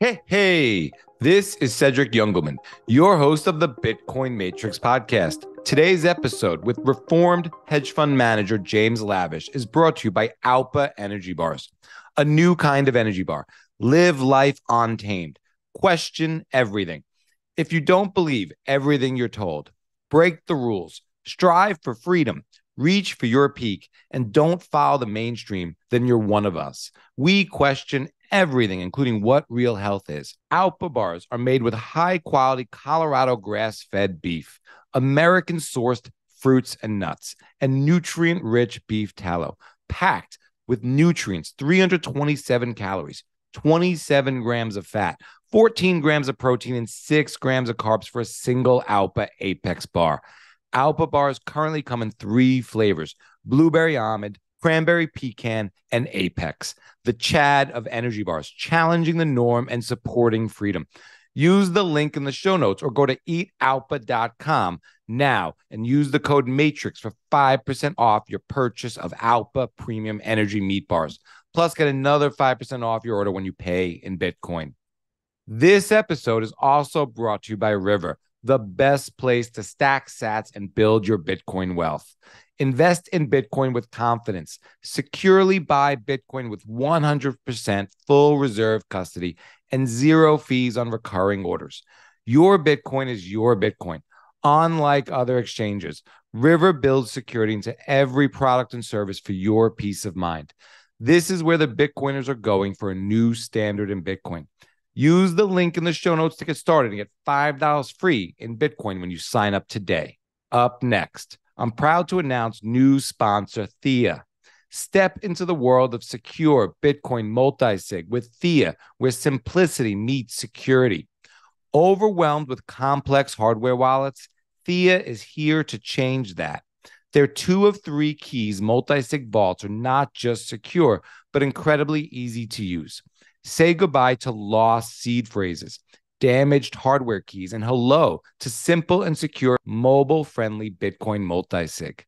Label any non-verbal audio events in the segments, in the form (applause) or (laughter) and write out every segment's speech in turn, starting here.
Hey, hey, this is Cedric Youngelman, your host of the Bitcoin Matrix podcast. Today's episode with reformed hedge fund manager James Lavish is brought to you by Aupa Energy Bars, a new kind of energy bar. Live life untamed, question everything. If you don't believe everything you're told, break the rules, strive for freedom, reach for your peak, and don't follow the mainstream, then you're one of us. We question everything, including what real health is. Aupa bars are made with high quality Colorado grass fed beef, American sourced fruits and nuts, and nutrient rich beef tallow, packed with nutrients 327 calories, 27 grams of fat, 14 grams of protein, and 6 grams of carbs for a single Aupa Apex bar. Aupa bars currently come in three flavors blueberry almond, cranberry pecan, and apex, the Chad of energy bars, challenging the norm and supporting freedom. Use the link in the show notes or go to eataupa.com now and use the code MATRIX for 5% off your purchase of Aupa Premium Energy Meat Bars. Plus, get another 5% off your order when you pay in Bitcoin. This episode is also brought to you by River, the best place to stack sats and build your Bitcoin wealth. Invest in Bitcoin with confidence. Securely buy Bitcoin with 100% full reserve custody and zero fees on recurring orders. Your Bitcoin is your Bitcoin. Unlike other exchanges, River builds security into every product and service for your peace of mind. This is where the Bitcoiners are going for a new standard in Bitcoin. Use the link in the show notes to get started and get $5 free in Bitcoin when you sign up today. Up next, I'm proud to announce new sponsor Theya. Step into the world of secure Bitcoin multisig with Theya, where simplicity meets security. Overwhelmed with complex hardware wallets, Theya is here to change that. Their two of three keys multisig vaults are not just secure, but incredibly easy to use. Say goodbye to lost seed phrases damaged hardware keys, and hello to simple and secure mobile friendly Bitcoin multisig.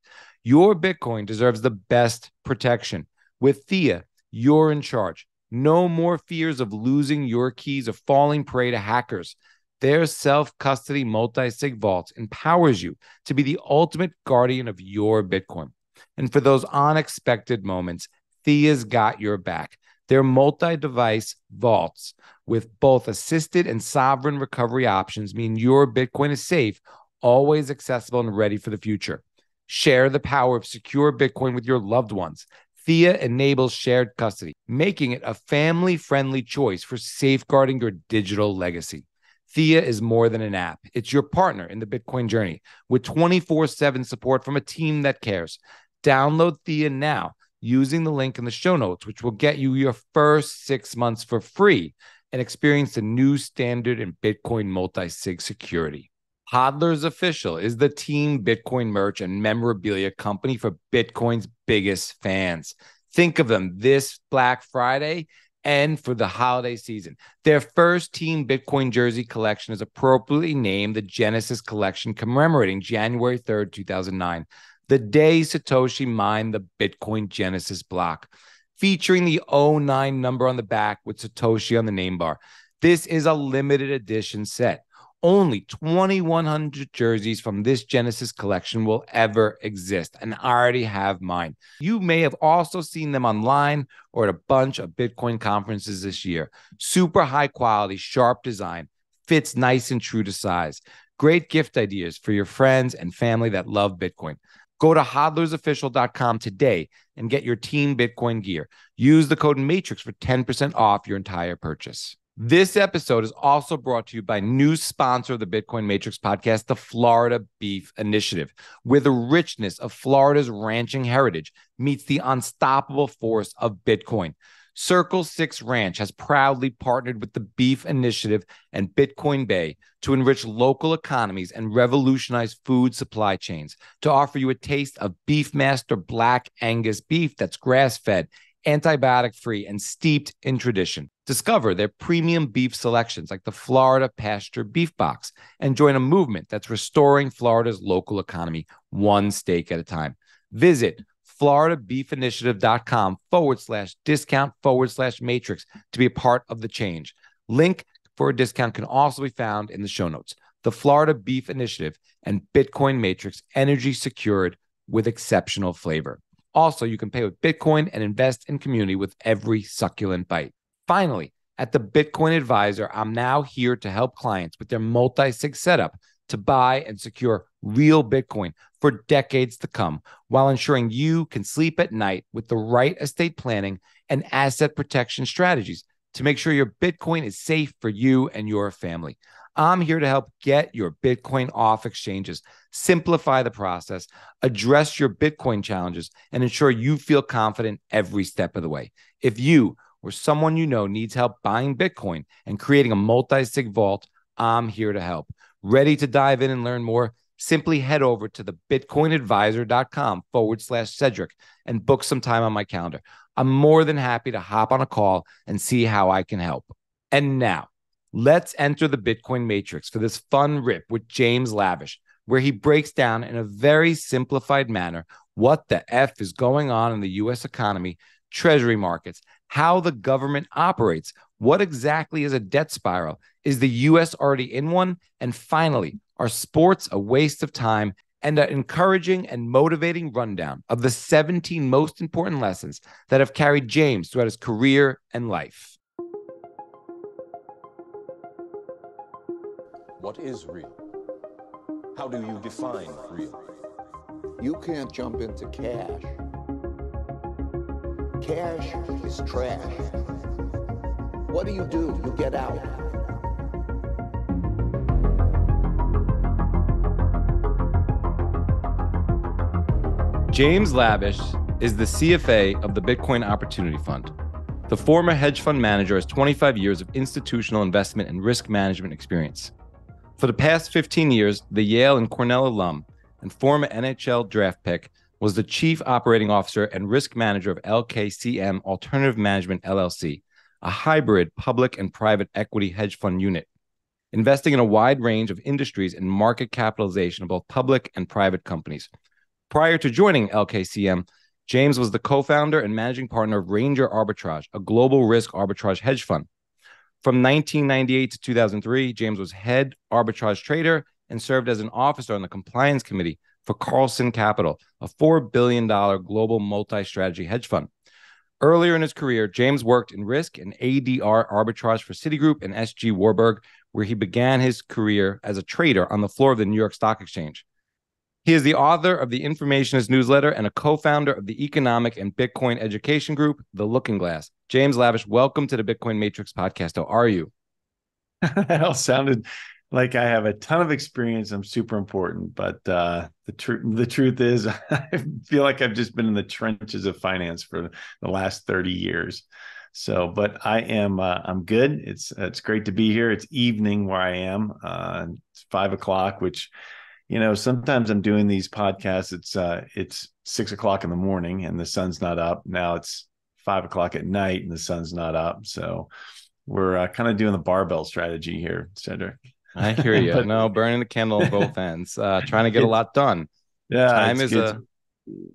Your Bitcoin deserves the best protection. With Theya, you're in charge. No more fears of losing your keys or falling prey to hackers. Their self custody multi-sig vault empowers you to be the ultimate guardian of your Bitcoin. And for those unexpected moments, Theya's got your back. Their multi device vaults with both assisted and sovereign recovery options mean your Bitcoin is safe, always accessible, and ready for the future. Share the power of secure Bitcoin with your loved ones. Theya enables shared custody, making it a family friendly choice for safeguarding your digital legacy. Theya is more than an app, it's your partner in the Bitcoin journey with 24 7 support from a team that cares. Download Theya now using the link in the show notes, which will get you your first six months for free and experience the new standard in Bitcoin multi sig security. Hodlers Official is the team Bitcoin merch and memorabilia company for Bitcoin's biggest fans. Think of them this Black Friday and for the holiday season. Their first team Bitcoin jersey collection is appropriately named the Genesis Collection, commemorating January 3rd, 2009 the day Satoshi mined the Bitcoin Genesis block, featuring the 09 number on the back with Satoshi on the name bar. This is a limited edition set. Only 2,100 jerseys from this Genesis collection will ever exist, and I already have mine. You may have also seen them online or at a bunch of Bitcoin conferences this year. Super high quality, sharp design, fits nice and true to size. Great gift ideas for your friends and family that love Bitcoin. Go to hodlersofficial.com today and get your team Bitcoin gear. Use the code MATRIX for 10% off your entire purchase. This episode is also brought to you by new sponsor of the Bitcoin Matrix podcast, the Florida Beef Initiative, where the richness of Florida's ranching heritage meets the unstoppable force of Bitcoin. Circle Six Ranch has proudly partnered with the Beef Initiative and Bitcoin Bay to enrich local economies and revolutionize food supply chains to offer you a taste of Beefmaster Black Angus beef that's grass fed, antibiotic free, and steeped in tradition. Discover their premium beef selections like the Florida Pasture Beef Box and join a movement that's restoring Florida's local economy one steak at a time. Visit floridabeefinitiative.com forward slash discount forward slash matrix to be a part of the change. Link for a discount can also be found in the show notes. The Florida Beef Initiative and Bitcoin Matrix energy secured with exceptional flavor. Also, you can pay with Bitcoin and invest in community with every succulent bite. Finally, at the Bitcoin Adviser, I'm now here to help clients with their multi sig setup to buy and secure real Bitcoin for decades to come while ensuring you can sleep at night with the right estate planning and asset protection strategies to make sure your Bitcoin is safe for you and your family. I'm here to help get your Bitcoin off exchanges, simplify the process, address your Bitcoin challenges, and ensure you feel confident every step of the way. If you or someone you know needs help buying Bitcoin and creating a multi sig vault, I'm here to help. Ready to dive in and learn more? Simply head over to the bitcoinadviser.com forward slash Cedric and book some time on my calendar. I'm more than happy to hop on a call and see how I can help. And now, let's enter the Bitcoin matrix for this fun rip with James Lavish, where he breaks down in a very simplified manner what the F is going on in the US economy, treasury markets, how the government operates, what exactly is a debt spiral, is the US already in one? And finally, are sports a waste of time? And an encouraging and motivating rundown of the 17 most important lessons that have carried James throughout his career and life. What is real? How do you define real? You can't jump into cash. Cash is trash. What do you do? You get out. James Lavish is the CFA of the Bitcoin Opportunity Fund. The former hedge fund manager has 25 years of institutional investment and risk management experience. For the past 15 years, the Yale and Cornell alum and former NHL draft pick was the chief operating officer and risk manager of LKCM Alternative Management LLC, a hybrid public and private equity hedge fund unit, investing in a wide range of industries and market capitalization of both public and private companies. Prior to joining LKCM, James was the co founder and managing partner of Ranger Arbitrage, a global risk arbitrage hedge fund. From 1998 to 2003, James was head arbitrage trader and served as an officer on the compliance committee for Carlson Capital, a $4 billion global multi strategy hedge fund. Earlier in his career, James worked in risk and ADR arbitrage for Citigroup and SG Warburg, where he began his career as a trader on the floor of the New York Stock Exchange. He is the author of the Informationist newsletter and a co founder of the economic and Bitcoin education group, The Looking Glass. James Lavish, welcome to the Bitcoin Matrix podcast. How are you? (laughs) that all sounded like I have a ton of experience. I'm super important, but uh, the truth the truth is, (laughs) I feel like I've just been in the trenches of finance for the last 30 years. So, but I am uh, I'm good. It's it's great to be here. It's evening where I am. Uh, it's five o'clock, which you know, sometimes I'm doing these podcasts. It's uh, it's six o'clock in the morning and the sun's not up. Now it's five o'clock at night and the sun's not up. So we're uh, kind of doing the barbell strategy here, Cedric. I hear you. (laughs) but, no, burning the candle at both ends, uh, trying to get a lot done. Yeah, time is a.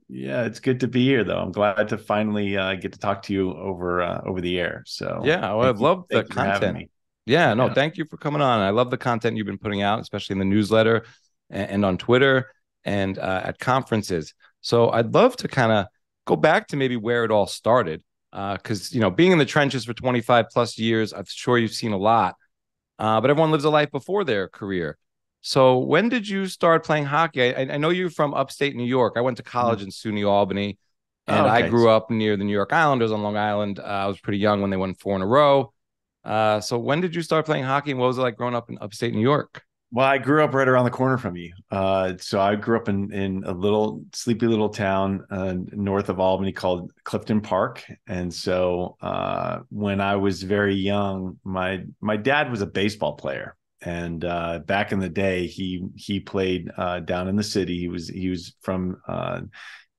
yeah, it's good to be here, though. I'm glad to finally uh, get to talk to you over uh, over the air. So yeah, well, I've loved the content. Yeah, no, yeah. thank you for coming on. I love the content you've been putting out, especially in the newsletter and, and on Twitter and uh, at conferences. So I'd love to kind of go back to maybe where it all started, because uh, you know, being in the trenches for 25 plus years, I'm sure you've seen a lot. Uh, but everyone lives a life before their career. So when did you start playing hockey? I, I know you're from upstate New York. I went to college mm-hmm. in SUNY Albany, and oh, okay. I grew up near the New York Islanders on Long Island. Uh, I was pretty young when they won four in a row. Uh, so when did you start playing hockey, and what was it like growing up in upstate New York? Well, I grew up right around the corner from you. Uh, so I grew up in in a little sleepy little town uh, north of Albany called Clifton Park. And so uh, when I was very young, my my dad was a baseball player, and uh, back in the day, he he played uh, down in the city. He was he was from uh,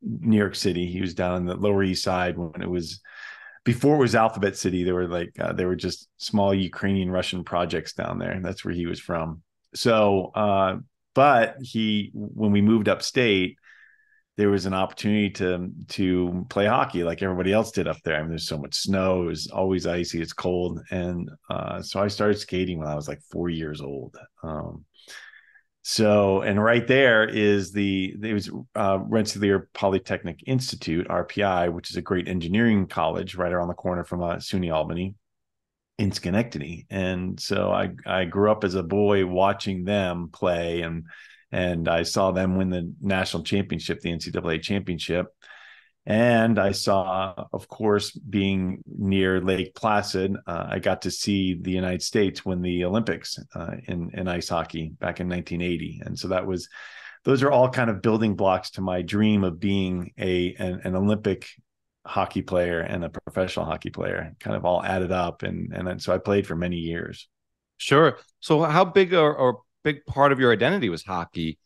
New York City. He was down in the Lower East Side when it was before it was Alphabet City. There were like uh, there were just small Ukrainian Russian projects down there. That's where he was from so uh, but he when we moved upstate there was an opportunity to to play hockey like everybody else did up there. I mean, there's so much snow; it was always icy, it's cold, and uh, so I started skating when I was like four years old. Um, so, and right there is the it was uh, Rensselaer Polytechnic Institute (RPI), which is a great engineering college right around the corner from uh, SUNY Albany in Schenectady. And so I I grew up as a boy watching them play and and I saw them win the national championship, the NCAA championship. And I saw, of course, being near Lake Placid, uh, I got to see the United States win the Olympics uh, in in ice hockey back in 1980, and so that was those are all kind of building blocks to my dream of being a an, an Olympic hockey player and a professional hockey player, kind of all added up, and and then, so I played for many years. Sure. So, how big or, or big part of your identity was hockey.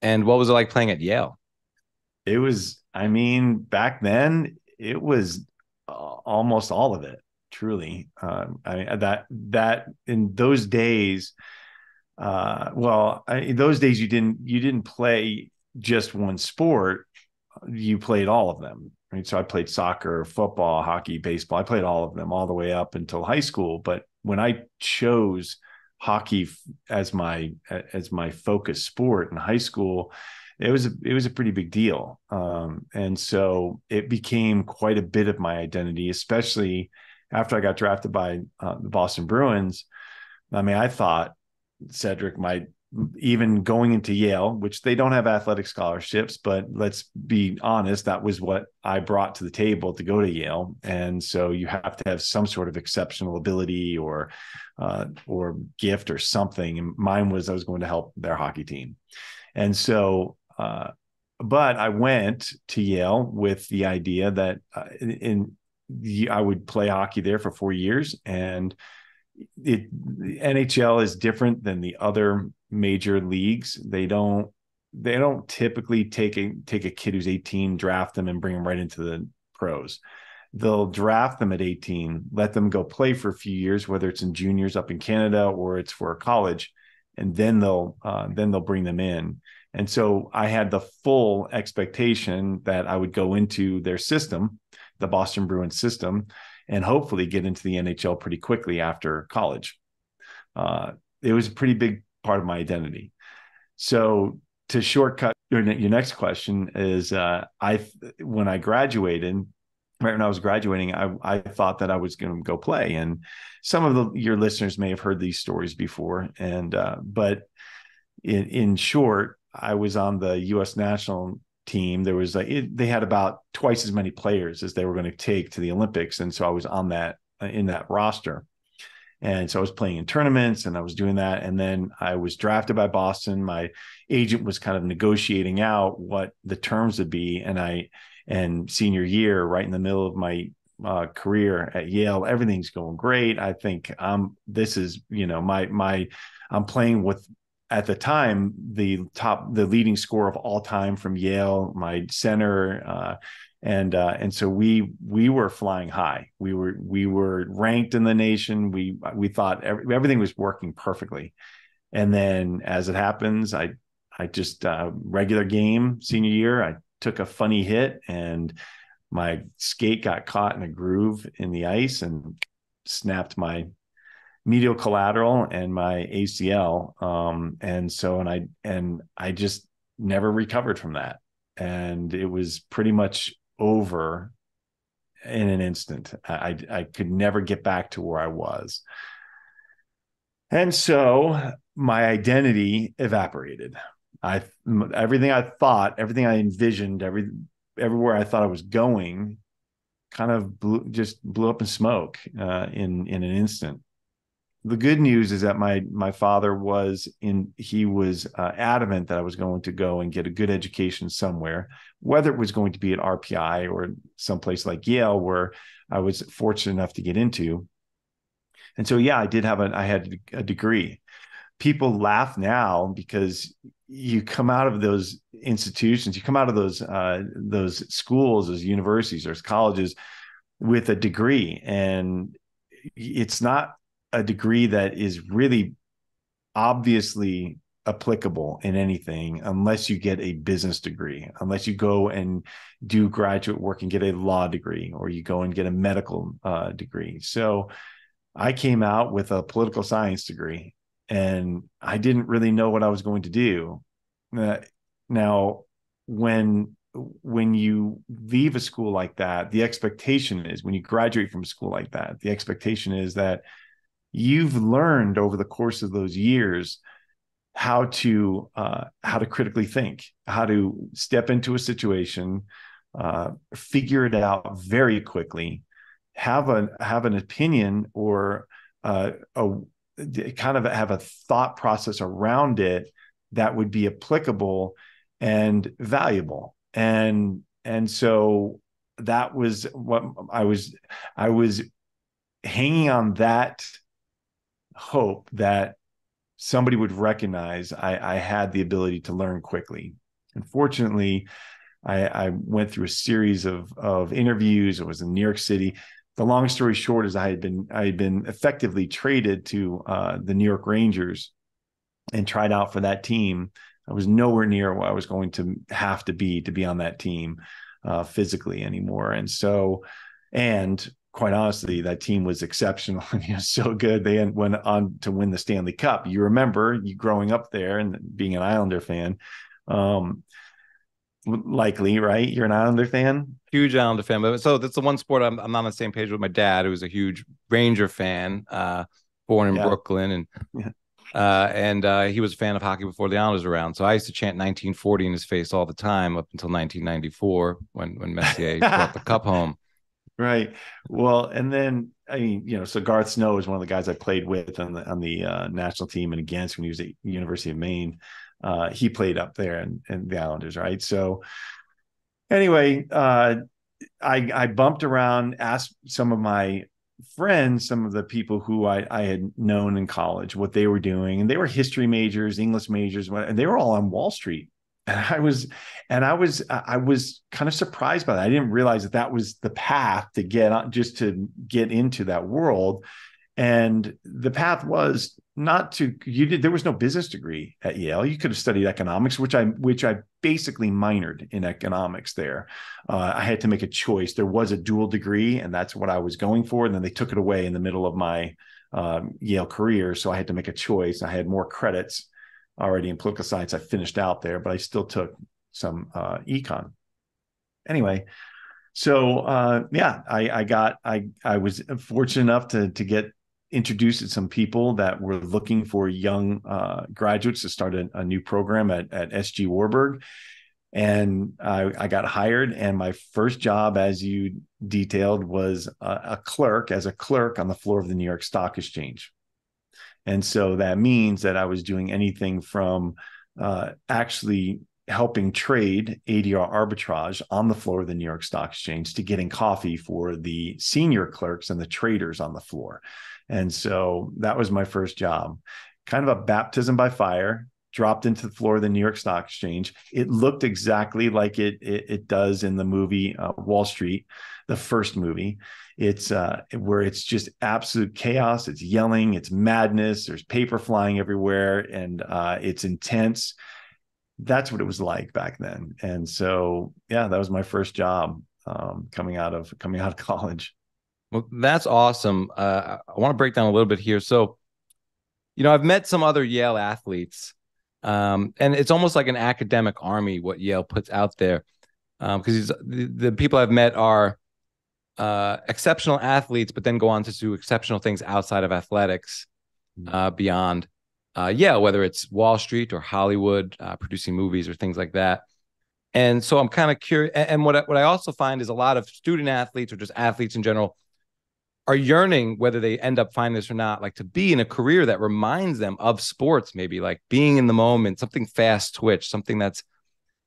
And what was it like playing at Yale? It was, I mean, back then it was uh, almost all of it, truly. Um, I mean, that, that in those days, uh, well, I, in those days you didn't, you didn't play just one sport. You played all of them. Right. So I played soccer, football, hockey, baseball. I played all of them all the way up until high school. But when I chose hockey as my as my focus sport in high school it was a, it was a pretty big deal um, and so it became quite a bit of my identity especially after i got drafted by uh, the boston bruins i mean i thought cedric might even going into Yale, which they don't have athletic scholarships, but let's be honest, that was what I brought to the table to go to Yale. And so you have to have some sort of exceptional ability or uh, or gift or something. And mine was I was going to help their hockey team. And so uh, but I went to Yale with the idea that uh, in, in I would play hockey there for four years and it NHL is different than the other major leagues. They don't they don't typically take a take a kid who's 18, draft them and bring them right into the pros. They'll draft them at 18, let them go play for a few years, whether it's in juniors up in Canada or it's for college, and then they'll uh, then they'll bring them in. And so I had the full expectation that I would go into their system, the Boston Bruins system, and hopefully get into the NHL pretty quickly after college. Uh, it was a pretty big part of my identity. So to shortcut your, your next question is uh, I when I graduated right when I was graduating I I thought that I was going to go play. And some of the, your listeners may have heard these stories before. And uh, but in in short I was on the US national team. There was like it, they had about twice as many players as they were going to take to the olympics. And so i was on that in that roster and so i was playing in tournaments and i was doing that. And then i was drafted by boston. My agent was kind of negotiating out what the terms would be. And i and senior year right in the middle of my uh, career at yale everything's going great. I think um this is you know my my i'm playing with at the time the top the leading score of all time from Yale, my center, uh, and uh, and so we we were flying high. We were we were ranked in the nation. We we thought every, everything was working perfectly, and then as it happens, I I just uh, regular game senior year, I took a funny hit and my skate got caught in a groove in the ice and snapped my medial collateral and my ACL. Um, and so, and I, and I just never recovered from that. And it was pretty much over in an instant. I, I could never get back to where I was. And so my identity evaporated. I everything I thought, everything I envisioned, every everywhere I thought I was going, kind of blew, just blew up in smoke uh, in in an instant the good news is that my my father was in he was uh, adamant that I was going to go and get a good education somewhere, whether it was going to be at RPI or someplace like Yale, where I was fortunate enough to get into. And so, yeah, I did have a I had a degree. People laugh now because you come out of those institutions, you come out of those uh, those schools, those universities, or colleges with a degree, and it's not a degree that is really obviously applicable in anything unless you get a business degree, unless you go and do graduate work and get a law degree, or you go and get a medical uh, degree. So I came out with a political science degree, and I didn't really know what I was going to do. Uh, now, when when you leave a school like that, the expectation is when you graduate from a school like that, the expectation is that you've learned over the course of those years how to uh, how to critically think, how to step into a situation, uh, figure it out very quickly, have a have an opinion or uh, a kind of have a thought process around it that would be applicable and valuable. And and so that was what i was i was hanging on that hope that somebody would recognize I, I had the ability to learn quickly. Unfortunately, I, I went through a series of of interviews. It was in New York City. The long story short is I had been I had been effectively traded to uh, the New York Rangers and tried out for that team. I was nowhere near where I was going to have to be to be on that team uh, physically anymore. And so, and quite honestly, that team was exceptional (laughs) and you know, so good. They went on to win the Stanley Cup. You remember you growing up there and being an Islander fan. Um, likely, right? You're an Islander fan. Huge Islander fan, but so that's the one sport I'm, I'm not on the same page with my dad, who's a huge Ranger fan, uh, born in yeah. Brooklyn, and yeah. uh, and uh, he was a fan of hockey before the Islanders were around. So I used to chant 1940 in his face all the time up until 1994 when when Messier (laughs) brought the cup home. Right. Well, and then I mean, you know, so Garth Snow is one of the guys I played with on the on the uh, national team and against when he was at University of Maine. Uh, he played up there and and the Islanders, right? So anyway, uh, I I bumped around, asked some of my friends, some of the people who I, I had known in college, what they were doing, and they were history majors, English majors, and they were all on Wall Street and I was, and I was, I was kind of surprised by that. I didn't realize that that was the path to get on, just to get into that world. And the path was not to you did there was no business degree at Yale. You could have studied economics, which I which I basically minored in economics there. Uh, I had to make a choice. There was a dual degree, and that's what I was going for. And then they took it away in the middle of my um, Yale career, so I had to make a choice. I had more credits already in political science. I finished out there, but I still took some uh, econ. Anyway, so uh, yeah, I, I got I I was fortunate enough to to get introduced to some people that were looking for young uh, graduates to start a, a, new program at at SG Warburg, and I, I, got hired. And my first job, as you detailed, was a, a clerk as a clerk on the floor of the New York Stock Exchange. And so that means that I was doing anything from uh, actually helping trade ADR arbitrage on the floor of the New York Stock Exchange to getting coffee for the senior clerks and the traders on the floor. And so that was my first job. Kind of a baptism by fire, dropped into the floor of the New York Stock Exchange. It looked exactly like it it, it does in the movie uh, Wall Street, the first movie. It's uh, where it's just absolute chaos. It's yelling. It's madness. There's paper flying everywhere, and uh, it's intense. That's what it was like back then. And so, yeah, that was my first job um, coming out of coming out of (laughs) college. Well, that's awesome. Uh, I want to break down a little bit here. So, you know, I've met some other Yale athletes, um, and it's almost like an academic army what Yale puts out there. Because um, the, the people I've met are uh, exceptional athletes, but then go on to do exceptional things outside of athletics, mm-hmm. uh, beyond, uh, yeah, whether it's Wall Street or Hollywood, uh, producing movies or things like that. And so I'm kind of curious. And what I, what I also find is a lot of student athletes or just athletes in general are yearning, whether they end up finding this or not, like to be in a career that reminds them of sports, maybe like being in the moment, something fast twitch, something that's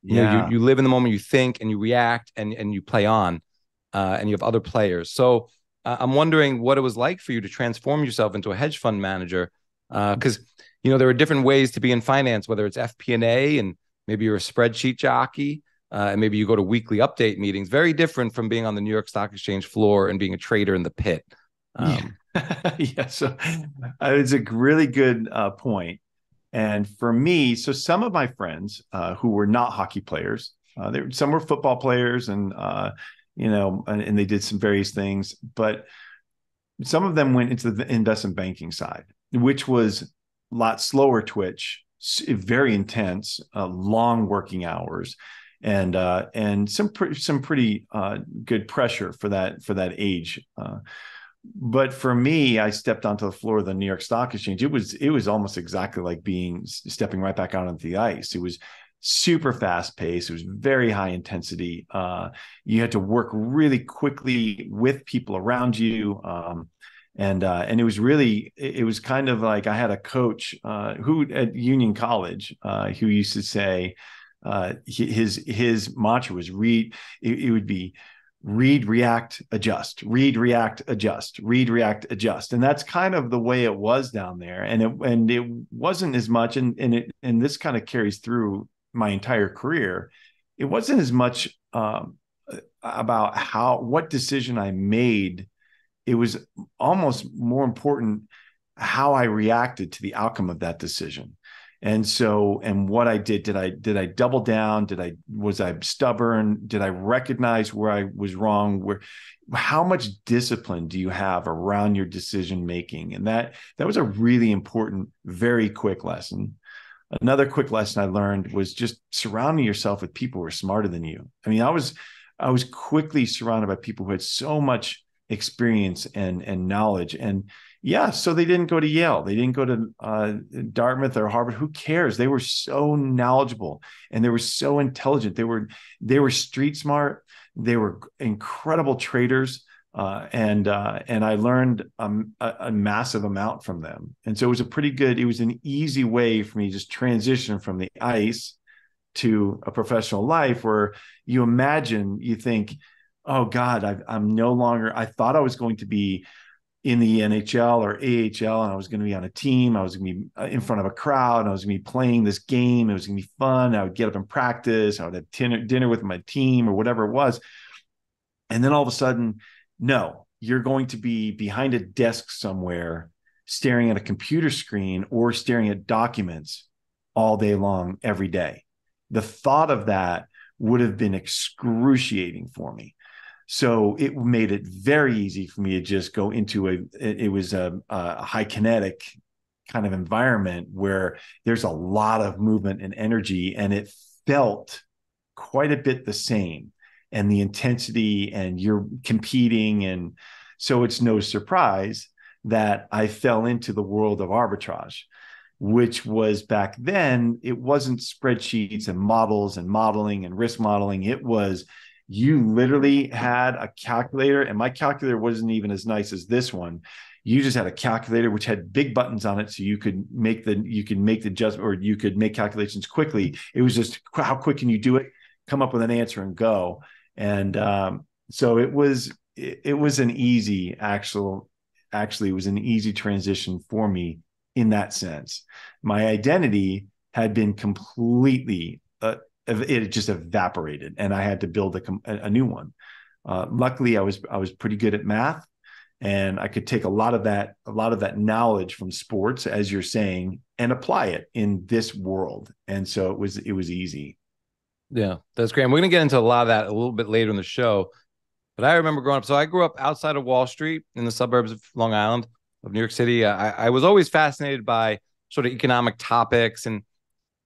you yeah. know you, you live in the moment, you think and you react and and you play on uh, and you have other players. So uh, I'm wondering what it was like for you to transform yourself into a hedge fund manager, because uh, you know there are different ways to be in finance, whether it's FP&A and maybe you're a spreadsheet jockey. Uh, and maybe you go to weekly update meetings. Very different from being on the New York Stock Exchange floor and being a trader in the pit. Um, yeah. (laughs) yeah, so uh, it's a really good uh, point. And for me, so some of my friends uh, who were not hockey players, uh, they, some were football players, and uh, you know, and, and, they did some various things, but some of them went into the investment banking side, which was a lot slower twitch, very intense, uh, long working hours, and uh, and some pre- some pretty uh, good pressure for that for that age but for me i stepped onto the floor of the new york stock exchange. It was it was almost exactly like being stepping right back out onto the ice. It was super fast paced it was very high intensity. Uh, you had to work really quickly with people around you um, and uh, and it was really it was kind of like i had a coach uh, who at union college uh, who used to say uh, his his mantra was read it, it would be read react adjust read react adjust read react adjust. And that's kind of the way it was down there. And it and it wasn't as much and and it and this kind of carries through my entire career it wasn't as much um, about how what decision i made. It was almost more important how i reacted to the outcome of that decision. And so and what i did did i did i double down? Did i was i stubborn? Did i recognize where i was wrong? Where how much discipline do you have around your decision making? And that that was a really important very quick lesson another quick lesson i learned was just surrounding yourself with people who are smarter than you i mean i was i was quickly surrounded by people who had so much experience and and knowledge and yeah, so they didn't go to Yale, they didn't go to uh, Dartmouth or Harvard. Who cares? They were so knowledgeable and they were so intelligent. They were they were street smart. They were incredible traders, uh, and uh, and I learned a, a, massive amount from them. And so it was a pretty good. It was an easy way for me to just transition from the ice to a professional life where you imagine you think oh god i am no longer i thought i was going to be in the NHL or AHL, and I was going to be on a team. I was going to be uh, in front of a crowd. I was going to be playing this game. It was going to be fun. I would get up and practice. I would have dinner, dinner with my team or whatever it was. And then all of a sudden, no, you're going to be behind a desk somewhere, staring at a computer screen or staring at documents all day long, every day. The thought of that would have been excruciating for me. So it made it very easy for me to just go into a, it, was a, a high kinetic kind of environment where there's a lot of movement and energy and it felt quite a bit the same and the intensity and you're competing and so it's no surprise that I fell into the world of arbitrage which was back then it wasn't spreadsheets and models and modeling and risk modeling it was you literally had a calculator, and my calculator wasn't even as nice as this one. You just had a calculator which had big buttons on it, so you could make the you could make the just or you could make calculations quickly. It was just how quick can you do it? Come up with an answer and go. And um, so it was it, it was an easy actual actually it was an easy transition for me in that sense. My identity had been completely uh, it just evaporated and i had to build a, a new one. Uh, luckily i was i was pretty good at math and i could take a lot of that a lot of that knowledge from sports as you're saying and apply it in this world. And so it was it was easy yeah that's great and we're going to get into a lot of that a little bit later in the show but i remember growing up so i grew up outside of wall street in the suburbs of long island of new york city i, I was always fascinated by sort of economic topics and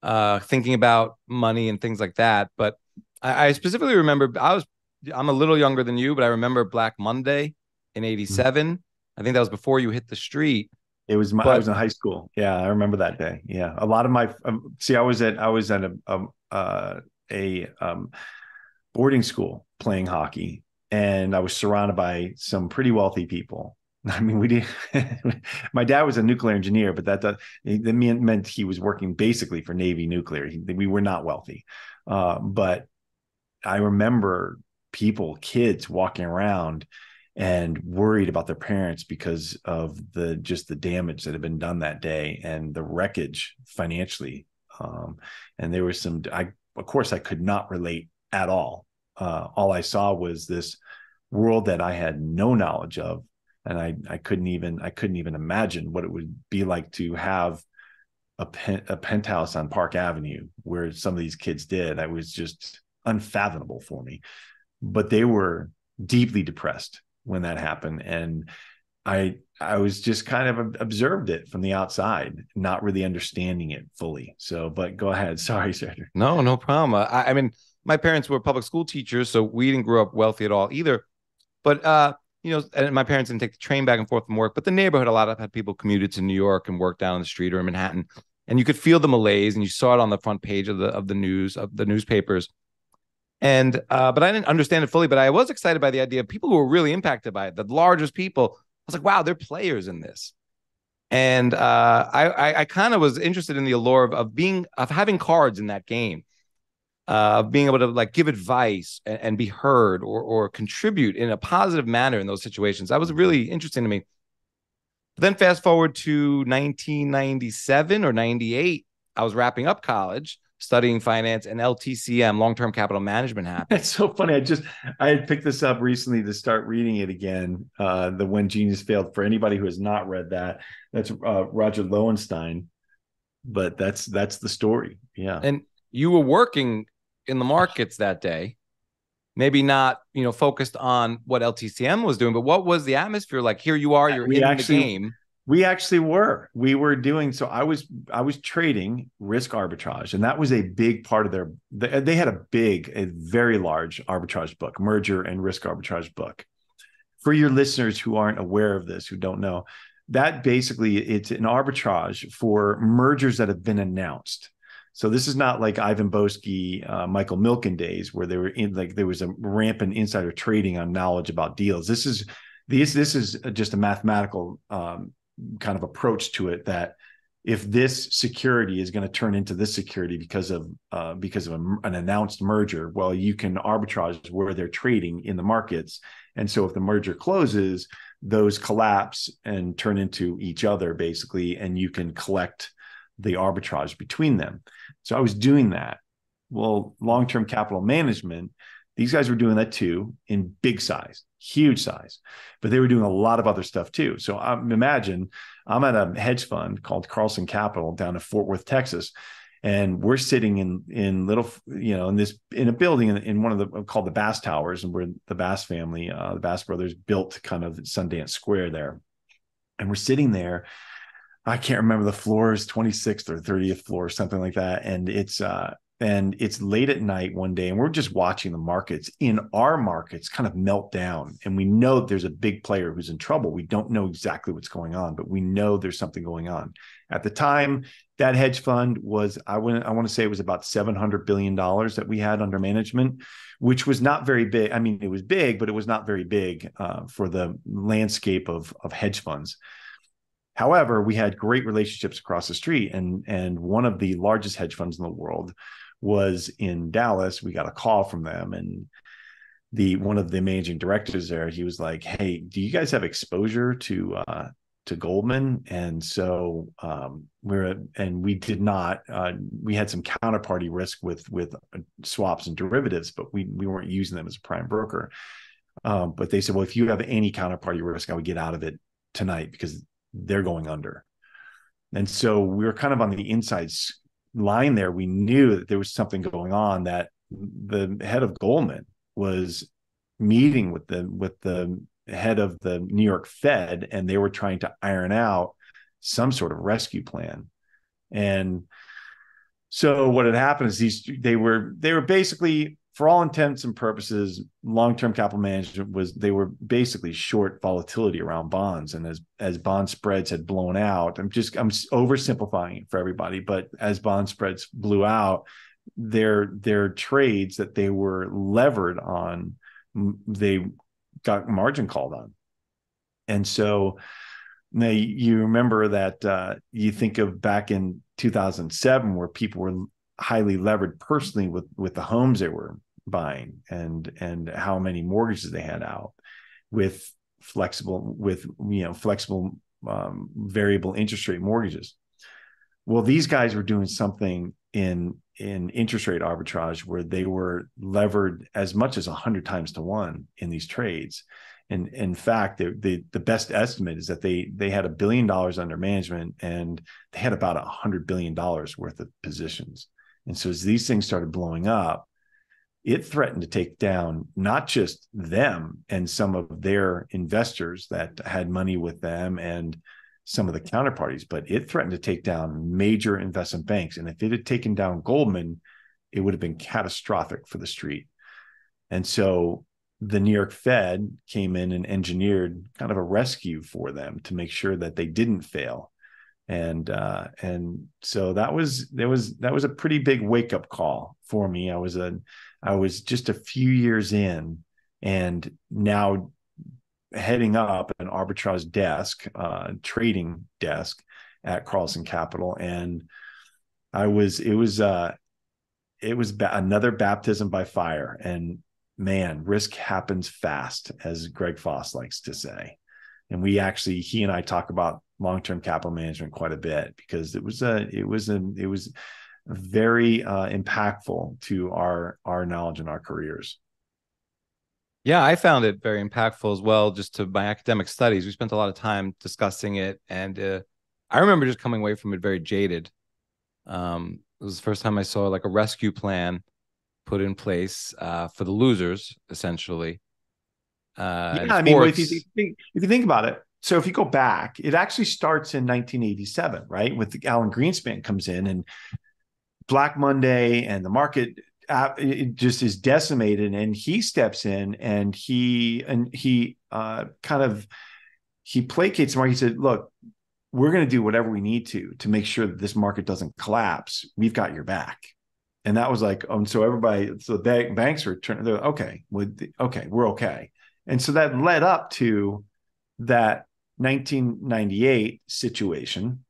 uh, thinking about money and things like that. But I, I, specifically remember I was I'm a little younger than you, but I remember Black Monday in '87. Mm-hmm. I think that was before you hit the street. It was my, but, I was in high school. Yeah, I remember that day. Yeah, a lot of my um, see, I was at I was at a a, uh, a um, boarding school playing hockey, and I was surrounded by some pretty wealthy people. (laughs) I mean, we did. (laughs) my dad was a nuclear engineer, but that that, meant he was working basically for Navy nuclear. He, we were not wealthy, uh, but I remember people, kids, walking around and worried about their parents because of the just the damage that had been done that day and the wreckage financially. Um, and there was some. I of course I could not relate at all. Uh, all I saw was this world that I had no knowledge of and I I couldn't even I couldn't even imagine what it would be like to have a, pen, a penthouse on Park Avenue where some of these kids did. That was just unfathomable for me. But they were deeply depressed when that happened, and I I was just kind of observed it from the outside, not really understanding it fully. So, but go ahead. (laughs) Sorry, Cedric. No, no problem. I, I mean, my parents were public school teachers, so we didn't grow up wealthy at all either. But uh, you know, and my parents didn't take the train back and forth from work, but the neighborhood, a lot of had people commuted to New York and worked down the street or in Manhattan. And you could feel the malaise and you saw it on the front page of the of the news of the newspapers. And uh, but I didn't understand it fully, but I was excited by the idea of people who were really impacted by it, the largest people. I was like, wow, they're players in this. And uh, I, I, I kind of was interested in the allure of, of being of having cards in that game uh, being able to like give advice and, and, be heard or or contribute in a positive manner in those situations. That was really interesting to me. But then fast forward to 1997 or 98, I was wrapping up college studying finance and LTCM, long-term capital management (laughs) happened. It's so funny. I just I had picked this up recently to start reading it again. Uh, the When Genius Failed. For anybody who has not read that, that's uh, Roger Lowenstein. But that's that's the story. Yeah. And you were working in the markets that day maybe not you know focused on what LTCM was doing, but what was the atmosphere like? Here you are, you're we in actually, the game. We actually were. We were doing so. I was I was trading risk arbitrage, and that was a big part of their. They had a big, a very large arbitrage book, merger and risk arbitrage book. For your listeners who aren't aware of this, who don't know, that basically it's an arbitrage for mergers that have been announced. So this is not like Ivan Boesky, uh, Michael Milken days where they were in like there was a rampant insider trading on knowledge about deals. This is this this is just a mathematical um, kind of approach to it that if this security is going to turn into this security because of uh, because of a, an announced merger, well, you can arbitrage where they're trading in the markets, and so if the merger closes, those collapse and turn into each other basically, and you can collect the arbitrage between them. So I was doing that. Well, long term capital management, these guys were doing that too in big size, huge size, but they were doing a lot of other stuff too. So um, imagine I'm at a hedge fund called Carlson Capital down in Fort Worth, Texas. And we're sitting in in little, you know, in this in a building in, in one of the called the Bass Towers, and we're the Bass family, uh, the Bass brothers built kind of Sundance Square there, and we're sitting there, I can't remember the floor is 26th or 30th floor, something like that. And it's uh and it's late at night one day, and we're just watching the markets in our markets kind of melt down. And we know there's a big player who's in trouble. We don't know exactly what's going on, but we know there's something going on. At the time, that hedge fund was I want I want to say it was about 700 billion dollars that we had under management, which was not very big. I mean, it was big, but it was not very big uh, for the landscape of of hedge funds. However, we had great relationships across the street, and and one of the largest hedge funds in the world was in Dallas. We got a call from them, and the one of the managing directors there, he was like, "Hey, do you guys have exposure to uh, to Goldman?" And so um, we're and we did not. Uh, we had some counterparty risk with with uh, swaps and derivatives, but we we weren't using them as a prime broker. Um, but they said, "Well, if you have any counterparty risk, I would get out of it tonight because they're going under. And so we were kind of on the inside line there. We knew that there was something going on that the head of Goldman was meeting with the with the head of the New York Fed and they were trying to iron out some sort of rescue plan. And so what had happened is these they were they were basically for all intents and purposes, long-term capital management was they were basically short volatility around bonds, and as as bond spreads had blown out, I'm just I'm oversimplifying it for everybody, but as bond spreads blew out, their their trades that they were levered on, they got margin called on, and so now you remember that uh, you think of back in 2007 where people were highly levered personally with with the homes they were buying and and how many mortgages they had out with flexible with you know flexible um, variable interest rate mortgages well these guys were doing something in in interest rate arbitrage where they were levered as much as 100 times to one in these trades And in fact, the, the the best estimate is that they they had a billion dollars under management and they had about a hundred billion dollars worth of positions. And so as these things started blowing up, it threatened to take down not just them and some of their investors that had money with them and some of the counterparties, but it threatened to take down major investment banks. And if it had taken down Goldman, it would have been catastrophic for the street. And so the New York Fed came in and engineered kind of a rescue for them to make sure that they didn't fail. And uh, and so that was there was that was a pretty big wake up call for me. I was a I was just a few years in, and now heading up an arbitrage desk, uh, trading desk at Carlson Capital, and I was it was uh, it was ba- another baptism by fire, and man, risk happens fast, as Greg Foss likes to say. And we actually, he and I talk about long-term capital management quite a bit because it was a, it was a, it was very uh, impactful to our our knowledge and our careers. Yeah, I found it very impactful as well. Just to my academic studies, we spent a lot of time discussing it, and uh, I remember just coming away from it very jaded. Um, it was the first time I saw like a rescue plan put in place uh, for the losers, essentially. Uh, yeah, I mean, if you think if you think about it, so if you go back, it actually starts in 1987, right? With Alan Greenspan comes in and Black Monday and the market uh, just is decimated, and he steps in and he and he uh, kind of he placates the market. He said, "Look, we're going to do whatever we need to to make sure that this market doesn't collapse. We've got your back." and that was like, and so everybody, so the banks were turning, they're okay, with okay, we're okay, and so that led up to that 1998 situation,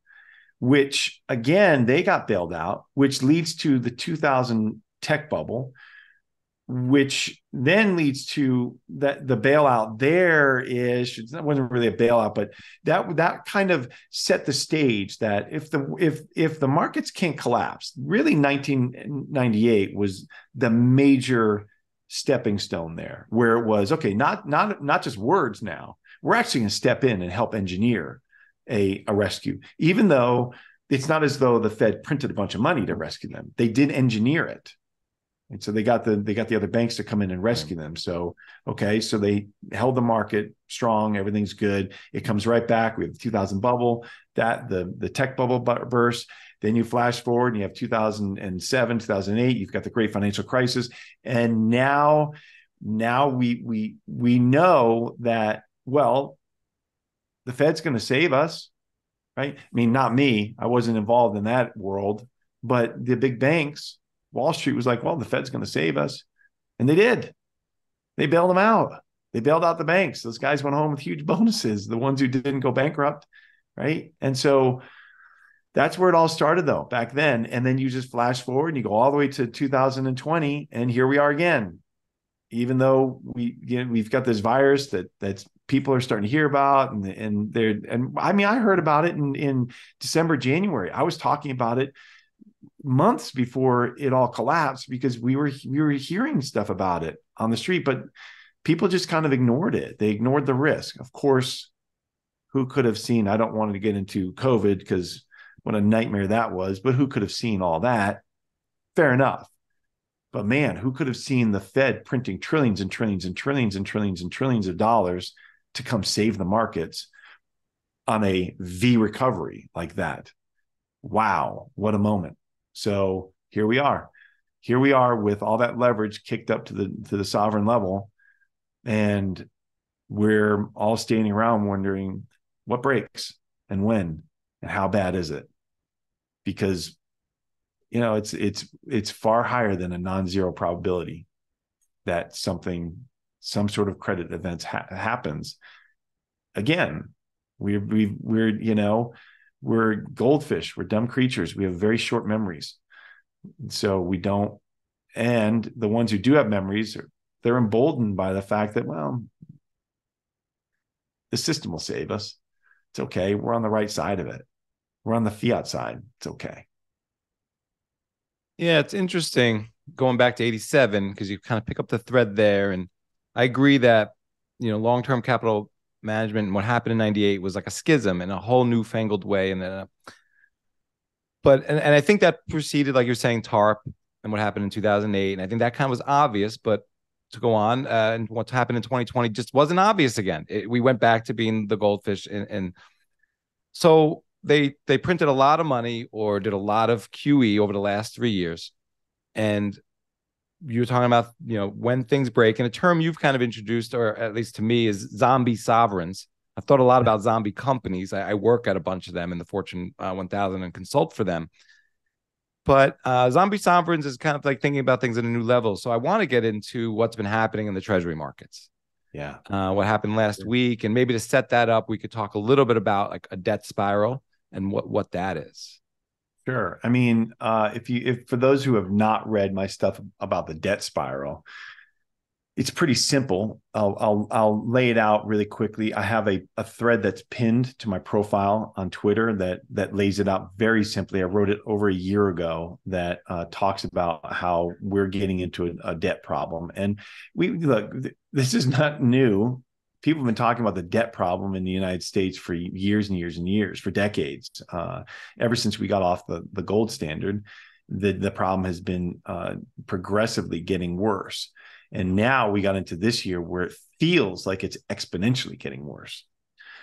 which again they got bailed out, which leads to the 2000 tech bubble, which then leads to that the bailout there is it wasn't really a bailout but that that kind of set the stage that if the if if the markets can't collapse really 1998 was the major stepping stone there where it was okay not not not just words now. We're actually going to step in and help engineer a, a rescue even though it's not as though the fed printed a bunch of money to rescue them they did engineer it and so they got the they got the other banks to come in and rescue them. So okay, so they held the market strong, everything's good. It comes right back. We have the 2000 bubble, that the the tech bubble burst. Then you flash forward and you have 2007, 2008. You've got the great financial crisis, and now now we we we know that well, the Fed's going to save us, right? I mean, not me. I wasn't involved in that world, but the big banks Wall Street was like, well, the Fed's going to save us. And they did. They bailed them out. They bailed out the banks. Those guys went home with huge (laughs) bonuses, the ones who didn't go bankrupt. Right. And so that's where it all started, though, back then. And then you just flash forward and you go all the way to 2020. And here we are again. Even though we you know, we've got this virus that that's people are starting to hear about and and they're and I mean I heard about it in in December January. I was talking about it months before it all collapsed because we were we were hearing stuff about it on the street but people just kind of ignored it. They ignored the risk. Of course who could have seen i don't want to get into covid because what a nightmare that was but who could have seen all that? Fair enough. But man who could have seen the fed printing trillions and trillions and trillions and trillions and trillions of dollars to come save the markets on a v recovery like that wow what a moment so here we are. Here we are with all that leverage kicked up to the to the sovereign level, and we're all standing around wondering what breaks and when and how bad is it? Because you know it's it's it's far higher than a non-zero probability that something some sort of credit event ha- happens again we we we're you know we're goldfish we're dumb creatures we have very short memories. So we don't and the ones who do have memories they're emboldened by the fact that well the system will save us. It's okay. We're on the right side of it. We're on the fiat side. It's okay. Yeah it's interesting going back to 87 because you kind of pick up the thread there and i agree that you know, long term capital management and what happened in 98 was like a schism in a whole newfangled way. And then, uh, but, and, and I think that preceded, like you're saying, TARP and what happened in 2008. And I think that kind of was obvious, but to go on uh, and what happened in 2020 just wasn't obvious again. It, we went back to being the goldfish. And, and so they, they printed a lot of money or did a lot of QE over the last three years. And you were talking about you know when things break and a term you've kind of introduced or at least to me is zombie sovereigns. I've thought a lot about zombie companies. I, I work at a bunch of them in the fortune uh, 1000 and consult for them. But uh, zombie sovereigns is kind of like thinking about things at a new level. So i want to get into what's been happening in the treasury markets. Yeah. Uh, what happened last yeah. week and maybe to set that up we could talk a little bit about like a debt spiral and what what that is Sure. I mean, uh, if you if for those who have not read my stuff about the debt spiral, it's pretty simple. I'll I'll I'll lay it out really quickly. I have a, a thread that's pinned to my profile on Twitter that that lays it out very simply. I wrote it over a year ago that uh, talks about how we're getting into a, a debt problem, and we look. This is not new people have been talking about the debt problem in the United States for years and years and years, for decades. Uh, ever since we got off the, the gold standard, the, the problem has been uh, progressively getting worse. And now we got into this year where it feels like it's exponentially getting worse.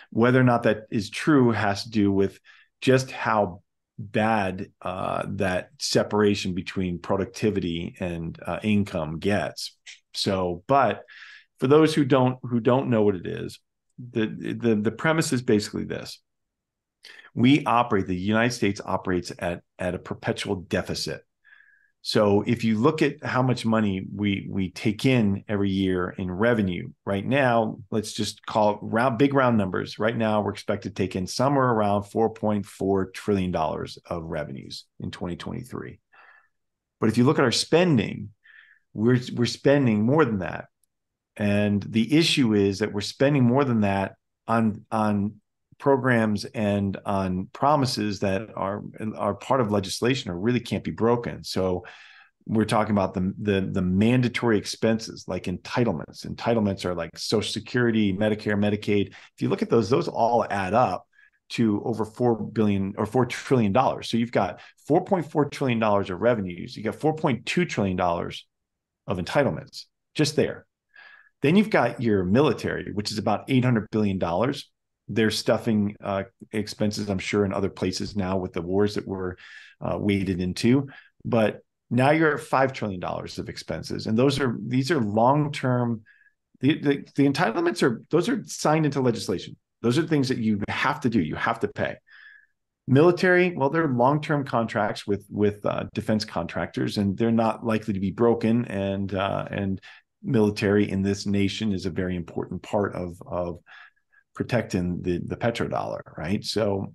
Whether or not that is true has to do with just how bad uh, that separation between productivity and uh, income gets. So, but for those who don't who don't know what it is, the the the premise is basically this. We operate, the United States operates at at a perpetual deficit. So if you look at how much money we we take in every year in revenue, right now, let's just call round big round numbers. Right now, we're expected to take in somewhere around 4.4 trillion dollars of revenues in 2023. But if you look at our spending, we're we're spending more than that. And the issue is that we're spending more than that on on programs and on promises that are are part of legislation or really can't be broken. So we're talking about the, the the mandatory expenses like entitlements. Entitlements are like Social Security, Medicare, Medicaid. If you look at those, those all add up to over four billion or four trillion dollars. So you've got 4.4 trillion dollars of revenues. You got 4.2 trillion dollars of entitlements just there. Then you've got your military, which is about $800 billion. They're stuffing uh, expenses, I'm sure, in other places now with the wars that were uh, waded into. But now you're at $5 trillion of expenses. And those are, these are long term, the, the, the entitlements are, those are signed into legislation. Those are things that you have to do, you have to pay military well they're long-term contracts with with uh, defense contractors and they're not likely to be broken and uh, and military in this nation is a very important part of of protecting the the petrodollar, right? So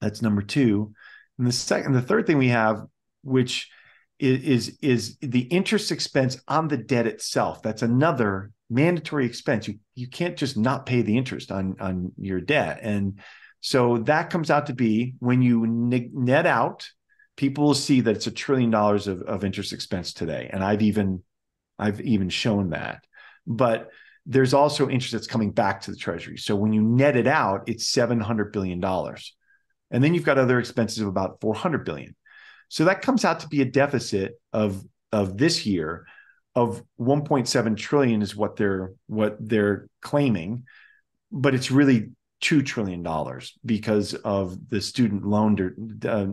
that's number two. And the second, the third thing we have, which is, is is the interest expense on the debt itself. That's another mandatory expense. You you can't just not pay the interest on on your debt, and so that comes out to be when you net out, people will see that it's a trillion dollars of, of interest expense today. And I've even I've even shown that. But there's also interest that's coming back to the treasury. So when you net it out, it's 700 billion dollars. And then you've got other expenses of about 400 billion. So that comes out to be a deficit of of this year of 1.7 trillion is what they're what they're claiming, but it's really 2 trillion dollars because of the student loan uh,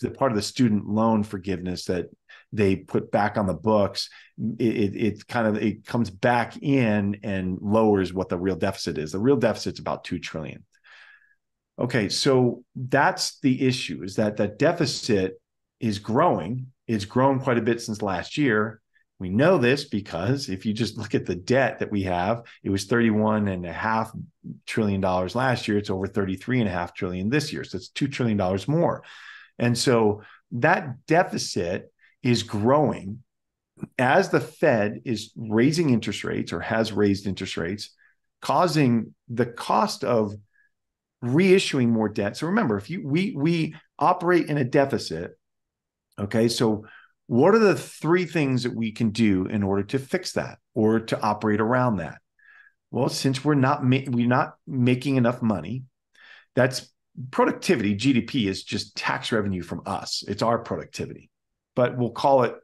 the part of the student loan forgiveness that they put back on the books it, it, it, kind of it comes back in and lowers what the real deficit is the real deficit's about 2 trillion okay so that's the issue is that that deficit is growing it's grown quite a bit since last year we know this because if you just look at the debt that we have, it was 31 and a half trillion dollars last year. It's over 33 and a half trillion this year. So it's $2 trillion more. And so that deficit is growing as the Fed is raising interest rates or has raised interest rates, causing the cost of reissuing more debt. So remember, if you we we operate in a deficit, okay, so what are the three things that we can do in order to fix that or to operate around that? Well, since we're not ma- we're not making enough money, that's productivity. GDP is just tax revenue from us. It's our productivity, but we'll call it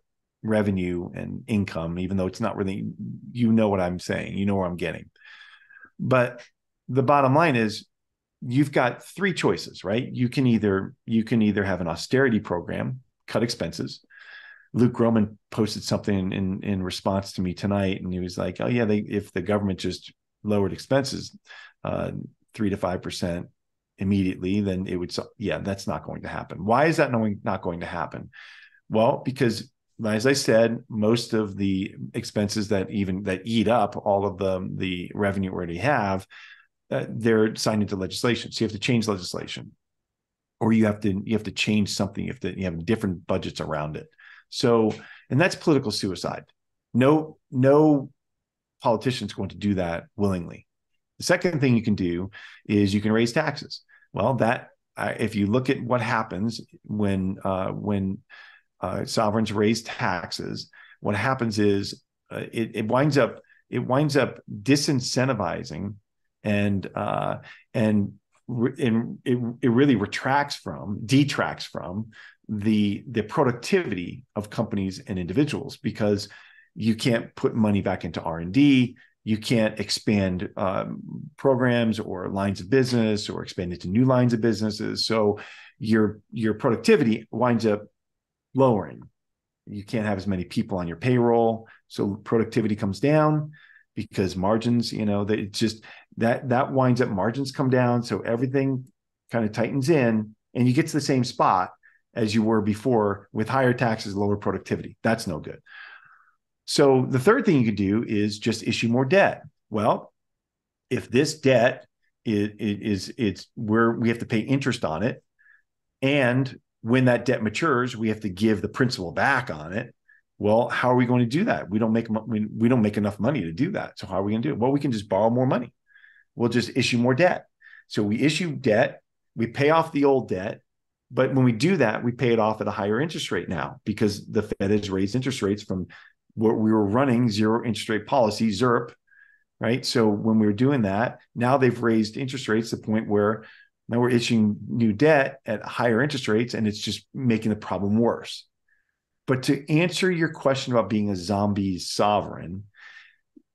revenue and income, even though it's not really. You know what I'm saying. You know where I'm getting. But the bottom line is, you've got three choices, right? You can either you can either have an austerity program, cut expenses. Luke Gromen posted something in in response to me tonight, and he was like, "Oh yeah, they if the government just lowered expenses uh, three to five percent immediately, then it would. Yeah, that's not going to happen. Why is that knowing not going to happen? Well, because as I said, most of the expenses that even that eat up all of the the revenue we already have, uh, they're signed into legislation. So you have to change legislation, or you have to you have to change something. You have to you have different budgets around it. So, and that's political suicide. No, no politician's going to do that willingly. The second thing you can do is you can raise taxes. Well, that uh, if you look at what happens when uh, when uh, sovereigns raise taxes, what happens is uh, it, it, winds up it winds up disincentivizing and uh, and and it, it really retracts from detracts from the the productivity of companies and individuals because you can't put money back into r&d you can't expand um, programs or lines of business or expand into new lines of businesses. So your your productivity winds up lowering you can't have as many people on your payroll so productivity comes down because margins you know that it's just that that winds up margins come down so everything kind of tightens in and you get to the same spot as you were before with higher taxes, lower productivity. That's no good. So the third thing you could do is just issue more debt. Well, if this debt is, is it's where we have to pay interest on it, and when that debt matures, we have to give the principal back on it. Well, how are we going to do that? We don't make we, don't make enough money to do that. So how are we going to do it? Well, we can just borrow more money. We'll just issue more debt. So we issue debt, we pay off the old debt, but when we do that, we pay it off at a higher interest rate now because the Fed has raised interest rates from what we were running zero interest rate policy, ZIRP, right? So when we were doing that, now they've raised interest rates to the point where now we're issuing new debt at higher interest rates and it's just making the problem worse. But to answer your question about being a zombie sovereign,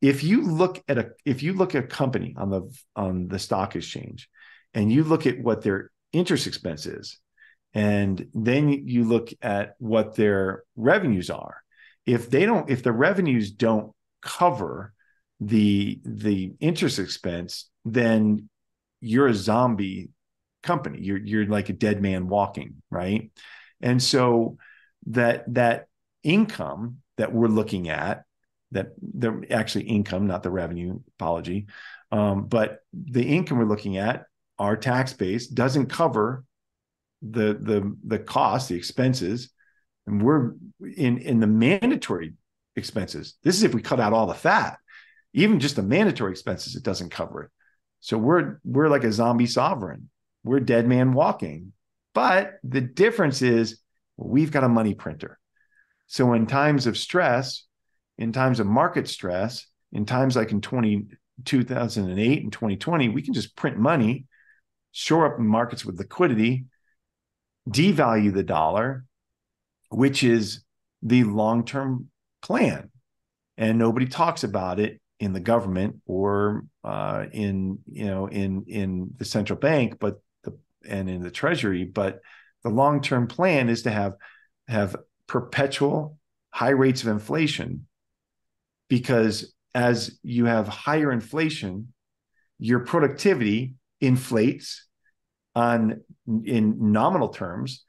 if you look at a if you look at a company on the on the stock exchange and you look at what their interest expense is and then you look at what their revenues are if they don't if the revenues don't cover the the interest expense then you're a zombie company you're you're like a dead man walking right and so that that income that we're looking at that the actually income not the revenue apology um, but the income we're looking at our tax base doesn't cover the the the cost, the expenses, and we're in in the mandatory expenses. This is if we cut out all the fat. Even just the mandatory expenses, it doesn't cover it. So we're we're like a zombie sovereign. We're dead man walking. But the difference is we've got a money printer. So in times of stress, in times of market stress, in times like in 20, 2008 and 2020, we can just print money, shore up markets with liquidity, devalue the dollar, which is the long term plan. And nobody talks about it in the government or uh, in you know in in the central bank, but and in the treasury. But the long term plan is to have have perpetual high rates of inflation because as you have higher inflation, your productivity inflates on in nominal terms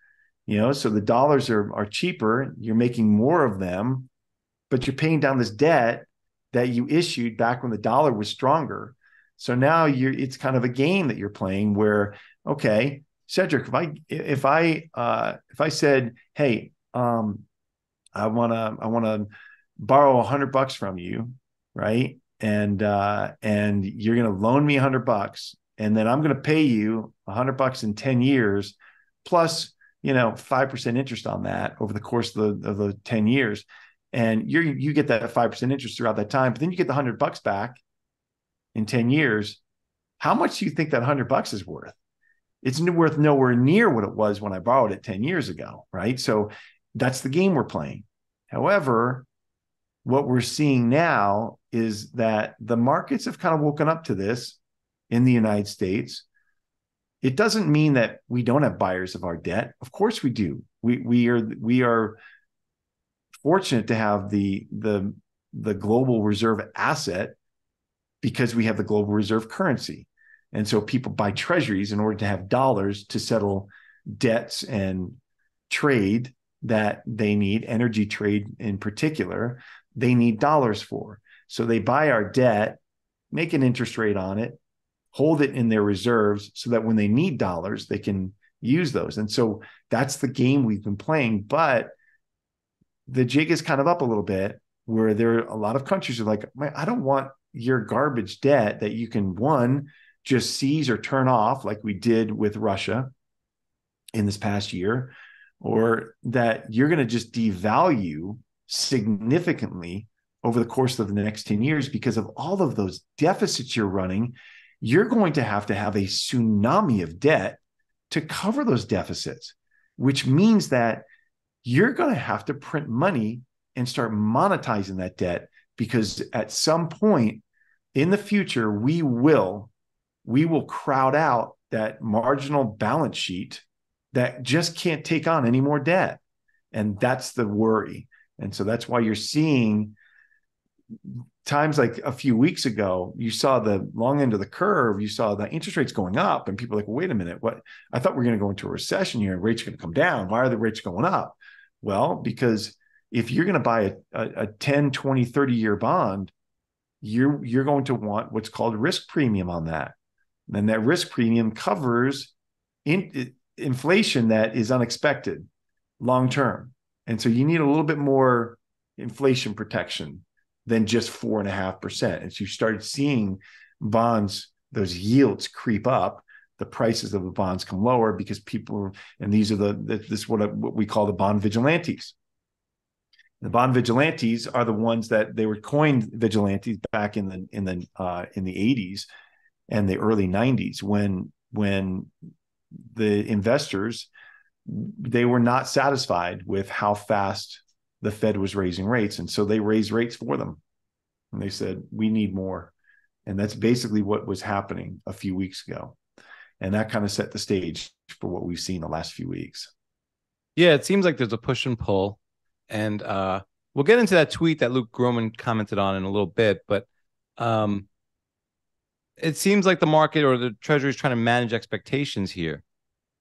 you know so the dollars are are cheaper you're making more of them but you're paying down this debt that you issued back when the dollar was stronger so now you're it's kind of a game that you're playing where okay cedric if i if i uh if i said hey um i want to i want to borrow a hundred bucks from you right and uh and you're to loan me a hundred bucks and then I'm to pay you a hundred bucks in 10 years plus, you know, 5% interest on that over the course of the, of the 10 years. And you you get that 5% interest throughout that time, but then you get the hundred bucks back in 10 years, how much do you think that 100 bucks is worth? It's worth nowhere near what it was when I borrowed it 10 years ago, right? So that's the game we're playing. However, what we're seeing now is that the markets have kind of woken up to this in the United States. It doesn't mean that we don't have buyers of our debt. Of course we do. We we are we are fortunate to have the the the global reserve asset because we have the global reserve currency. And so people buy treasuries in order to have dollars to settle debts and trade that they need, energy trade in particular, they need dollars for. So they buy our debt, make an interest rate on it, hold it in their reserves so that when they need dollars, they can use those. And so that's the game we've been playing. But the jig is kind of up a little bit where there are a lot of countries are like, I don't want your garbage debt that you can one just seize or turn off like we did with Russia in this past year or that you're going to just devalue significantly over the course of the next 10 years because of all of those deficits you're running you're going to have to have a tsunami of debt to cover those deficits which means that you're going to have to print money and start monetizing that debt because at some point in the future we will we will crowd out that marginal balance sheet that just can't take on any more debt. And that's the worry. And so that's why you're seeing times like a few weeks ago, you saw the long end of the curve, you saw the interest rates going up, and people like, wait a minute, what? I thought we are going to go into a recession here and rates are going to come down. Why are the rates going up? Well, because if you're going to buy a, a, a 10, 20, 30 year bond, you're you're going to want what's called risk premium on that. And that risk premium covers in, inflation that is unexpected long term. And so you need a little bit more inflation protection than just four and a half percent. As you started seeing bonds, those yields creep up, the prices of the bonds come lower because people, and these are the this is what, what we call the bond vigilantes. The bond vigilantes are the ones that they were coined vigilantes back in the in the uh, in the 80s and the early 90s when when the investors they were not satisfied with how fast the Fed was raising rates, and so they raised rates for them. And they said, "We need more," and that's basically what was happening a few weeks ago, and that kind of set the stage for what we've seen the last few weeks. Yeah, it seems like there's a push and pull, and uh, we'll get into that tweet that Luke Gromen commented on in a little bit, but um, it seems like the market or the treasury is trying to manage expectations here.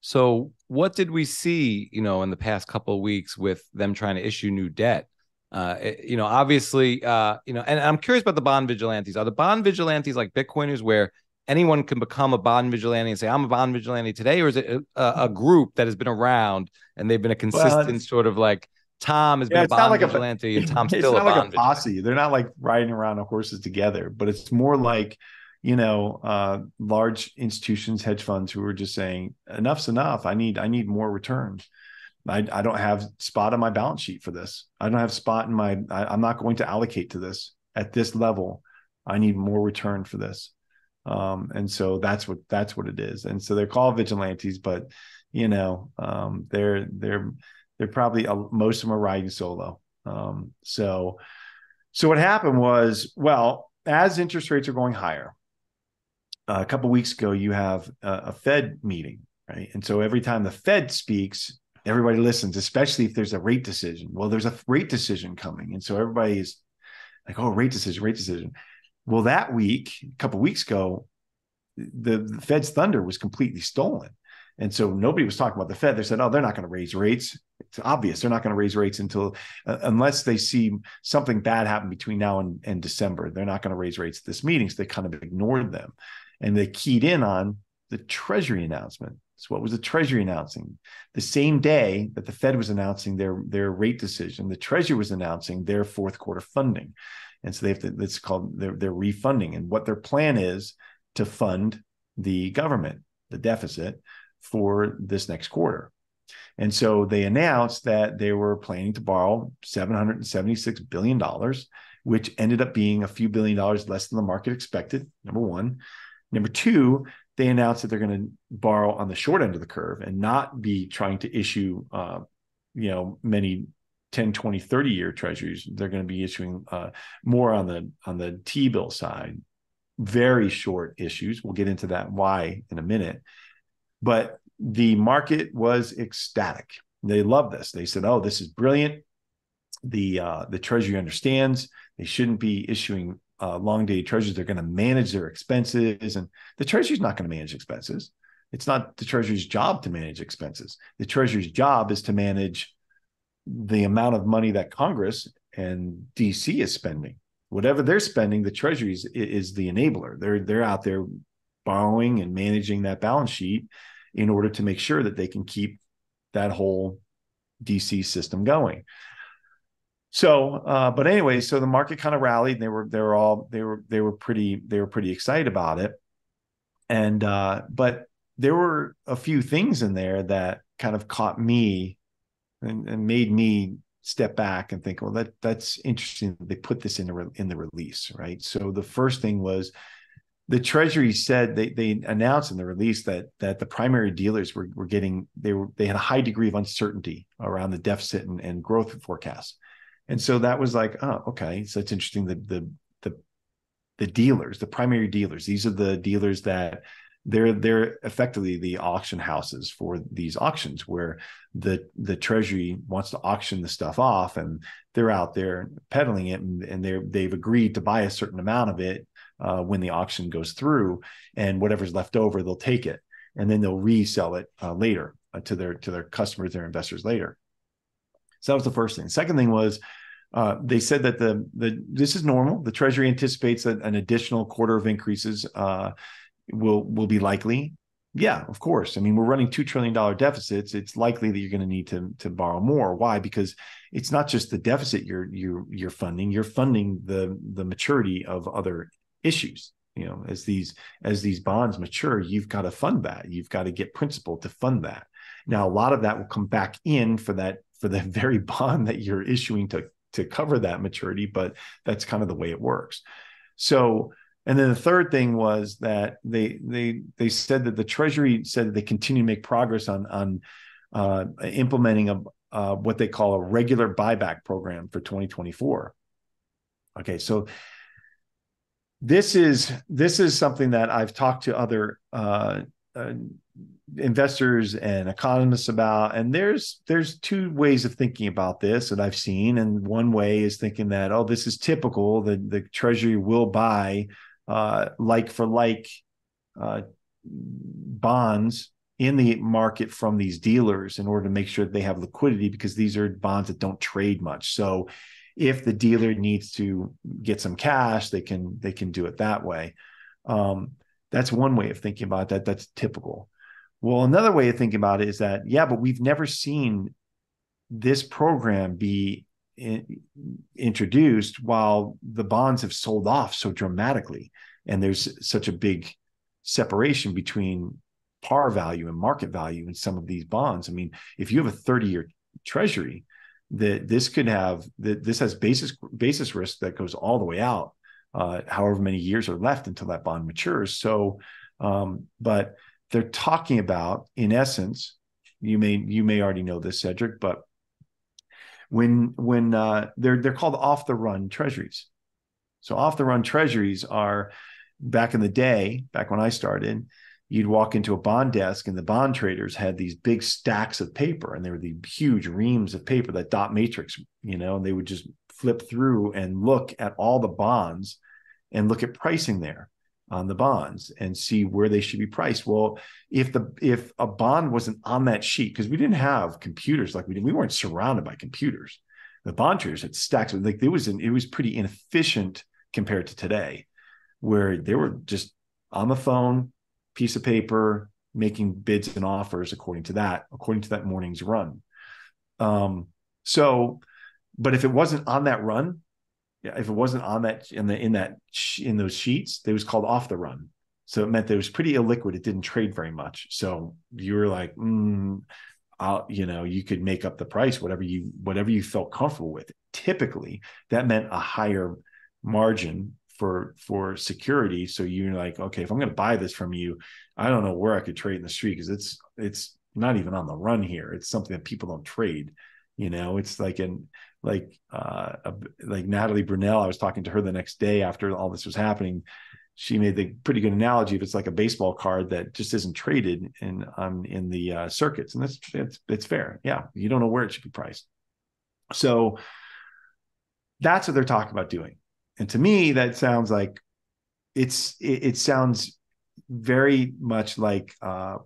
So, what did we see, you know, in the past couple of weeks with them trying to issue new debt? Uh, it, you know, obviously, uh, you know, and I'm curious about the bond vigilantes. Are the bond vigilantes like Bitcoiners, where anyone can become a bond vigilante and say, "I'm a bond vigilante today," or is it a, a group that has been around and they've been a consistent well, sort of like Tom has yeah, been a bond like vigilante a, and Tom's still a bond like a (laughs) posse. Vigilante. They're not like riding around on horses together, but it's more like you know uh, large institutions hedge funds who are just saying enough's enough. I need i need more returns. I, I don't have spot on my balance sheet for this. I don't have spot in my I, i'm not going to allocate to this. At this level i need more return for this. Um, and so that's what that's what it is. And so they're called vigilantes but you know um, they're they're they're probably uh, most of them are riding solo. Um, so so what happened was well as interest rates are going higher a couple weeks ago, you have a, a Fed meeting, right? And so every time the Fed speaks, everybody listens, especially if there's a rate decision. Well, there's a rate decision coming, and so everybody is like, "Oh, rate decision, rate decision." Well, that week, a couple weeks ago, the, the Fed's thunder was completely stolen, and so nobody was talking about the Fed. They said, "Oh, they're not going to raise rates." It's obvious they're not going to raise rates until uh, unless they see something bad happen between now and, and December. They're not going to raise rates at this meeting, so they kind of ignored them and they keyed in on the Treasury announcement. So, what was the Treasury announcing? The same day that the Fed was announcing their their rate decision, the Treasury was announcing their fourth quarter funding, and so they have to. It's called their their refunding, and what their plan is to fund the government, the deficit for this next quarter. And so they announced that they were planning to borrow $776 billion which ended up being a few billion dollars less than the market expected. Number one. Number two, they announced that they're going to borrow on the short end of the curve and not be trying to issue, uh, you know, many 10, 20, 30 year treasuries. They're going to be issuing uh, more on the on the T bill side, very short issues. We'll get into that why in a minute. But the market was ecstatic. They love this. They said, "Oh, this is brilliant." The uh, the Treasury understands they shouldn't be issuing uh, long dated treasuries. They're going to manage their expenses, and the Treasury's not going to manage expenses. It's not the Treasury's job to manage expenses. The Treasury's job is to manage the amount of money that Congress and DC is spending. Whatever they're spending, the Treasury is, is the enabler. They're they're out there borrowing and managing that balance sheet in order to make sure that they can keep that whole DC system going. So, uh, but anyway, so the market kind of rallied. And they were they were all they were they were pretty they were pretty excited about it, and uh, but there were a few things in there that kind of caught me and, and made me step back and think, well, that that's interesting. They put this in the re- in the release, right? So the first thing was the Treasury said they they announced in the release that that the primary dealers were were getting they were they had a high degree of uncertainty around the deficit and, and growth forecasts. And so that was like, oh, okay. So it's interesting that the the the dealers, the primary dealers, these are the dealers that they're they're effectively the auction houses for these auctions where the the treasury wants to auction the stuff off and they're out there peddling it and, and they're they've agreed to buy a certain amount of it uh, when the auction goes through and whatever's left over they'll take it and then they'll resell it uh, later uh, to their to their customers their investors later so that was the first thing second thing was uh, they said that the the this is normal. The Treasury anticipates that an additional quarter of increases uh, will will be likely. Yeah, of course. I mean, we're running two trillion dollar deficits. It's likely that you're going to need to to borrow more. Why? Because it's not just the deficit you're you're you're funding. You're funding the the maturity of other issues. You know, as these as these bonds mature, you've got to fund that. You've got to get principal to fund that. Now, a lot of that will come back in for that for the (laughs) very bond that you're issuing to to cover that maturity, but that's kind of the way it works. So, and then the third thing was that they they they said that the Treasury said that they continue to make progress on on uh, implementing a uh, what they call a regular buyback program for 2024. Okay, so this is this is something that I've talked to other uh, uh, investors and economists about and there's there's two ways of thinking about this that i've seen. And one way is thinking that oh this is typical that the treasury will buy uh, like for like uh, bonds in the market from these dealers in order to make sure that they have liquidity because these are bonds that don't trade much. So if the dealer needs to get some cash they can they can do it that way. Um, that's one way of thinking about that. That's typical well, another way of thinking about it is that, yeah, but we've never seen this program be in, introduced while the bonds have sold off so dramatically. And there's such a big separation between par value and market value in some of these bonds. I mean, if you have a 30 year treasury, that this could have that this has basis basis risk that goes all the way out, uh, however many years are left until that bond matures. So, um, but they're talking about in essence you may you may already know this cedric but when when uh, they're they're called off the run treasuries. So off the run treasuries are back in the day back when i started you'd walk into a bond desk and the bond traders had these big stacks of paper and there were these huge reams of paper that dot matrix you know and they would just flip through and look at all the bonds and look at pricing there on the bonds and see where they should be priced. Well, if the if a bond wasn't on that sheet, because we didn't have computers like we did, we weren't surrounded by computers. The bond traders had stacks like it was an, it was pretty inefficient compared to today, where they were just on the phone, piece of paper, making bids and offers according to that, according to that morning's run. Um, so, but if it wasn't on that run, if it wasn't on that in the in that in those sheets, it was called off the run. So it meant that it was pretty illiquid. It didn't trade very much. So you were like, mm, I'll, you know, you could make up the price, whatever you whatever you felt comfortable with. Typically, that meant a higher margin for for security. So you're like, okay, if I'm going to buy this from you, I don't know where I could trade in the street because it's it's not even on the run here. It's something that people don't trade. You know, it's like an like uh like Natalie Brunell. I was talking to her the next day after all this was happening. She made the pretty good analogy if it's like a baseball card that just isn't traded in on in the uh, circuits, and that's it's it's fair. Yeah, you don't know where it should be priced. So that's what they're talking about doing. And to me, that sounds like it's it, it sounds very much like uh,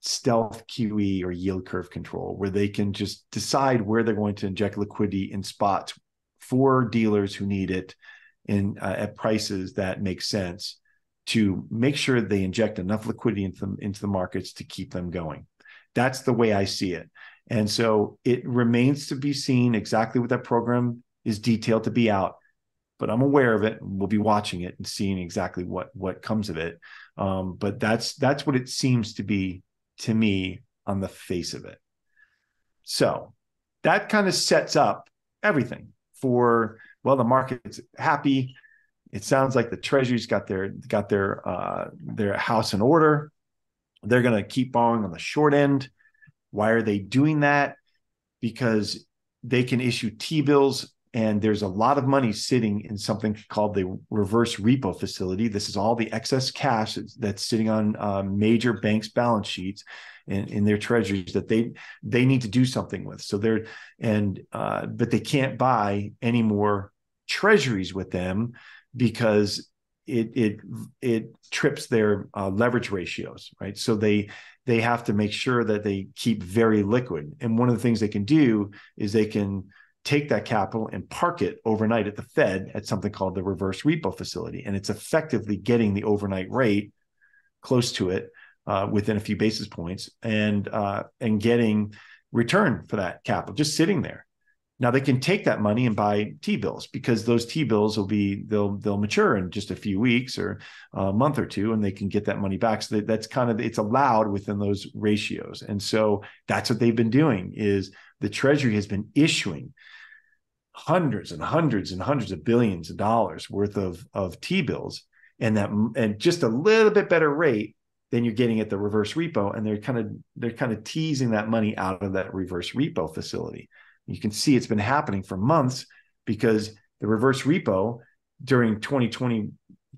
stealth QE or yield curve control, where they can just decide where they're going to inject liquidity in spots for dealers who need it in uh, at prices that make sense to make sure they inject enough liquidity into them into the markets to keep them going. That's the way I see it. And so it remains to be seen exactly what that program is detailed to be out. But I'm aware of it. We'll be watching it and seeing exactly what what comes of it. Um, but that's that's what it seems to be to me on the face of it. So that kind of sets up everything for well, the market's happy. It sounds like the Treasury's got their got their uh, their house in order. They're going to keep borrowing on the short end. Why are they doing that? Because they can issue T bills and there's a lot of money sitting in something called the reverse repo facility. This is all the excess cash that's sitting on uh, major banks' balance sheets in, in, their treasuries that they they need to do something with. So they're and uh, but they can't buy any more treasuries with them because it it it trips their uh, leverage ratios, right? So they they have to make sure that they keep very liquid. And one of the things they can do is they can take that capital and park it overnight at the Fed at something called the reverse repo facility. And it's effectively getting the overnight rate close to it uh, within a few basis points and uh, and getting return for that capital just sitting there. Now they can take that money and buy T bills because those T bills will be they'll they'll mature in just a few weeks or a month or two, and they can get that money back. So that's kind of it's allowed within those ratios, and so that's what they've been doing. Is the Treasury has been issuing hundreds and hundreds and hundreds of billions of dollars worth of of T bills and that and just a little bit better rate than you're getting at the reverse repo. And they're kind of they're kind of teasing that money out of that reverse repo facility. You can see it's been happening for months because the reverse repo during 2020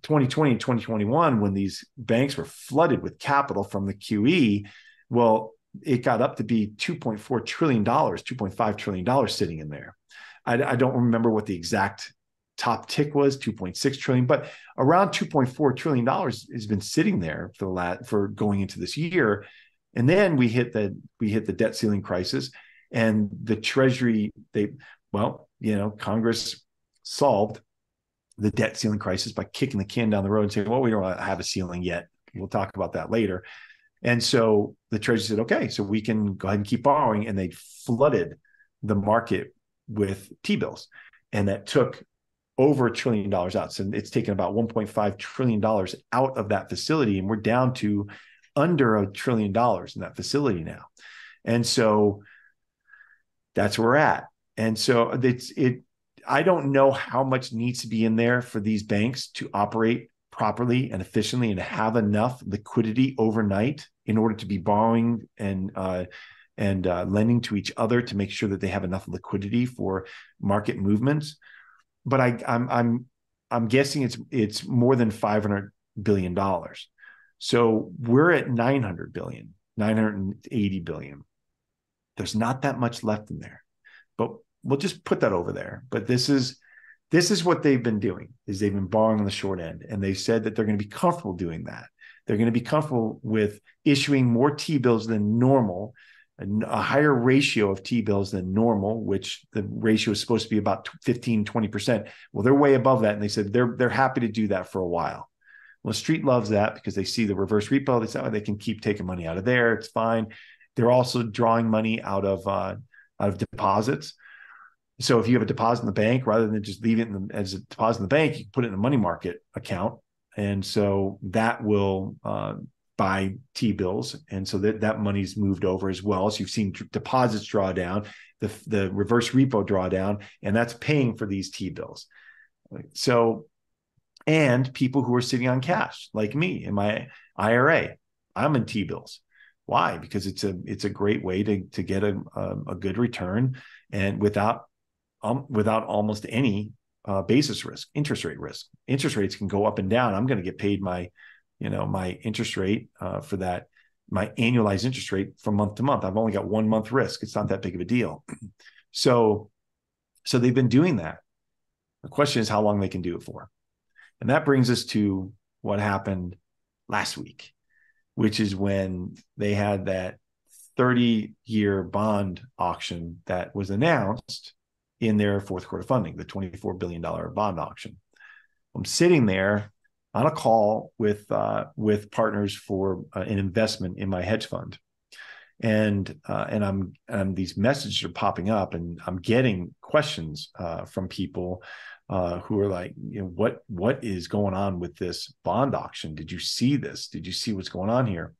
2020 and 2021 when these banks were flooded with capital from the QE well it got up to be 2.4 trillion dollars 2.5 trillion dollars sitting in there. I, I don't remember what the exact top tick was 2.6 trillion but around 2.4 trillion dollars has been sitting there for the last for going into this year. And then we hit the we hit the debt ceiling crisis and the treasury they well you know congress solved the debt ceiling crisis by kicking the can down the road and saying well we don't have a ceiling yet. We'll talk about that later and so the treasury said okay so we can go ahead and keep borrowing and they flooded the market with T-bills. And that took over a trillion dollars out. So it's taken about 1.5 trillion dollars out of that facility. And we're down to under a trillion dollars in that facility now. And so that's where we're at. And so it's it I don't know how much needs to be in there for these banks to operate properly and efficiently and have enough liquidity overnight in order to be borrowing and uh, and uh, lending to each other to make sure that they have enough liquidity for market movements. But I, I'm I'm I'm guessing it's it's more than 500 billion dollars. So we're at 900 billion, 980 billion. There's not that much left in there, but we'll just put that over there. But this is this is what they've been doing is they've been borrowing on the short end and they said that they're going to be comfortable doing that they're going to be comfortable with issuing more t-bills than normal a higher ratio of T-bills than normal, which the ratio is supposed to be about 15, 20%. Well, they're way above that. And they said they're they're happy to do that for a while. Well, street loves that because they see the reverse repo. They say oh, they can keep taking money out of there. It's fine. They're also drawing money out of uh, out of deposits. So if you have a deposit in the bank, rather than just leave it the, as a deposit in the bank, you can put it in a money market account, and so that will uh, buy T bills, and so that that money's moved over as well. So you've seen deposits draw down, the the reverse repo draw down, and that's paying for these T bills. So, and people who are sitting on cash, like me in my IRA, I'm in T bills. Why? Because it's a it's a great way to to get a a, a good return and without um without almost any uh, basis risk, interest rate risk. Interest rates can go up and down. I'm going to get paid my, you know, my interest rate uh, for that, my annualized interest rate from month to month. I've only got one month risk. It's not that big of a deal. (clears throat) So, so they've been doing that. The question is how long they can do it for, and that brings us to what happened last week, which is when they had that 30 year bond auction that was announced in their fourth quarter funding, the $24 billion bond auction. I'm sitting there on a call with uh, with partners for uh, an investment in my hedge fund, and uh, and I'm and these messages are popping up, and I'm getting questions uh, from people uh, who are like, you know, what what is going on with this bond auction? Did you see this? Did you see what's going on here?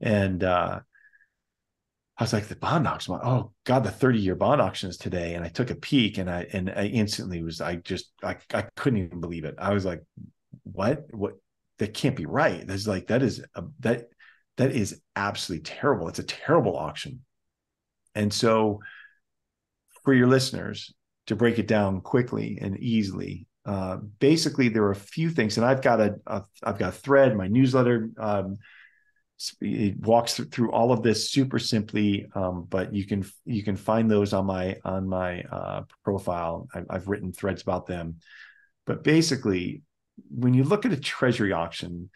And uh, I was like, the bond auction. Oh God, the 30 year bond auction is today. And I took a peek and I and I instantly was I just I I couldn't even believe it. I was like, what? What that can't be right. That's like that is a, that that is absolutely terrible. It's a terrible auction. And so for your listeners to break it down quickly and easily, uh, basically there are a few things, and I've got a, a I've got a thread, my newsletter. Um, it walks through all of this super simply um, but you can you can find those on my on my uh, profile. I, i've written threads about them. But basically when you look at a treasury auction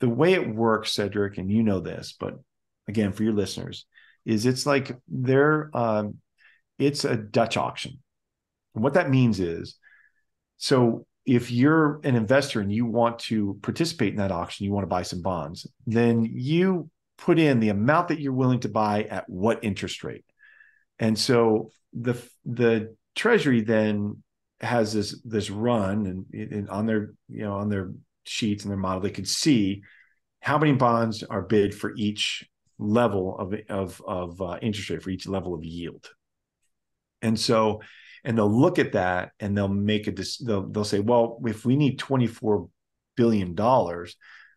the way it works cedric and you know this but again for your listeners is it's like they're um, it's a dutch auction. And what that means is so if you're an investor and you want to participate in that auction, you want to buy some bonds, then you put in the amount that you're willing to buy at what interest rate. And so the the treasury then has this this run and, and on their you know on their sheets and their model they could see how many bonds are bid for each level of of of uh, interest rate for each level of yield. And so and they'll look at that and they'll make a they'll they'll say, well, if we need twenty four billion dollars,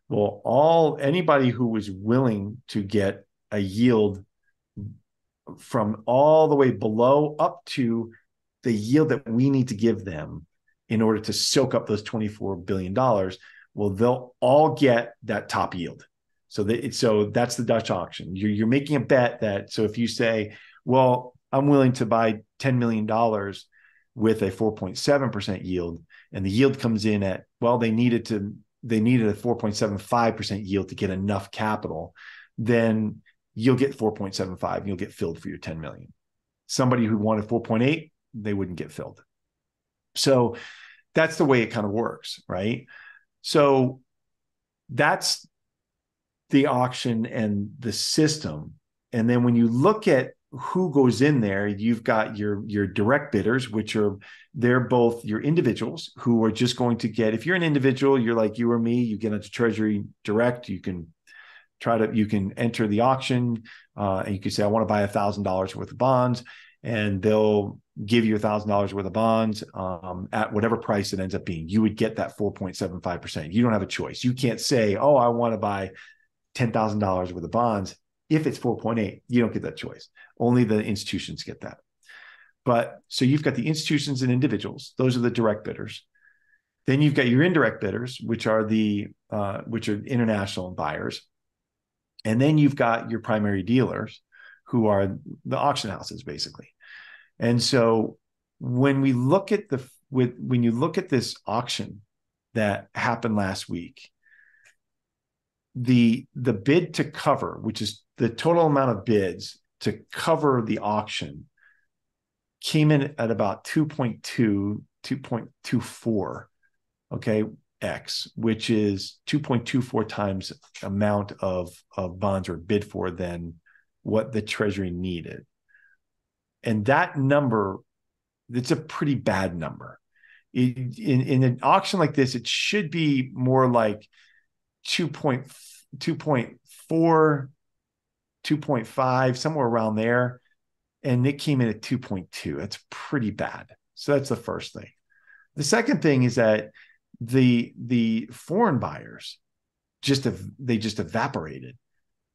well, all anybody who was willing to get a yield from all the way below up to the yield that we need to give them in order to soak up those 24 billion dollars well they'll all get that top yield. So that so that's the dutch auction. You're, you're making a bet that so if you say well i'm willing to buy $10 million with a 4.7% yield. And the yield comes in at well they needed to they needed a 4.75% yield to get enough capital. Then you'll get 4.75 you'll get filled for your 10 million. Somebody who wanted 4.8 they wouldn't get filled. So that's the way it kind of works right? So that's the auction and the system. And then when you look at who goes in there you've got your your direct bidders which are they're both your individuals who are just going to get if you're an individual you're like you or me you get into treasury direct you can try to you can enter the auction uh, and you can say i want to buy a thousand dollars worth of bonds and they'll give you a thousand dollars worth of bonds um, at whatever price it ends up being. You would get that 4.75% you don't have a choice. You can't say oh i want to buy $10000 worth of bonds if it's 4.8, you don't get that choice. Only the institutions get that. But so you've got the institutions and individuals; those are the direct bidders. Then you've got your indirect bidders, which are the uh, which are international buyers, and then you've got your primary dealers, who are the auction houses, basically. And so when we look at the with when you look at this auction that happened last week, the the bid to cover, which is the total amount of bids to cover the auction, came in at about 2.2, 2.24, okay, X, which is 2.24 times amount of, of bonds were bid for than what the Treasury needed. And that number, it's a pretty bad number. in, in an auction like this, it should be more like 2.2.4 2.5, somewhere around there. And Nick came in at 2.2. That's pretty bad. So that's the first thing. The second thing is that the the foreign buyers just they just evaporated.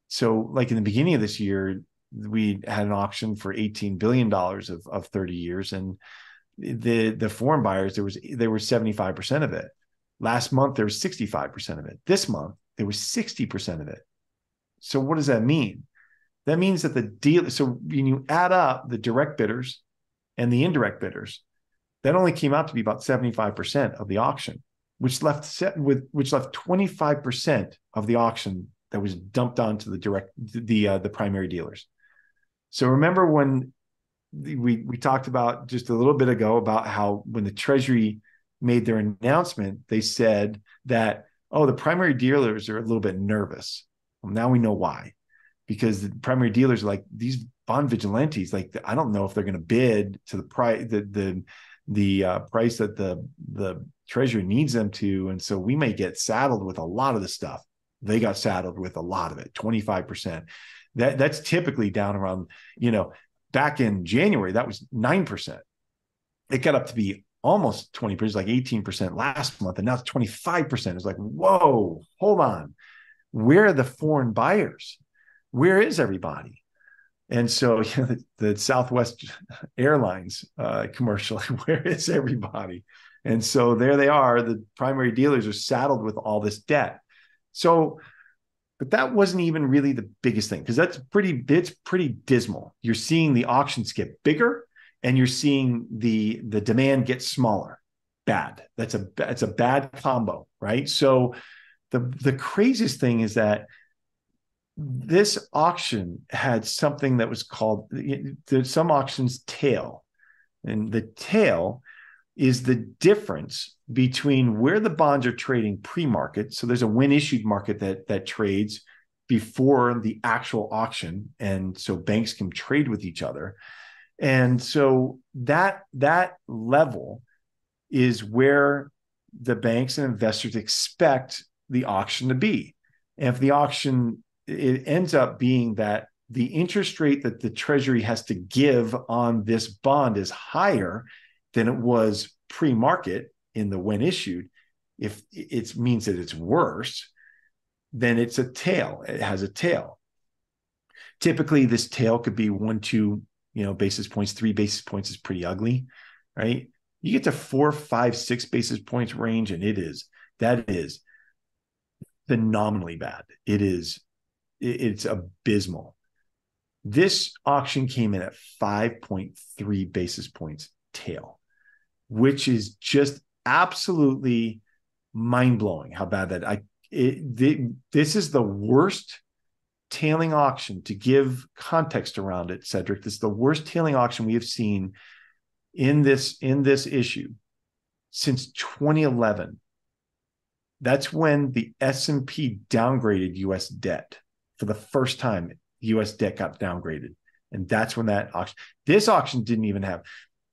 So, like in the beginning of this year, we had an auction for 18 billion dollars of, of 30 years, and the the foreign buyers there was there were 75 percent of it. Last month there was 65 percent of it. This month there was 60 percent of it. So, what does that mean? That means that the deal. So, when you add up the direct bidders and the indirect bidders, that only came out to be about 75 percent of the auction which left set with which left 25% of the auction that was dumped onto the direct the uh, the primary dealers. So remember when we we talked about just a little bit ago about how when the treasury made their announcement they said that oh the primary dealers are a little bit nervous. Well, now we know why. Because the primary dealers are like these bond vigilantes like I don't know if they're going to bid to the price the the the uh, price that the the treasury needs them to. And so we may get saddled with a lot of the stuff. They got saddled with a lot of it 25% that that's typically down around you know back in january that was 9% it got up to be almost 20% like 18% last month and now it's 25% it's like whoa hold on. Where are the foreign buyers where is everybody and so (laughs) you know, the, the, Southwest Airlines uh, commercial, (laughs) where is everybody? And so there they are. The primary dealers are saddled with all this debt. So, but that wasn't even really the biggest thing because that's pretty. It's pretty dismal. You're seeing the auctions get bigger, and you're seeing the the demand get smaller. Bad. That's a that's a bad combo, right? So, the the craziest thing is that this auction had something that was called some auctions tail. And the tail is the difference between where the bonds are trading pre-market. So there's a when issued market that that trades before the actual auction. And so banks can trade with each other. And so that that level is where the banks and investors expect the auction to be. And if the auction it ends up being that the interest rate that the treasury has to give on this bond is higher than it was pre-market in the when issued. If it means that it's worse then it's a tail. It has a tail. Typically this tail could be one two you know basis points. Three basis points is pretty ugly right? You get to four five six basis points range and it is that is phenomenally bad. It is it's abysmal. This auction came in at 5.3 basis points tail, which is just absolutely mind blowing how bad that I it, the, this is the worst tailing auction to give context around it Cedric this is the worst tailing auction we have seen in this in this issue since 2011 that's when the S&P downgraded US debt for the first time, US debt got downgraded. And that's when that auction, this auction didn't even have,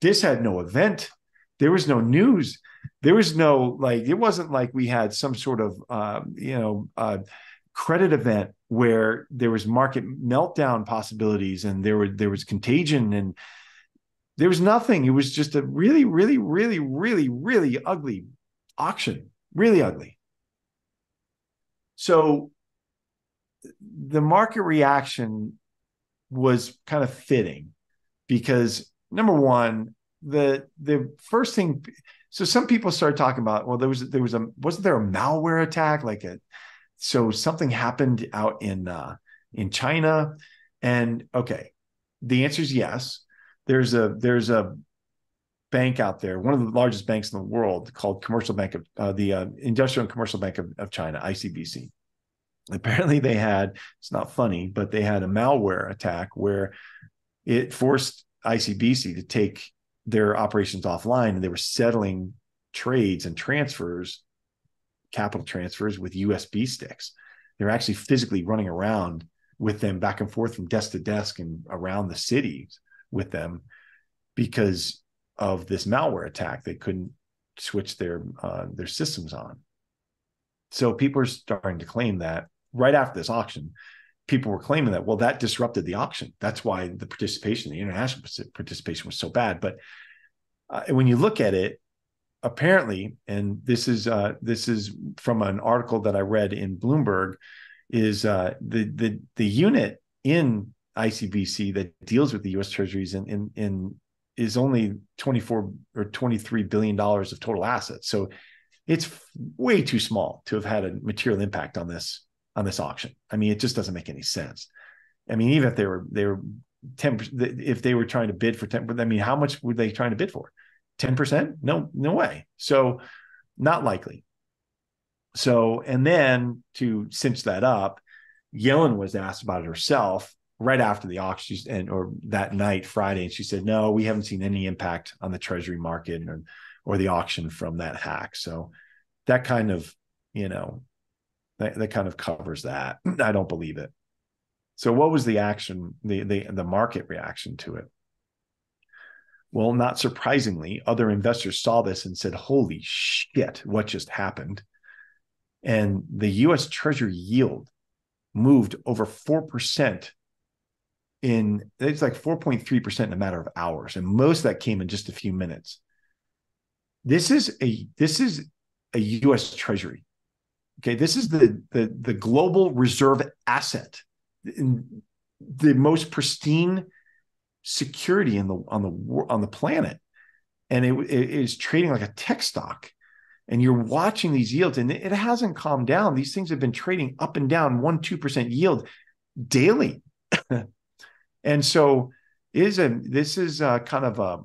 this had no event. There was no news. There was no, like, it wasn't like we had some sort of, uh, you know, uh, credit event where there was market meltdown possibilities and there were, there was contagion and there was nothing. It was just a really, really, really, really, really ugly auction, really ugly. So the market reaction was kind of fitting because number one, the the first thing so some people started talking about well there was there was a wasn't there a malware attack? Like a so something happened out in uh in China and okay the answer is yes. There's a there's a bank out there one of the largest banks in the world called commercial bank of uh, the uh, industrial and commercial bank of, of china icbc apparently they had it's not funny but they had a malware attack where it forced icbc to take their operations offline and they were settling trades and transfers capital transfers with usb sticks. They're actually physically running around with them back and forth from desk to desk and around the cities with them because of this malware attack. They couldn't switch their uh, their systems on. So people are starting to claim that right after this auction, people were claiming that, well, that disrupted the auction. That's why the participation, the international participation was so bad. But uh, when you look at it, apparently, and this is uh, this is from an article that I read in Bloomberg, is uh, the the the unit in ICBC that deals with the U.S. Treasuries in in, in is only 24 or 23 billion dollars of total assets. So it's way too small to have had a material impact on this on this auction. I mean, it just doesn't make any sense. I mean, even if they were they were 10 if they were trying to bid for 10 I mean, how much were they trying to bid for? 10%? No, no way. So not likely. So, and then to cinch that up, Yellen was asked about it herself right after the auction and or that night Friday and she said no we haven't seen any impact on the treasury market or or the auction from that hack so that kind of you know that, that kind of covers that. (clears throat) I don't believe it. So what was the action the the the market reaction to it? Well not surprisingly other investors saw this and said holy shit what just happened? And the US treasury yield moved over 4% in it's like 4.3% in a matter of hours and most of that came in just a few minutes. This is a this is a US treasury okay this is the the the global reserve asset the most pristine security in the on the on the planet. And it, it is trading like a tech stock. And you're watching these yields and it hasn't calmed down. These things have been trading up and down 1 2% yield daily. (laughs) And so is a this is a kind of a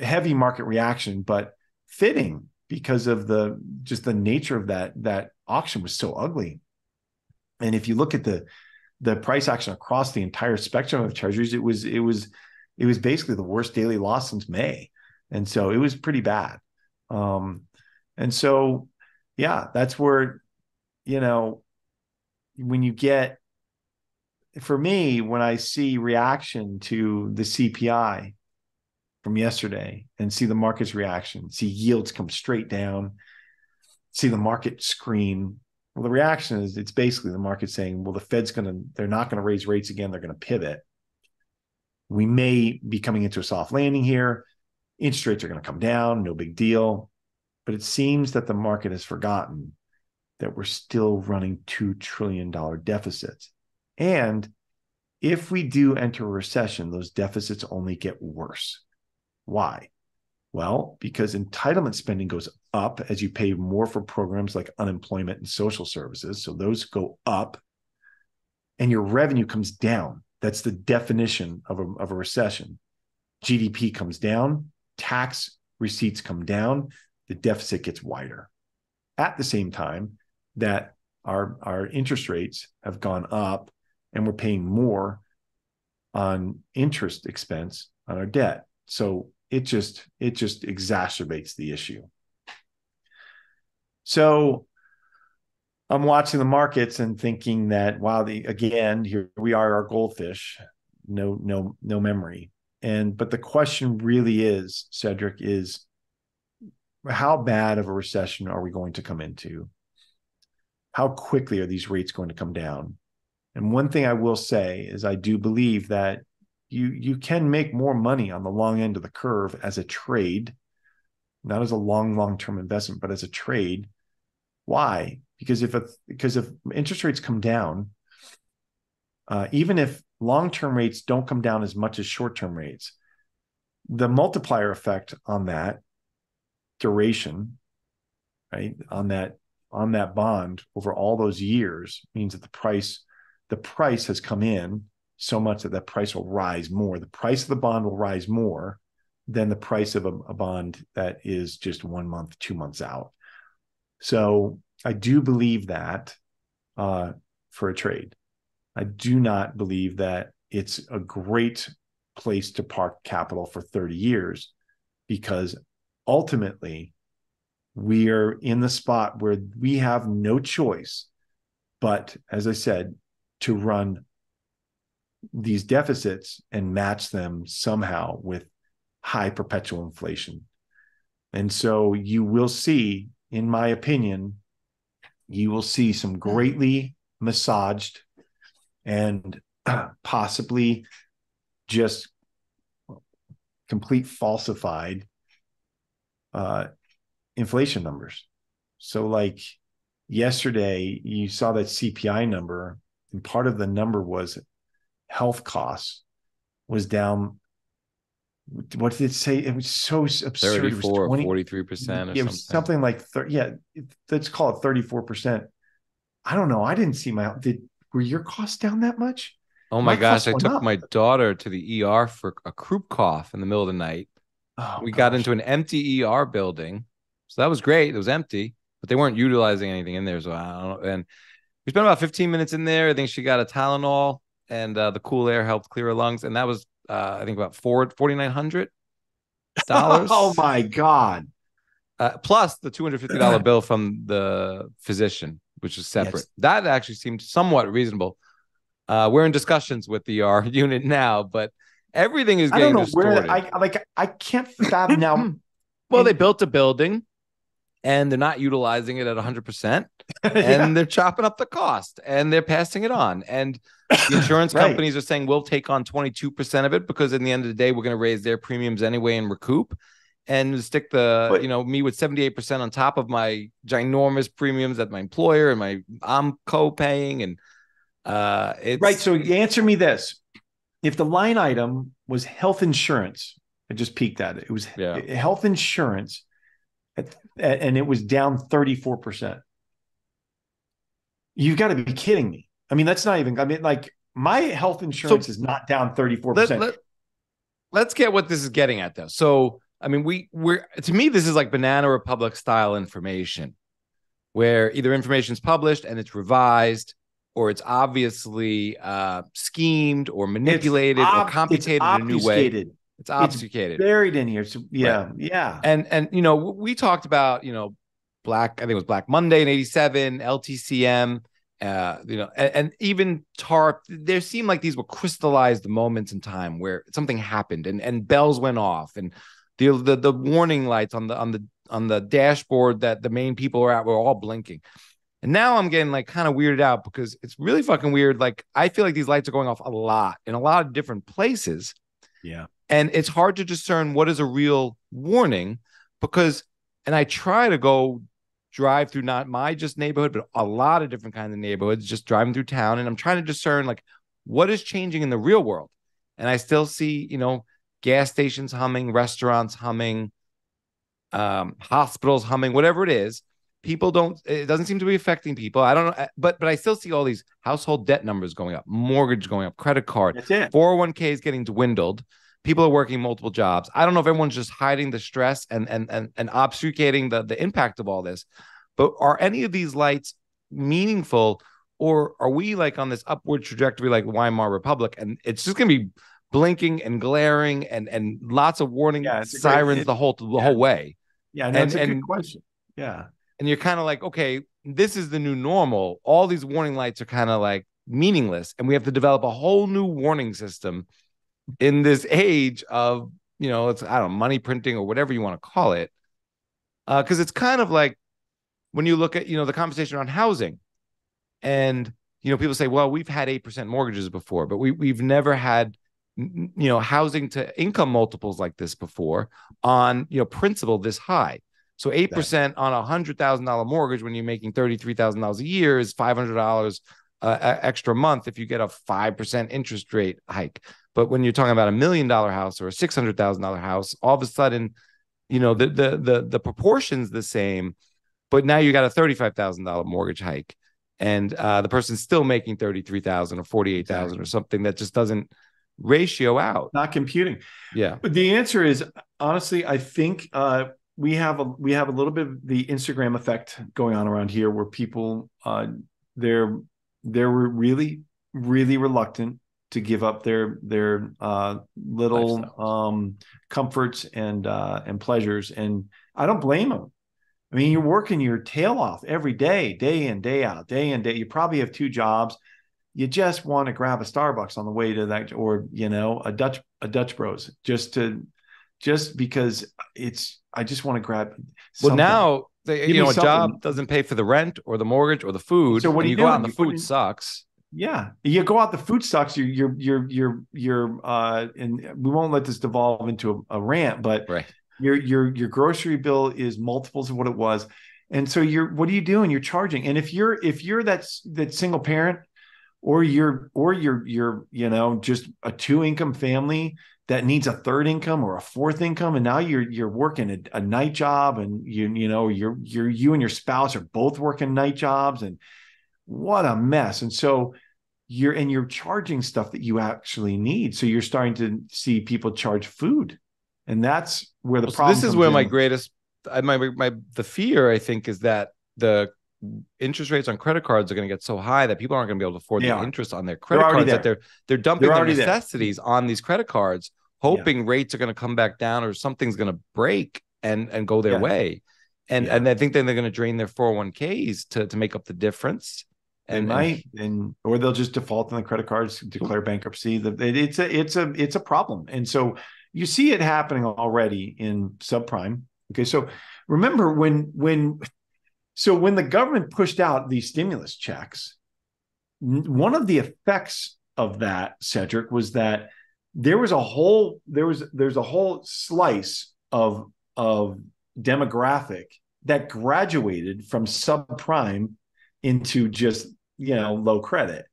heavy market reaction, but fitting because of the just the nature of that that auction was so ugly. And if you look at the the price action across the entire spectrum of treasuries, it was it was it was basically the worst daily loss since May, and so it was pretty bad. Um, and so, yeah, that's where you know when you get for me, when I see reaction to the CPI from yesterday and see the market's reaction, see yields come straight down, see the market scream. Well, the reaction is it's basically the market saying, well, the Fed's going to, they're not going to raise rates again. They're going to pivot. We may be coming into a soft landing here. Interest rates are going to come down, no big deal. But it seems that the market has forgotten that we're still running $2 trillion deficits. And if we do enter a recession, those deficits only get worse. Why? Well, because entitlement spending goes up as you pay more for programs like unemployment and social services. So those go up and your revenue comes down. That's the definition of a, of a recession. GDP comes down, tax receipts come down, the deficit gets wider. At the same time that our, our interest rates have gone up and we're paying more on interest expense on our debt. So it just it just exacerbates the issue. So I'm watching the markets and thinking that wow, the again here we are our goldfish, no no no memory. And but the question really is, Cedric, is how bad of a recession are we going to come into? How quickly are these rates going to come down? And one thing I will say is I do believe that you you can make more money on the long end of the curve as a trade, not as a long long term investment, but as a trade. Why? Because if a, because if interest rates come down, uh, even if long term rates don't come down as much as short term rates, the multiplier effect on that duration, right, on that on that bond over all those years means that the price the price has come in so much that that price will rise more. The price of the bond will rise more than the price of a, a bond that is just one month, two months out. So I do believe that uh, for a trade. I do not believe that it's a great place to park capital for 30 years because ultimately we are in the spot where we have no choice but as i said to run these deficits and match them somehow with high perpetual inflation. And so you will see, in my opinion, you will see some greatly massaged and (clears throat) possibly just complete falsified uh, inflation numbers. So, like yesterday, you saw that CPI number, and part of the number was health costs was down. What did it say? It was so absurd. It was 34 20 43 percent or it something. was something like thir- yeah let's call it 34 percent i don't know i didn't see my did were your costs down that much oh my, my gosh i took up. my daughter to the er for a croup cough in the middle of the night oh we got into an empty er building so that was great it was empty but they weren't utilizing anything in there so i don't know and we spent about 15 minutes in there i think she got a tylenol and uh, the cool air helped clear her lungs and that was uh, i think about four 4900 dollars (laughs) oh my god uh, plus the $250 bill from the physician, which is separate. Yes. That actually seemed somewhat reasonable. Uh, we're in discussions with the R (laughs) unit now, but everything is i don't getting know distorted. where i like i can't fathom now (clears throat) well, they built a building and they're not utilizing it at 100%, Yeah. (laughs) and they're chopping up the cost and they're passing it on. And the (laughs) insurance Right. companies are saying we'll take on 22% of it because in the end of the day, we're going to raise their premiums anyway and recoup and stick the, But- you know, me with 78% on top of my ginormous premiums that my employer and my, I'm co-paying. And uh, it's right so answer me this if the line item was health insurance i just peeked at it it was Yeah. health insurance at- and it was down 34% you've got to be kidding me i mean that's not even i mean like my health insurance is not down 34% let, let, us get what this is getting at though. So, I mean, we we're to me, this is like Banana Republic style information, where either information is published and it's revised, or it's obviously uh, schemed or manipulated It's or ob- computated it's in a new way. obfuscated. It's obfuscated. buried in here so yeah yeah and and you know we talked about you know black i think it was black monday in 87 ltcm uh you know and, and even tarp there seemed like these were crystallized moments in time where something happened and and bells went off and the the, the warning lights on the on the on the dashboard that the main people were at were all blinking. And now i'm getting like kind of weirded out because it's really fucking weird. Like i feel like these lights are going off a lot in a lot of different places. Yeah. And it's hard to discern what is a real warning because and i try to go drive through not my just neighborhood but a lot of different kinds of neighborhoods just driving through town and i'm trying to discern like what is changing in the real world? And i still see you know gas stations humming restaurants humming um hospitals humming whatever it is. People don't it doesn't seem to be affecting people. I don't know but but i still see all these household debt numbers going up mortgage going up credit card that's it. 401k is getting dwindled people are working multiple jobs. I don't know if everyone's just hiding the stress and and and, and obfuscating the the impact of all this but are any of these lights meaningful? Or are we like on this upward trajectory like weimar republic and it's just going to be blinking and glaring and and lots of warning Yeah, great- sirens it- the whole the yeah. whole way. Yeah that's and- a good and- question. Yeah. And you're kind of like, okay, this is the new normal. All these warning lights are kind of like meaningless, and we have to develop a whole new warning system in this age of you know, it's I don't know, money printing or whatever you want to call it, Uh, because it's kind of like when you look at you know the conversation around housing, and you know people say, well, we've had eight percent mortgages before, but we we've never had you know housing to income multiples like this before on you know principal this high. So eight percent on a hundred thousand dollar mortgage when you're making thirty three thousand dollars a year is five hundred dollars uh, extra month if you get a five percent interest rate hike. But when you're talking about a million dollar house or a six hundred thousand dollar house, all of a sudden, you know the the the the proportions the same, but now you got a thirty five thousand dollar mortgage hike, and uh, the person's still making thirty three thousand or forty eight thousand or something that just doesn't ratio out. not computing Yeah. But the answer is honestly, I think uh, we have a we have a little bit of the Instagram effect going on around here, where people uh, they're they're really really reluctant to give up their their uh, little um, comforts and uh, and pleasures, and I don't blame them. I mean, you're working your tail off every day, day in, day out, day in, day. You probably have two jobs. You just want to grab a Starbucks on the way to that, or you know, a Dutch a Dutch Bros, just to just because it's. I just want to grab. Well, now they, you know a job doesn't pay for the rent or the mortgage or the food. So what are you you go out doing? and the You food in- sucks. Yeah, you go out. The food sucks. You're you're you're you're you're uh, and we won't let this devolve into a, a rant, but Right. your your your grocery bill is multiples of what it was and so you're what are you doing you're charging and if you're if you're that that single parent or you're or you're you're you know just a two income family that needs a third income or a fourth income and now you're you're working a, a, night job and you you know you're you're you and your spouse are both working night jobs and what a mess and so you're and you're charging stuff that you actually need so you're starting to see people charge food and that's where the so problem this is where in. my greatest my my the fear I think is that the interest rates on credit cards are going to get so high that people aren't going to be able to afford They the are. interest on their credit cards that they're they're dumping They're their already there. necessities on these credit cards hoping rates are going to come back down or something's going to break and and go their Yeah. way and Yeah. and I think then they're going to drain their 401ks to to make up the difference They and, and might, and or they'll just default on the credit cards, declare bankruptcy. It's a it's a it's a problem, and so you see it happening already in subprime. Okay, so remember when when so when the government pushed out these stimulus checks, one of the effects of that, Cedric, was that there was a whole there was there's a whole slice of of demographic that graduated from subprime into just you know low credit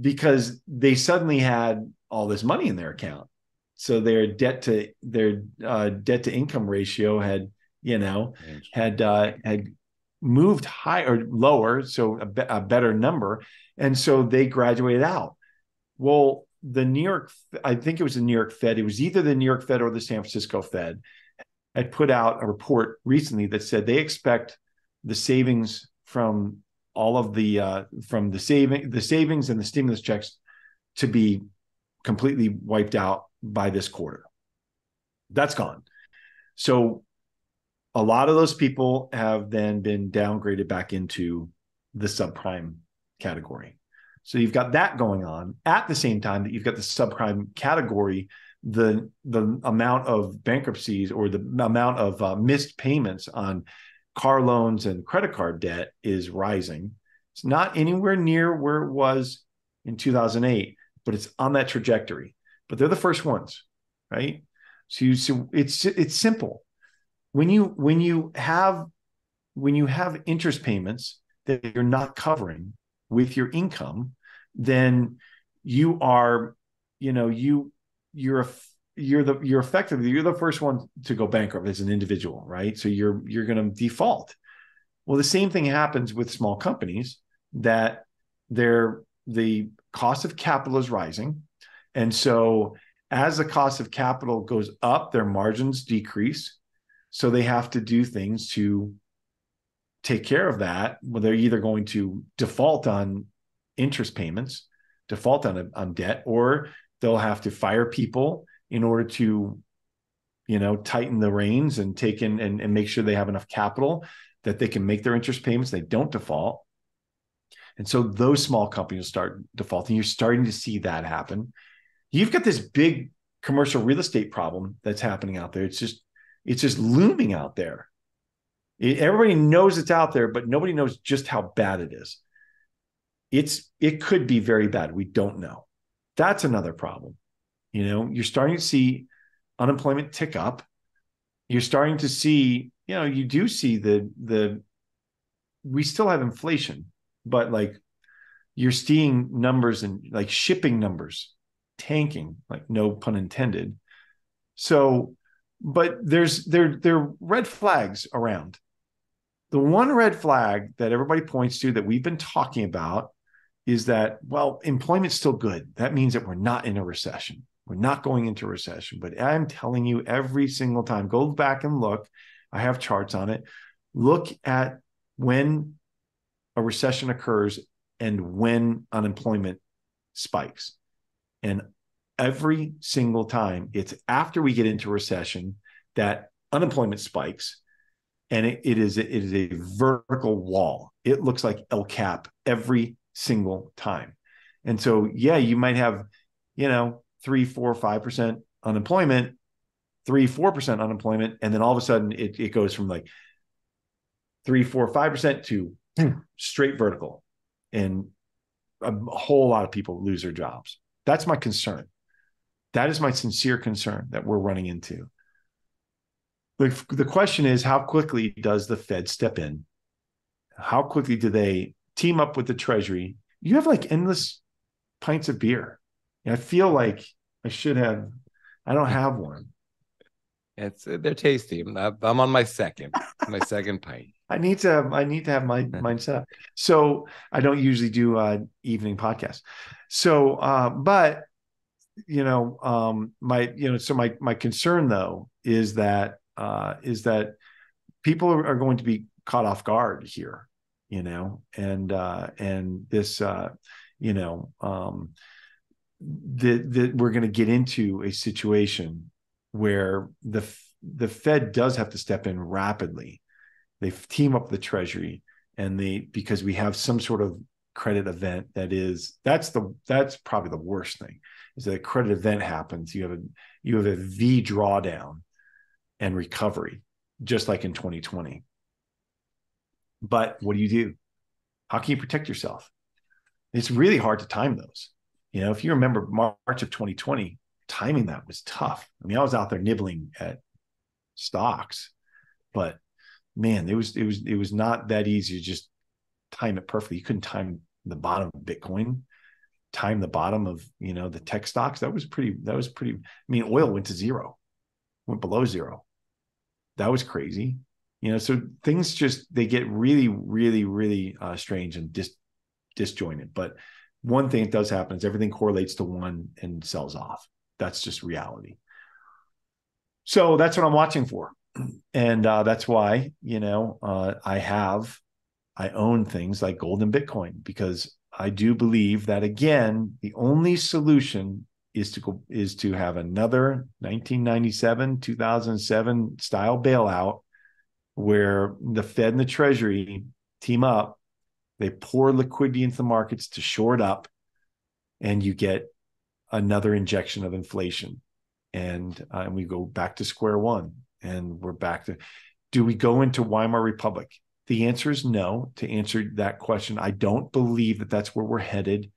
because they suddenly had all this money in their account. So their debt to their uh, debt to income ratio had you know had uh, had moved higher or lower so a, be- a better number. And so they graduated out. Well the new york i think it was the new york fed it was either the new york fed or the san francisco fed had put out a report recently that said they expect the savings from all of the uh, from the saving the savings and the stimulus checks to be completely wiped out by this quarter. That's gone. So a lot of those people have then been downgraded back into the subprime category. So you've got that going on at the same time that you've got the subprime category. The the amount of bankruptcies or the amount of uh, missed payments on car loans and credit card debt is rising. It's not anywhere near where it was in 2008, but it's on that trajectory. But they're the first ones, right? So you so it's it's simple. When you when you have when you have interest payments that you're not covering with your income, then you are, you know, you you're a you're the you're effectively you're the first one to go bankrupt as an individual, right? So you're you're going to default. Well, the same thing happens with small companies that they're the cost of capital is rising, and so as the cost of capital goes up, their margins decrease. So they have to do things to take care of that. Well, they're either going to default on interest payments, default on on debt, or they'll have to fire people in order to you know tighten the reins and take in and, and make sure they have enough capital that they can make their interest payments they don't default. And so those small companies start defaulting. You're starting to see that happen. You've got this big commercial real estate problem that's happening out there. It's just it's just looming out there. It- everybody knows it's out there but nobody knows just how bad it is. It's it could be very bad. We don't know. That's another problem you know, you're starting to see unemployment tick up. You're starting to see, you know, you do see the the we still have inflation, but like you're seeing numbers and like shipping numbers tanking, like no pun intended. So, but there's there there are red flags around. The one red flag that everybody points to that we've been talking about is that well, employment's still good. That means that we're not in a recession. We're not going into recession, but I'm telling you every single time, go back and look. I have charts on it. Look at when a recession occurs and when unemployment spikes. And every single time, it's after we get into recession that unemployment spikes. And it, it is it is a vertical wall. It looks like El Cap every single time. And so, yeah, you might have, you know, three, four, five percent unemployment, three, four percent unemployment, and then all of a sudden it, it goes from like three, four, five percent to straight vertical, and a whole lot of people lose their jobs. That's my concern. That is my sincere concern that we're running into. the, the question is how quickly does the Fed step in? How quickly do they team up with the Treasury? You have like endless pints of beer. I feel like I should have, I don't have one. It's they're tasty. I'm, I'm on my second, my second (laughs) pint. I need to have, I need to have my (laughs) mindset. So I don't usually do uh evening podcasts. So uh but you know um my you know so my my concern though is that uh is that people are, are going to be caught off guard here, you know, and uh and this uh you know um that that we're going to get into a situation where the the Fed does have to step in rapidly. They team up the Treasury, and they because we have some sort of credit event that is that's the that's probably the worst thing is that a credit event happens. You have a you have a V drawdown and recovery, just like in 2020. But what do you do? How can you protect yourself? It's really hard to time those. You know, if you remember March of 2020, timing that was tough. I mean, I was out there nibbling at stocks, but man, it was it was it was not that easy to just time it perfectly. You couldn't time the bottom of Bitcoin, time the bottom of you know the tech stocks. That was pretty. That was pretty. I mean, oil went to zero, went below zero. That was crazy. You know, so things just they get really, really, really uh, strange and dis disjointed. But one thing that does happen is everything correlates to one and sells off. That's just reality. So that's what I'm watching for. And uh, that's why, you know, uh, I have, I own things like gold and Bitcoin because I do believe that again, the only solution is to go, is to have another 1997, 2007 style bailout where the Fed and the Treasury team up, they pour liquidity into the markets to shore it up, and you get another injection of inflation. And uh, and we go back to square one and we're back to do we go into weimar republic? The answer is no. To answer that question i don't believe that that's where we're headed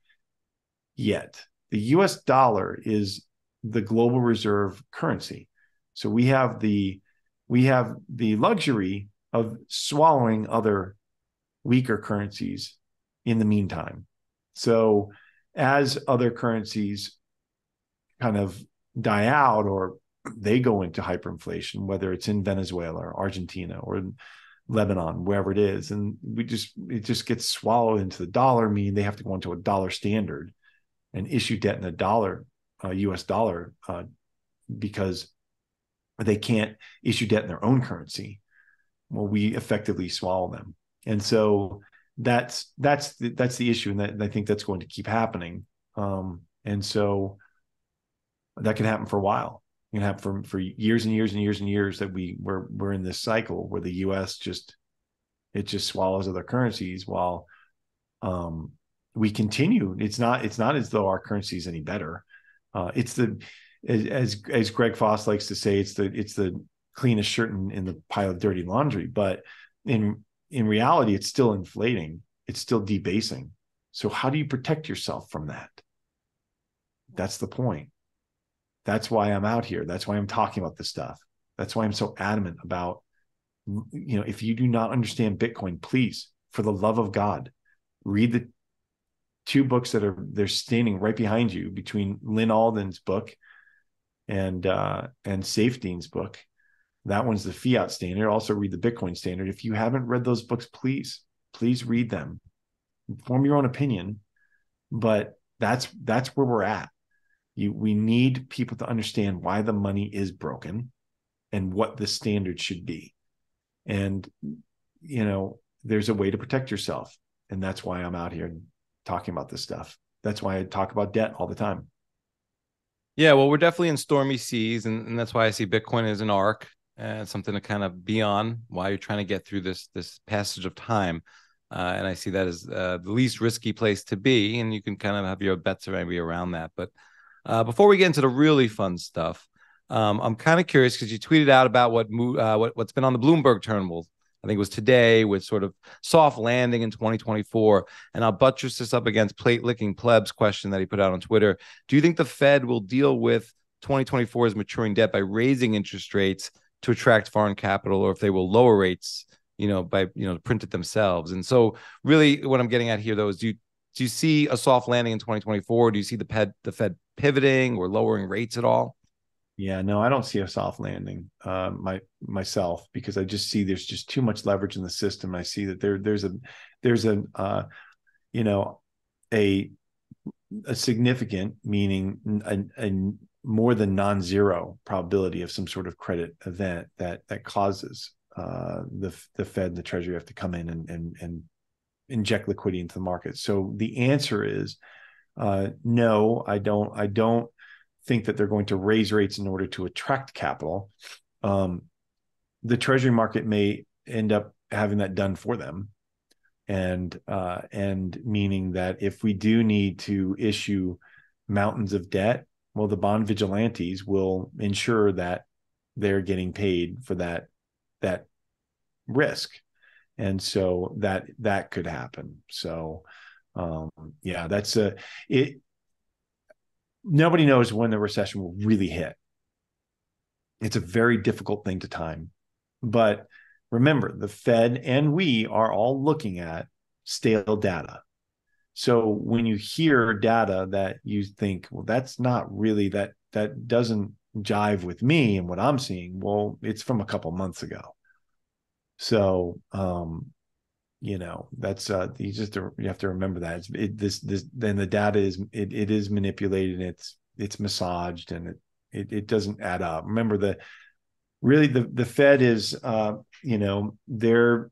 yet. The us dollar is the global reserve currency. So we have the we have the luxury of swallowing other weaker currencies in the meantime so as other currencies kind of die out or they go into hyperinflation, whether it's in Venezuela or Argentina or Lebanon, wherever it is, and we just it just gets swallowed into the dollar, meaning they have to go into a dollar standard and issue debt in a dollar, uh, U.S. dollar, uh, because they can't issue debt in their own currency. Well, we effectively swallow them, and so that's that's the, that's the issue, and, that, and I think that's going to keep happening. Um, and so that can happen for a while. It can happen for, for years and years and years and years that we we're we're in this cycle where the US just it just swallows other currencies while um, we continue. It's not it's not as though our currency is any better. Uh, it's the as as Greg Foss likes to say, it's the it's the cleanest shirt in, in the pile of dirty laundry. But in in reality, it's still inflating. It's still debasing. So how do you protect yourself from that? That's the point. That's why I'm out here. That's why I'm talking about this stuff. That's why I'm so adamant about, you know, if you do not understand Bitcoin, please, for the love of God, read the two books that are they're standing right behind you between Lyn Alden's book and uh and Saifedean's book. That one's the fiat standard. Also read the Bitcoin standard. If you haven't read those books, please, please read them. Form your own opinion. But that's that's where we're at. You, we need people to understand why the money is broken and what the standard should be. And, you know, there's a way to protect yourself. And that's why I'm out here talking about this stuff. That's why I talk about debt all the time. Yeah, well, we're definitely in stormy seas, and, and that's why I see Bitcoin as an ark and something to kind of be on while you're trying to get through this this passage of time. Uh, and I see that as uh, the least risky place to be, and you can kind of have your bets maybe around that. But uh, before we get into the really fun stuff, um, I'm kind of curious because you tweeted out about what, uh, what what's been on the Bloomberg terminal. I think it was today with sort of soft landing in 2024. And I'll buttress this up against plate licking plebs question that he put out on Twitter. Do you think the Fed will deal with 2024's maturing debt by raising interest rates to attract foreign capital or if they will lower rates, you know, by you know print it themselves. And so, really, what I'm getting at here though is do you do you see a soft landing in 2024? Do you see the Fed the Fed pivoting or lowering rates at all? Yeah, no, I don't see a soft landing uh, my myself because I just see there's just too much leverage in the system. I see that there there's a there's a uh, you know a a significant meaning a, a more than non-zero probability of some sort of credit event that that causes uh, the the Fed, and the Treasury have to come in and and and inject liquidity into the market. So the answer is uh, no. I don't. I don't think that they're going to raise rates in order to attract capital. Um, the Treasury market may end up having that done for them, and uh, and meaning that if we do need to issue mountains of debt, well, the bond vigilantes will ensure that they're getting paid for that that risk. And so that that could happen. So um yeah that's a it nobody knows when the recession will really hit. It's a very difficult thing to time. But remember the fed and we are all looking at stale data so when you hear data that you think well that's not really that that doesn't jive with me and what i'm seeing well it's from a couple months ago so, um, you know, that's uh, you just you have to remember that it's, it, this this then the data is it it is manipulated it's it's massaged and it it, it doesn't add up. Remember the really the the Fed is uh, you know their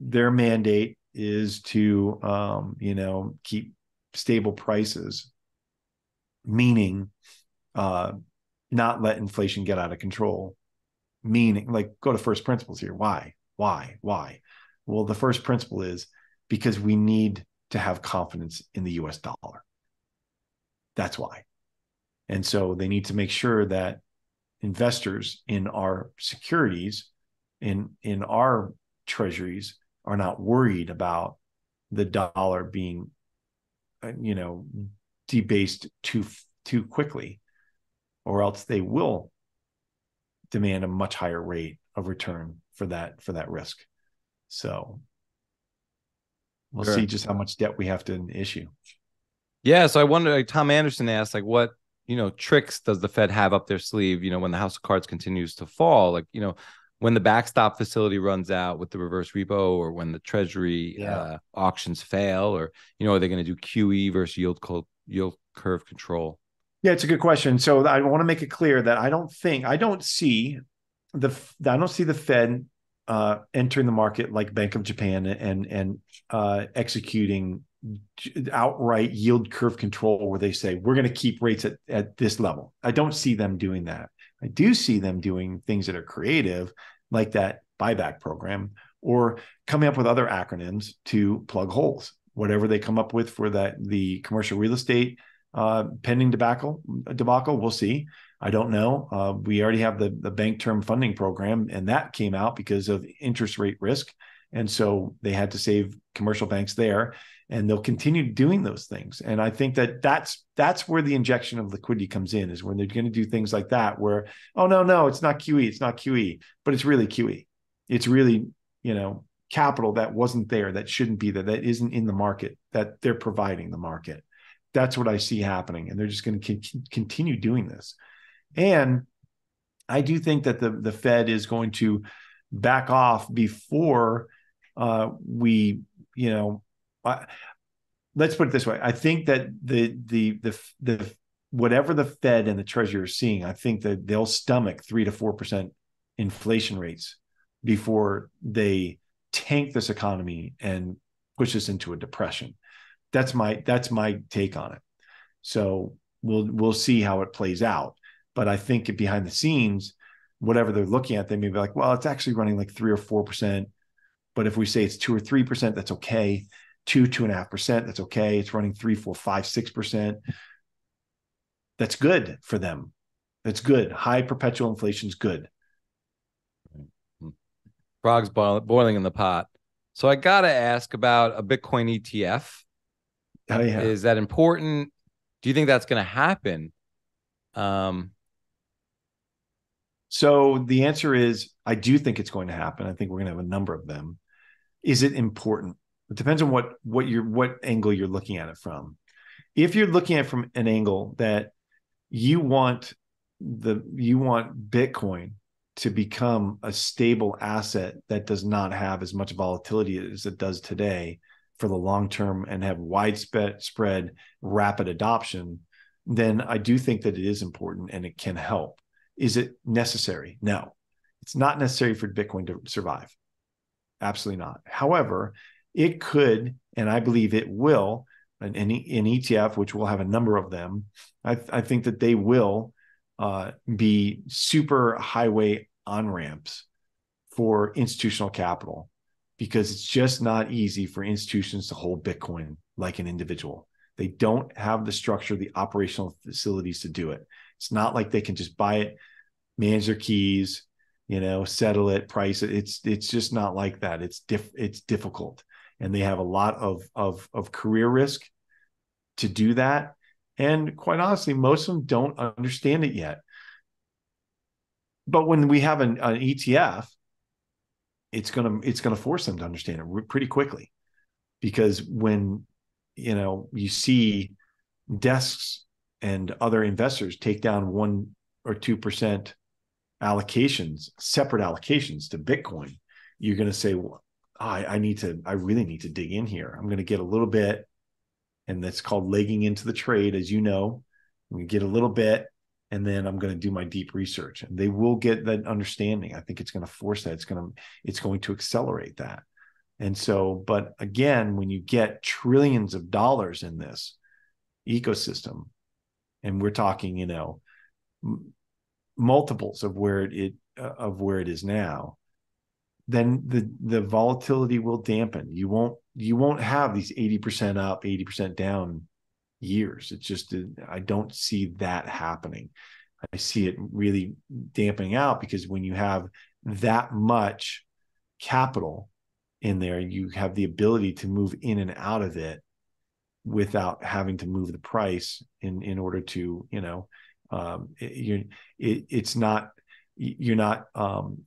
their mandate is to um, you know keep stable prices, meaning uh, not let inflation get out of control. Meaning, like go to first principles here. Why? Why? Why? Well, the first principle is because we need to have confidence in the US dollar. That's why. And so they need to make sure that investors in our securities, in, in our treasuries, are not worried about the dollar being, uh, you know, debased too too quickly, or else they will demand a much higher rate of return for that for that risk. So we'll sure. see just how much debt we have to issue. Yeah, so I wonder. Like Tom Anderson asked, like, what you know tricks does the Fed have up their sleeve? You know, when the house of cards continues to fall, like you know, when the backstop facility runs out with the reverse repo, or when the Treasury yeah. uh, auctions fail, or you know, are they going to do QE versus yield co- yield curve control? Yeah, it's a good question. So I want to make it clear that I don't think I don't see the I don't see the Fed uh, entering the market like Bank of Japan and and uh, executing outright yield curve control where they say we're going to keep rates at, at this level. I don't see them doing that. I do see them doing things that are creative, like that buyback program, or coming up with other acronyms to plug holes. Whatever they come up with for that the commercial real estate uh, pending debacle, debacle, we'll see. I don't know. Uh, we already have the the bank term funding program, and that came out because of interest rate risk, and so they had to save commercial banks there, and they'll continue doing those things. And I think that that's that's where the injection of liquidity comes in, is when they're going to do things like that, where oh no no it's not QE, it's not QE, but it's really QE. It's really you know capital that wasn't there, that shouldn't be there, that isn't in the market, that they're providing the market. That's what I see happening, and they're just going to continue doing this. And I do think that the the Fed is going to back off before uh, we, you know, I, let's put it this way. I think that the the the the whatever the Fed and the Treasury are seeing, I think that they'll stomach three to four percent inflation rates before they tank this economy and push us into a depression. That's my that's my take on it. So we'll we'll see how it plays out. But I think behind the scenes, whatever they're looking at, they may be like, well, it's actually running like three or four percent. But if we say it's two or three percent, that's okay. Two, two and a half percent, that's okay. It's running three, four, five, six percent. That's good for them. That's good. High perpetual inflation is good. Frogs boiling in the pot. So I got to ask about a Bitcoin ETF. Oh, yeah. Is that important? Do you think that's going to happen? Um, So the answer is I do think it's going to happen. I think we're going to have a number of them. Is it important? It depends on what what you're what angle you're looking at it from. If you're looking at from an angle that you want the you want Bitcoin to become a stable asset that does not have as much volatility as it does today for the long term and have widespread spread rapid adoption, then I do think that it is important and it can help. Is it necessary? No, it's not necessary for Bitcoin to survive. Absolutely not. However, it could, and I believe it will, an, an ETF, which will have a number of them, I, I think that they will uh, be super highway on ramps for institutional capital because it's just not easy for institutions to hold Bitcoin like an individual. They don't have the structure, the operational facilities to do it. It's not like they can just buy it, manage their keys, you know, settle it, price it. It's it's just not like that. It's diff it's difficult. And they have a lot of of of career risk to do that. And quite honestly, most of them don't understand it yet. But when we have an, an ETF, it's gonna it's gonna force them to understand it pretty quickly, because when you know you see desks and other investors take down one or two percent allocations, separate allocations to Bitcoin, you're going to say, well, I, I need to, I really need to dig in here. I'm going to get a little bit, and that's called legging into the trade, as you know. We get a little bit, and then I'm going to do my deep research, and they will get that understanding. I think it's going to force that. It's going to, it's going to accelerate that. And so, but again, when you get trillions of dollars in this ecosystem, and we're talking, you know, multiples of where it, it uh, of where it is now, then the the volatility will dampen. You won't you won't have these 80% up, 80% down years. It's just I don't see that happening. I see it really dampening out because when you have that much capital in there, you have the ability to move in and out of it without having to move the price in in order to you know um, it, you're it, it's not you're not um,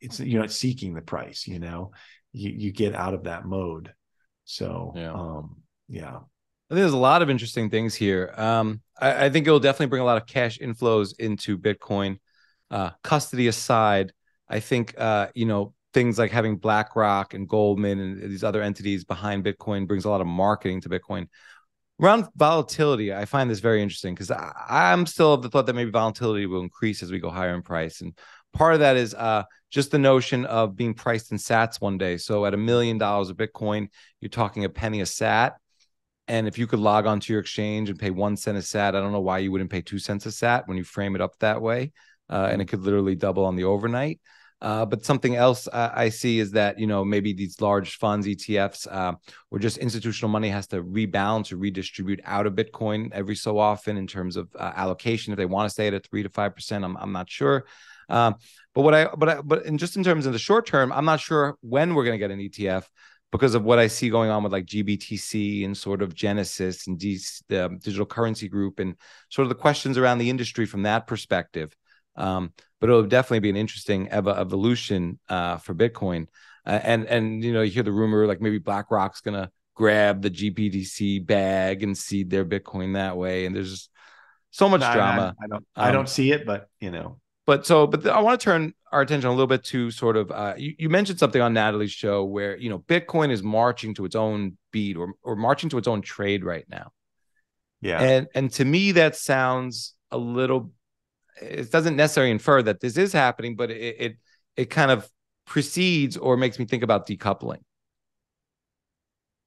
it's you're not seeking the price you know? You, you get out of that mode. So yeah. um, yeah. I think there's a lot of interesting things here. Um, I, I, think it will definitely bring a lot of cash inflows into Bitcoin. Uh, custody aside, I think uh, you know things like having BlackRock and Goldman and these other entities behind Bitcoin brings a lot of marketing to Bitcoin. Around volatility i find this very interesting because i'm still of the thought that maybe volatility will increase as we go higher in price. And part of that is uh, just the notion of being priced in sats one day so at a million dollars of bitcoin you're talking a penny a sat and if you could log onto your exchange and pay one cent a sat i don't know why you wouldn't pay two cents a sat when you frame it up that way uh, and it could literally double on the overnight uh, but something else I see is that you know maybe these large funds, ETFs, uh, or just institutional money has to rebalance or redistribute out of Bitcoin every so often in terms of uh, allocation. If they want to stay at a three to five percent, I'm I'm not sure. Um, but what I but I, but in just in terms of the short term, I'm not sure when we're going to get an ETF because of what I see going on with like GBTC and sort of Genesis and D, the digital currency group and sort of the questions around the industry from that perspective. Um, but it'll definitely be an interesting ev- evolution uh, for Bitcoin. Uh, and and you know you hear the rumor like maybe BlackRock's gonna grab the GBTC bag and seed their Bitcoin that way. And there's just so much no, drama. I, I don't I don't um, see it, but you know. But so, but I want to turn our attention a little bit to sort of uh, you, you mentioned something on Natalie's show where you know Bitcoin is marching to its own beat or or marching to its own trade right now. Yeah. And and to me that sounds a little it doesn't necessarily infer that this is happening, but it it, it kind of precedes or makes me think about decoupling.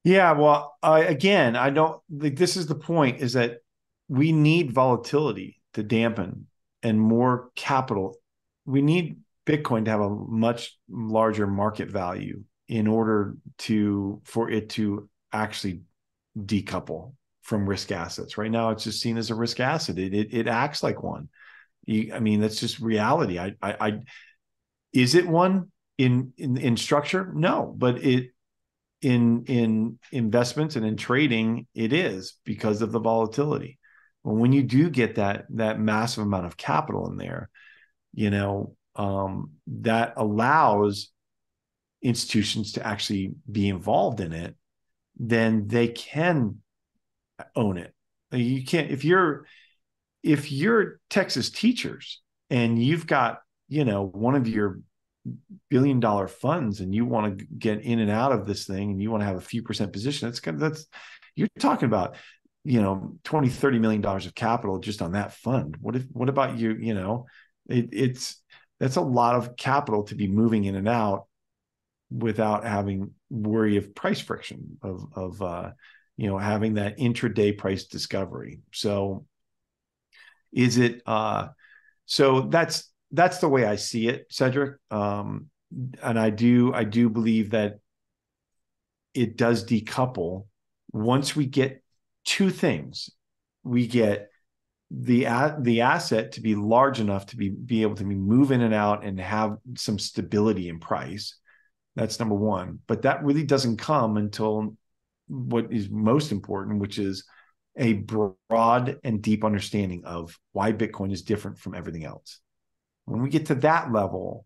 Yeah, well, I, again, I don't. Like, this is the point: is that we need volatility to dampen and more capital. We need Bitcoin to have a much larger market value in order to for it to actually decouple from risk assets. Right now, it's just seen as a risk asset. It it, it acts like one. You, I mean, that's just reality. I, I, I, is it one in, in in structure? No, but it in in investments and in trading, it is because of the volatility. When you do get that that massive amount of capital in there, you know, um, that allows institutions to actually be involved in it, then they can own it. You can't if you're if you're Texas teachers and you've got you know one of your billion dollar funds and you want to get in and out of this thing and you want to have a few percent position that's that's you're talking about you know 20 30 million dollars of capital just on that fund. What if what about you you know? It, it's that's a lot of capital to be moving in and out without having worry of price friction of of uh you know having that intraday price discovery. So is it uh so that's that's the way i see it cedric. Um and i do i do believe that it does decouple. Once we get two things. We get the the asset to be large enough to be be able to be move in and out and have some stability in price. That's number one. But that really doesn't come until what is most important which is a broad and deep understanding of why bitcoin is different from everything else. When we get to that level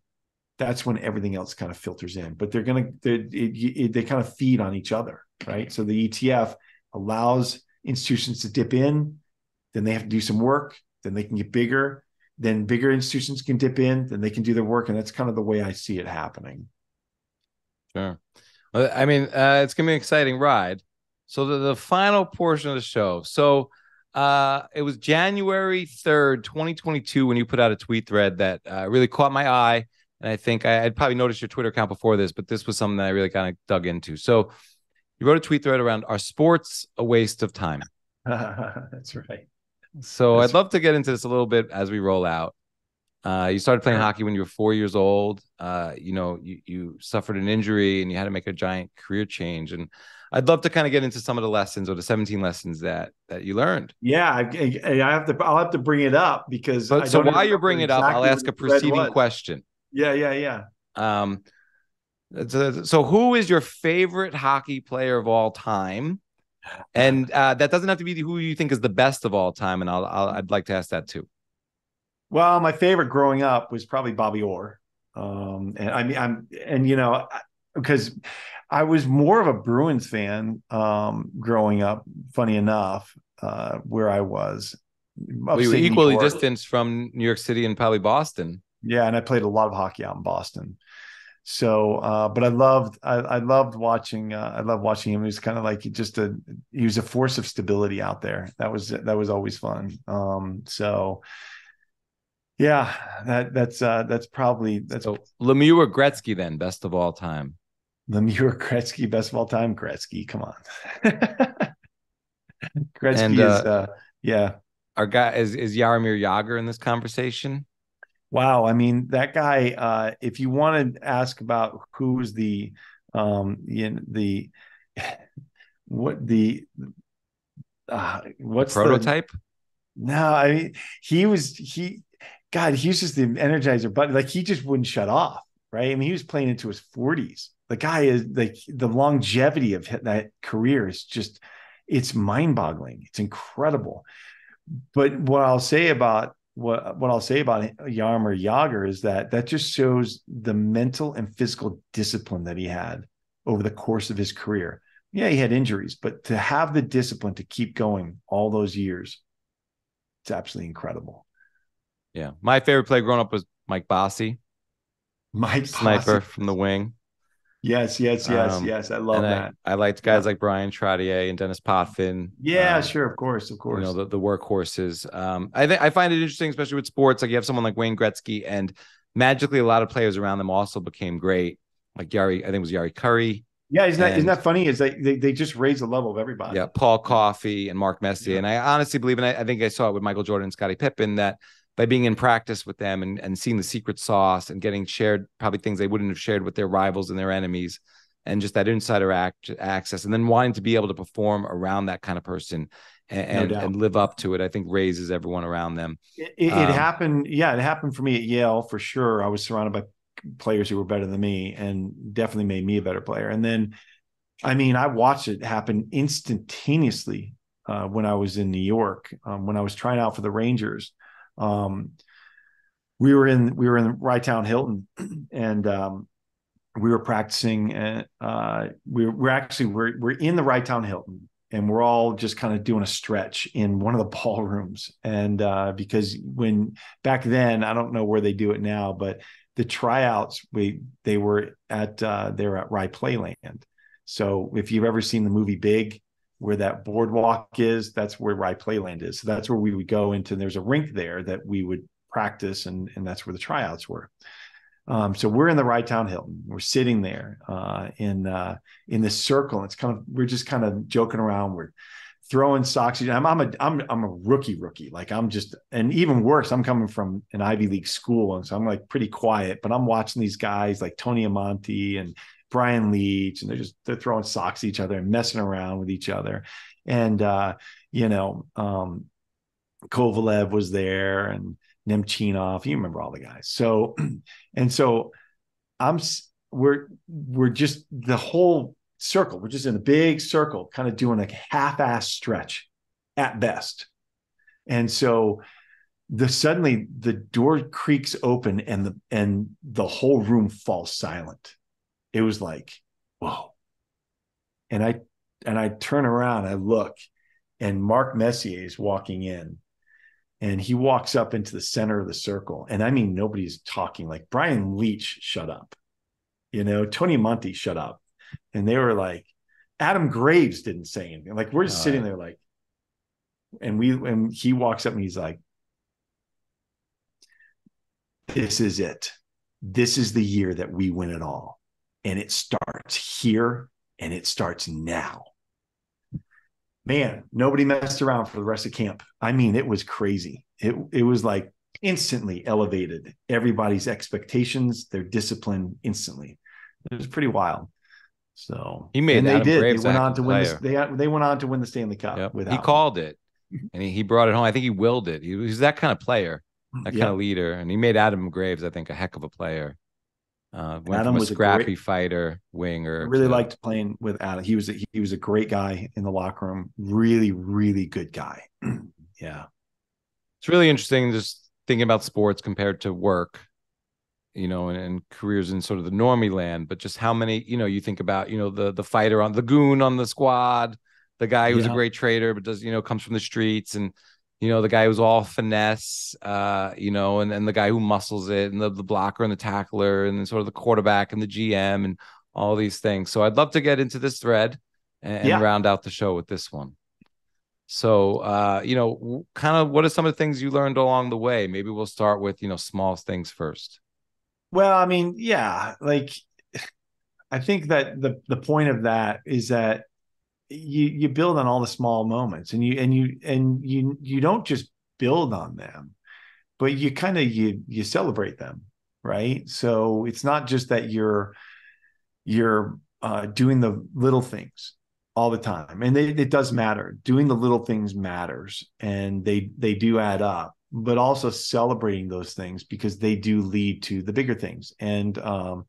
that's when everything else kind of filters in. But they're going to they kind of feed on each other right? So the etf allows institutions to dip in then they have to do some work then they can get bigger then bigger institutions can dip in then they can do their work and that's kind of the way i see it happening sure i mean uh, it's gonna be an exciting ride so the, the final portion of the show so uh, it was January 3rd, 2022, when you put out a tweet thread that uh, really caught my eye. And I think I, would probably noticed your Twitter account before this, but this was something that I really kind of dug into. So you wrote a tweet thread around Are sports a waste of time? (laughs) That's right. So That's I'd love to get into this a little bit as we roll out. Uh, you started playing hockey when you were four years old. Uh, you know, you, you suffered an injury and you had to make a giant career change. And I'd love to kind of get into some of the lessons or the 17 lessons that that you learned. Yeah, I, I have to. I'll have to bring it up because. But, so while you're bringing it up, I'll ask a preceding question. Yeah, yeah, yeah. Um, so, who is your favorite hockey player of all time? And uh, that doesn't have to be who you think is the best of all time. And I'll, I'll I'd like to ask that too. Well, my favorite growing up was probably Bobby Orr. Um, and I mean, I'm and you know because I was more of a Bruins fan um, growing up. Funny enough, uh, where I was, we were equally distanced from New York City and probably Boston. Yeah, and I played a lot of hockey out in Boston. So, uh, but I loved, I, I loved watching, uh, I loved watching him. He was kind of like just a, he was a force of stability out there. That was, that was always fun. Um, so yeah, that, that's, uh, that's probably, that's so Lemieux or Gretzky then best of all time. Lemieux or Gretzky best of all time. Gretzky, come on. (laughs) Gretzky and, uh, is, uh, yeah. Our guy is, is Jaromir Jagr in this conversation? Wow, I mean that guy. Uh, if you want to ask about who's the um, you know, the (laughs) what the uh, what's the prototype? The, no, I mean he was he. God, he was just the energizer, but like he just wouldn't shut off, right? I mean, he was playing into his forties. The guy is like the longevity of that career is just it's mind-boggling. It's incredible. But what I'll say about what what I'll say about Jaromir Jagr is that that just shows the mental and physical discipline that he had over the course of his career. Yeah, he had injuries, but to have the discipline to keep going all those years, it's absolutely incredible. Yeah, my favorite play growing up was Mike Bossy, Mike sniper Bossy. from the wing. Yes, yes, yes, um, yes. I love that. I, I, liked guys yeah. like Bryan Trottier and Denis Potvin. Yeah, um, sure, of course, of course. You know the, the workhorses. Um, I think I find it interesting, especially with sports. Like you have someone like Wayne Gretzky, and magically a lot of players around them also became great. Like Jari, I think it was Jari Kurri. Yeah, isn't that and, isn't that funny? Is that they, they just raise the level of everybody. Yeah, Paul Coffey and Mark Messier. Yeah. And I honestly believe, and I, I think I saw it with Michael Jordan and Scottie Pippen, that by being in practice with them and, and seeing the secret sauce and getting shared probably things they wouldn't have shared with their rivals and their enemies and just that insider act, access and then wanting to be able to perform around that kind of person and, no and live up to it i think raises everyone around them. It, it, um, it, happened yeah it happened for me at yale for sure. I was surrounded by players who were better than me and definitely made me a better player. And then i mean i watched it happen instantaneously uh, when i was in new york um, when i was trying out for the rangers um, we were in we were in Rye Town Hilton, and um, we were practicing. And, uh, we we're actually we're we're in the Rye Town Hilton, and we're all just kind of doing a stretch in one of the (laughs) ballrooms. And uh, because when back then, I don't know where they do it now, but the tryouts we they were at uh, they're at Rye Playland. So if you've ever seen the movie Big, where that boardwalk is, that's where Rye Playland is. So that's where we would go into. And There's a rink there that we would practice, and and that's where the tryouts were. Um, so we're in the Rye Town Hilton. We're sitting there uh, in uh, in this circle. It's kind of we're just kind of joking around. We're throwing socks. I'm I'm a I'm I'm a rookie rookie. Like I'm just and even worse. I'm coming from an Ivy League school, and so I'm like pretty quiet. But I'm watching these guys like Tony Amonte and Brian Leetch, and they're just they're throwing socks at each other and messing around with each other. And uh, you know, um, Kovalev was there, and Nemchinov. You remember all the guys. So, (clears throat) and so I'm we're we're just the whole circle. We're just in a big circle, kind of doing a half-ass stretch at best. And so the suddenly the door creaks open and the and the whole room falls silent. It was like, whoa. And I and I turn around, I look, and Mark Messier is walking in and he walks up into the center of the circle. And I mean, nobody's talking. Like Brian Leetch, shut up. You know, Tony Amonte, shut up. And they were like, Adam Graves didn't say anything. Like we're just sitting uh. there, like, and we and he walks up and he's like, "This is it. This is the year that we win it all, and it starts here, and it starts now." man, nobody messed around for the rest of camp. I mean, it was crazy. It it was like instantly elevated everybody's expectations, their discipline instantly. It was pretty wild. So he made. And Adam they did. Graves they went on to win. This, they they went on to win the Stanley Cup. Yep. Without He called it, (laughs) and he, he brought it home. I think he willed it. He was that kind of player, that kind of leader, and he made Adam Graves, I think, a heck of a player. Uh, Adam a was a scrappy great- fighter, winger. Really liked playing with Adam. He was a, he was a great guy in the locker room. Really, really good guy. (clears throat) yeah. It's really interesting just thinking about sports compared to work, you know, and, and careers in sort of the normie land. But just how many, you know, you think about, you know, the the fighter on the goon on the squad, the guy who's a great trader but does, you know, comes from the streets and you know, the guy who's all finesse, uh, you know, and, and the guy who muscles it, and the, the blocker and the tackler, and sort of the quarterback and the GM and all these things. So I'd love to get into this thread and, and Yeah. round out the show with this one. So, uh, you know, kind of what are some of the things you learned along the way? Maybe we'll start with, you know, small things first. Well, I mean, yeah, like I think that the the point of that is that you you build on all the small moments and you and you and you you don't just build on them, but you kind of you you celebrate them, right? So it's not just that you're you're uh, doing the little things all the time, and they, it does matter. Doing the little things matters, and they they do add up. But also celebrating those things because they do lead to the bigger things. And um,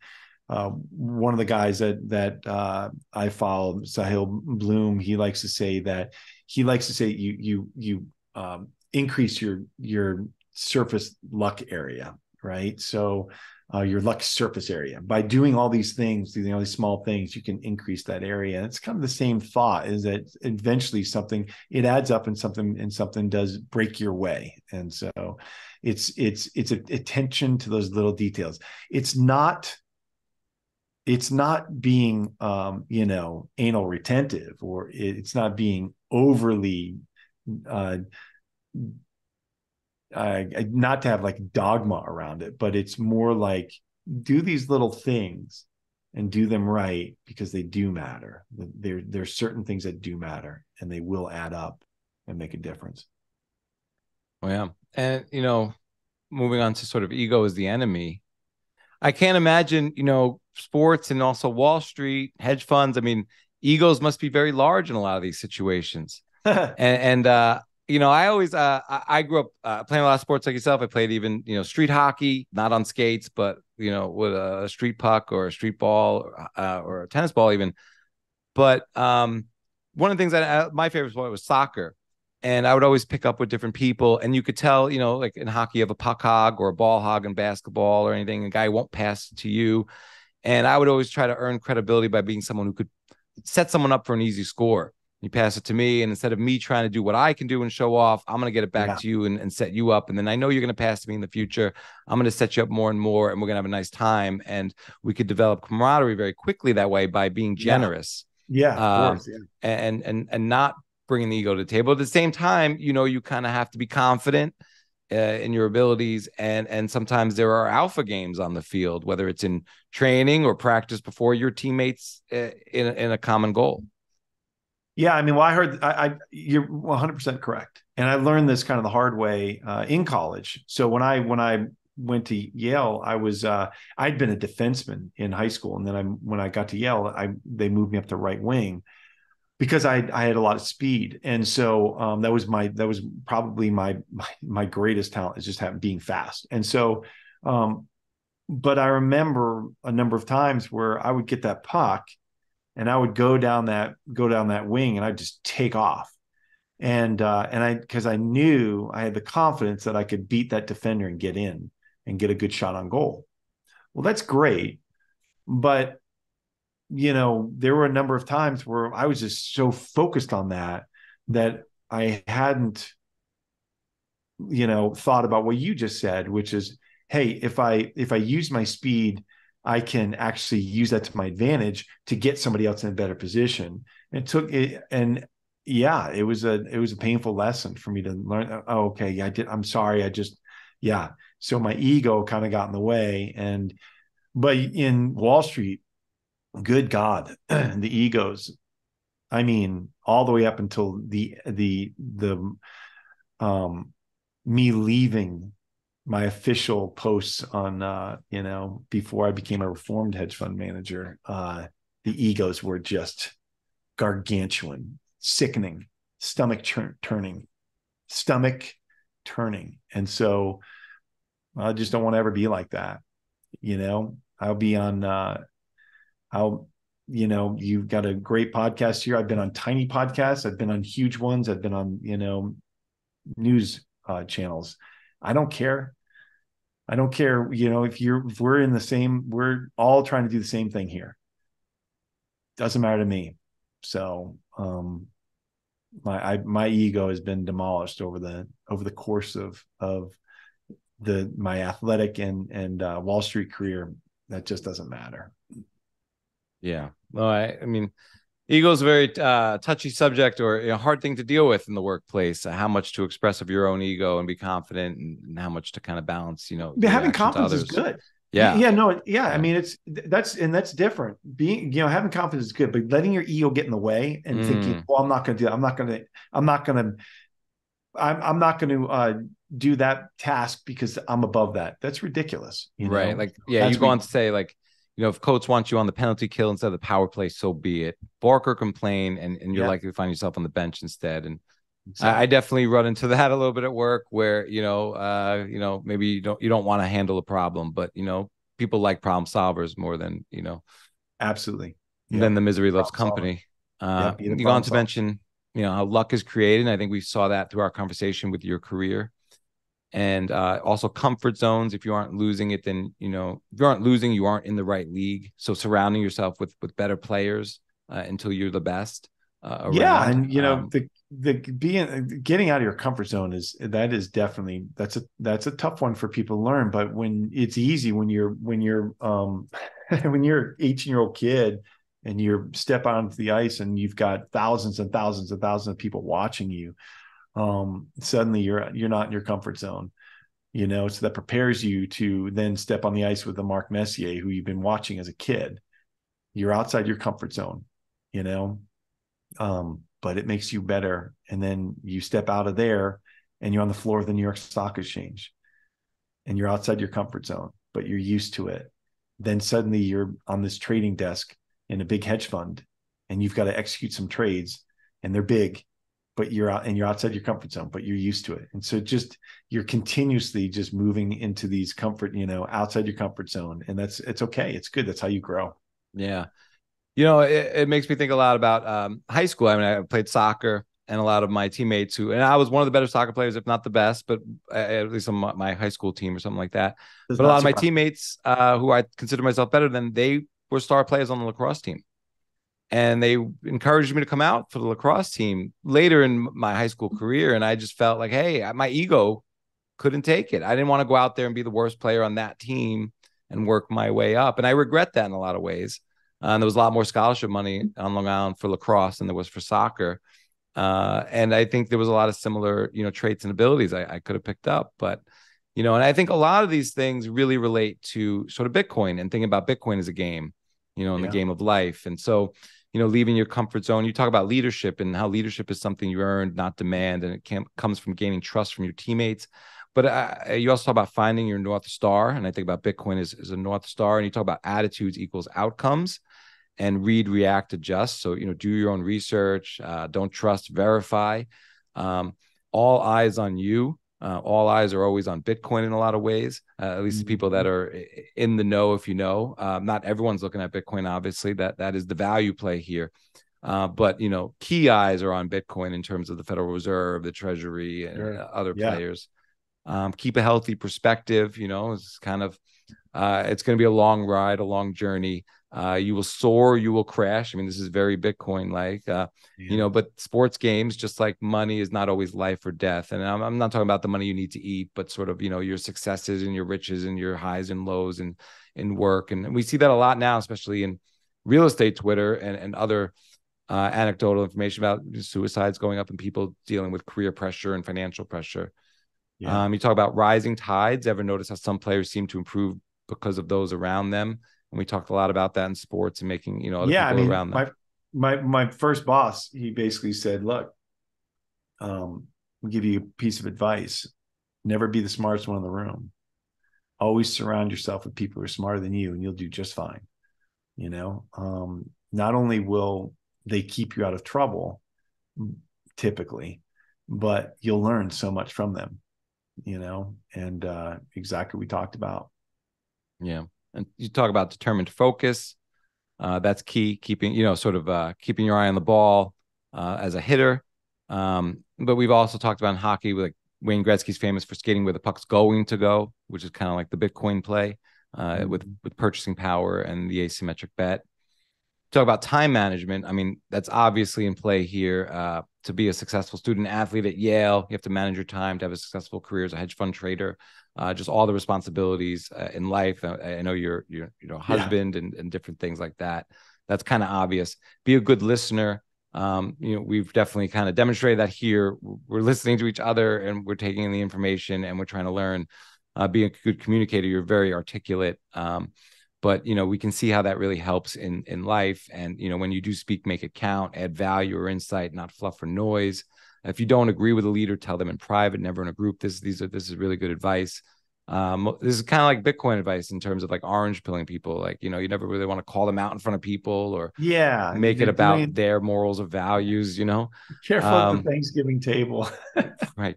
uh, one of the guys that that uh, I follow, Sahil Bloom, he likes to say that he likes to say you you you um, increase your your surface luck area, right? So uh, your luck surface area by doing all these things, you know, these small things, you can increase that area. And it's kind of the same thought: is that eventually something it adds up, and something and something does break your way. And so it's it's it's attention to those little details. It's not it's not being um, you know anal retentive or it's not being overly uh, not to have like dogma around it but it's more like do these little things and do them right because they do matter there there's certain things that do matter and they will add up and make a difference Oh, yeah. And, you know, moving on to sort of ego is the enemy. I can't imagine, you know, sports and also Wall Street, hedge funds. I mean, egos must be very large in a lot of these situations. (laughs) and, and uh, you know, I always, uh, I, I grew up uh, playing a lot of sports like yourself. I played even, you know, street hockey, not on skates, but you know, with a street puck or a street ball uh, or a tennis ball, even. But um, one of the things that uh, my favorite sport was soccer, and I would always pick up with different people, and you could tell, you know, like in hockey, you have a puck hog or a ball hog in basketball or anything. A guy won't pass to you, and I would always try to earn credibility by being someone who could set someone up for an easy score. You pass it to me, and instead of me trying to do what I can do and show off, I'm going to get it back Yeah. to you and, and set you up. And then I know you're going to pass to me in the future. I'm going to set you up more and more, and we're going to have a nice time. And we could develop camaraderie very quickly that way by being generous Yeah, of Um, course. Yeah. and and and not bringing the ego to the table. At the same time, you know, you kind of have to be confident uh, in your abilities, and and sometimes there are alpha games on the field, whether it's in training or practice before your teammates uh, in a- in a common goal. Yeah, I mean, well, I heard I, I you're 100 percent correct, and I learned this kind of the hard way uh, in college. So when I when I went to Yale, I was uh, I'd been a defenseman in high school, and then I when I got to Yale, I they moved me up to right wing because I I had a lot of speed, and so um, that was my that was probably my my, my greatest talent is just having being fast, and so. Um, but I remember a number of times where I would get that puck and I would go down that go down that wing and I'd just take off. And uh and I because I knew I had the confidence that I could beat that defender and get in and get a good shot on goal. Well, that's great. But you know, there were a number of times where I was just so focused on that that I hadn't you know thought about what you just said, which is hey, if I if I use my speed I can actually use that to my advantage to get somebody else in a better position. It took it, and yeah, it was a it was a painful lesson for me to learn. Oh, okay, yeah, I did. I'm sorry. I just, yeah. So my ego kind of got in the way, and but in Wall Street, good God, (clears throat) the egos. I mean, all the way up until the the the um me leaving my official posts on uh you know before i became a reformed hedge fund manager uh the egos were just gargantuan sickening stomach turning stomach turning. And so i just don't want to ever be like that you know? I'll be on uh i'll you know you've got a great podcast here. I've been on tiny podcasts. I've been on huge ones. I've been on you know news uh channels. I don't care I don't care, you know, if you're if we're in the same, we're all trying to do the same thing here. Doesn't matter to me. So um my I my ego has been demolished over the over the course of of the my athletic and and uh, Wall Street career. That just doesn't matter. Yeah. No, I, I mean, ego is a very uh, touchy subject or a hard thing to deal with in the workplace. uh, How much to express of your own ego and be confident, and, and how much to kind of balance. You know, Yeah, having confidence is good. Yeah. yeah no yeah, i mean it's that's and that's different being you know having confidence is good but letting your ego get in the way and thinking Mm. well i'm not going to do that i'm not going to i'm not going to i'm, I'm not going to uh do that task because i'm above that that's ridiculous you right. know? Like, yeah, That's you go on to say, like, you know, if Coates wants you on the penalty kill instead of the power play, so be it. Bark or complain, and, and you're Yeah. likely to find yourself on the bench instead. And I, I definitely run into (laughs) that a little bit at work where, you know, uh, you know, maybe you don't you don't want to handle a problem, but you know, people like problem solvers more than, you know, absolutely Yeah. then the misery loves Problem company. Uh, the you go on to mention, you know, how luck is created. And I think we saw that through our conversation with your career. And uh, also comfort zones. If you aren't losing it, then you know if you aren't losing, you aren't in the right league. So surrounding yourself with with better players uh, until you're the best. Uh, yeah and you know Um, the the being getting out of your comfort zone is that is definitely that's a that's a tough one for people to learn but when it's easy when you're when you're um (laughs) when you're 18 year old kid and you step onto the ice and you've got thousands and thousands and thousands of people watching you um suddenly you're you're not in your comfort zone you know so that prepares you to then step on the ice with the mark messier who you've been watching as a kid you're outside your comfort zone you know um, but it makes you better. And then you step out of there and you're on the floor of the New York Stock Exchange and you're outside your comfort zone, but you're used to it. Then suddenly you're on this trading desk in a big hedge fund and you've got to execute some trades and they're big, but you're out and you're outside your comfort zone, but you're used to it. And so just you're continuously just moving into these comfort, you know, outside your comfort zone. And that's it's okay. It's good. That's how you grow. Yeah. You know, it, it makes me think a lot about um, high school. I mean, I played soccer and a lot of my teammates who, and I was one of the better soccer players, if not the best, but uh, at least on my, high school team or something like that. But a lot of my teammates uh, who I consider myself better than, they were star players on the lacrosse team. And they encouraged me to come out for the lacrosse team later in my high school career. And I just felt like, hey, my ego couldn't take it. I didn't want to go out there and be the worst player on that team and work my way up. And I regret that in a lot of ways. Uh, and there was a lot more scholarship money on Long Island for lacrosse than there was for soccer. Uh, and I think there was a lot of similar, you know, traits and abilities I, I could have picked up. But, you know, and I think a lot of these things really relate to sort of Bitcoin and thinking about Bitcoin as a game, you know, in Yeah. the game of life. And so, you know, leaving your comfort zone. You talk about leadership and how leadership is something you earned, not demand, and it can, comes from gaining trust from your teammates. But uh, you also talk about finding your north star, and I think about Bitcoin as, as a north star. And you talk about attitudes equals outcomes, and read, react, adjust. So you know, do your own research. Uh, don't trust, verify. Um, all eyes on you. Uh, all eyes are always on Bitcoin in a lot of ways. Uh, at least the people that are in the know, if you know. Um, not everyone's looking at Bitcoin. Obviously, that that is the value play here. Uh, but you know, key eyes are on Bitcoin in terms of the Federal Reserve, the Treasury, and Sure. uh, other Yeah. players. Um, keep a healthy perspective. You know, it's kind of uh, it's going to be a long ride, a long journey. Uh, you will soar, you will crash. I mean, this is very Bitcoin like. Uh, you know but sports games just like money is not always life or death and I'm, I'm not talking about the money you need to eat but sort of you know your successes and your riches and your highs and lows and in work and we see that a lot now especially in real estate twitter and, and other uh, anecdotal information about suicides going up and people dealing with career pressure and financial pressure Yeah. um, you talk about rising tides ever notice how some players seem to improve because of those around them and we talked a lot about that in sports and making you know other yeah, I mean, around them my my my first boss, he basically said, "Look, um, I'll give you a piece of advice: never be the smartest one in the room. Always surround yourself with people who are smarter than you, and you'll do just fine." You know, um, not only will they keep you out of trouble, typically, but you'll learn so much from them. You know, and uh, exactly what we talked about. Yeah. And you talk about determined focus. Uh, that's key. Keeping, you know, sort of uh, keeping your eye on the ball uh, as a hitter. Um, but we've also talked about in hockey, like Wayne Gretzky's famous for skating where the puck's going to go, which is kind of like the Bitcoin play uh, with with purchasing power and the asymmetric bet. Talk about time management. I mean, that's obviously in play here. Uh, to be a successful student athlete at Yale, you have to manage your time to have a successful career as a hedge fund trader. Uh, just all the responsibilities uh, in life. Uh, I know you're, you're you know, husband and, and different things like that. That's kind of obvious. Be a good listener. Um, you know, we've definitely kind of demonstrated that here. We're listening to each other and we're taking in the information and we're trying to learn. Uh, be a good communicator. You're very articulate. Um, but you know, we can see how that really helps in in life. And you know, when you do speak, make it count. Add value or insight, not fluff or noise. If you don't agree with a leader, tell them in private, never in a group. This these are this is really good advice. Um, this is kind of like Bitcoin advice in terms of like orange pilling people. Like, you know, you never really want to call them out in front of people or Yeah, make it about doing- their morals or values, you know? careful at um, the Thanksgiving table. (laughs) Right.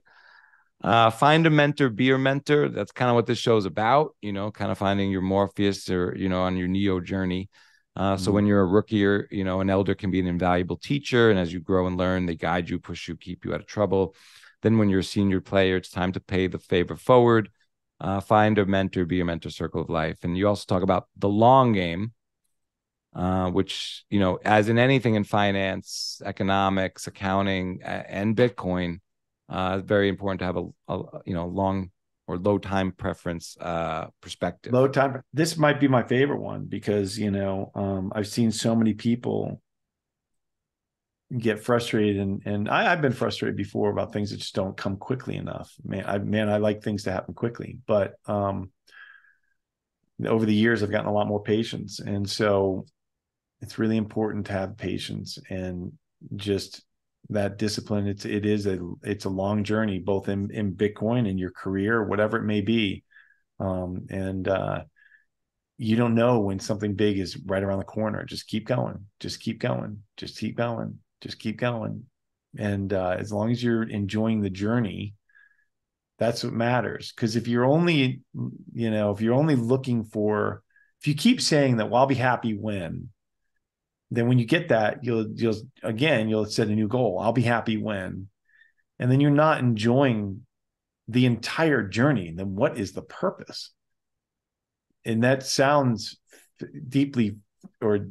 Uh, find a mentor, be your mentor. That's kind of what this show's about, you know, kind of finding your Morpheus or, you know, on your Neo journey. Uh, so when you're a rookie or, you know, an elder can be an invaluable teacher. And as you grow and learn, they guide you, push you, keep you out of trouble. Then when you're a senior player, it's time to pay the favor forward. Uh, find a mentor, be a mentor circle of life. And you also talk about the long game, uh, which, you know, as in anything in finance, economics, accounting, and Bitcoin, uh, it's very important to have a, a you know long or low time preference uh, perspective. Low time. This might be my favorite one because you know um, I've seen so many people get frustrated, and and I, I've been frustrated before about things that just don't come quickly enough. Man, I man, I like things to happen quickly, but um, over the years I've gotten a lot more patience, and so it's really important to have patience and just that discipline it's it is a it's a long journey both in in bitcoin and your career whatever it may be. Um and uh you don't know when something big is right around the corner. Just keep going. Just keep going. Just keep going. Just keep going. And uh as long as you're enjoying the journey that's what matters. Because if you're only you know if you're only looking for if you keep saying that well i'll be happy when then when you get that, you'll you'll again you'll set a new goal. I'll be happy when, and then you're not enjoying the entire journey. Then what is the purpose? And that sounds deeply or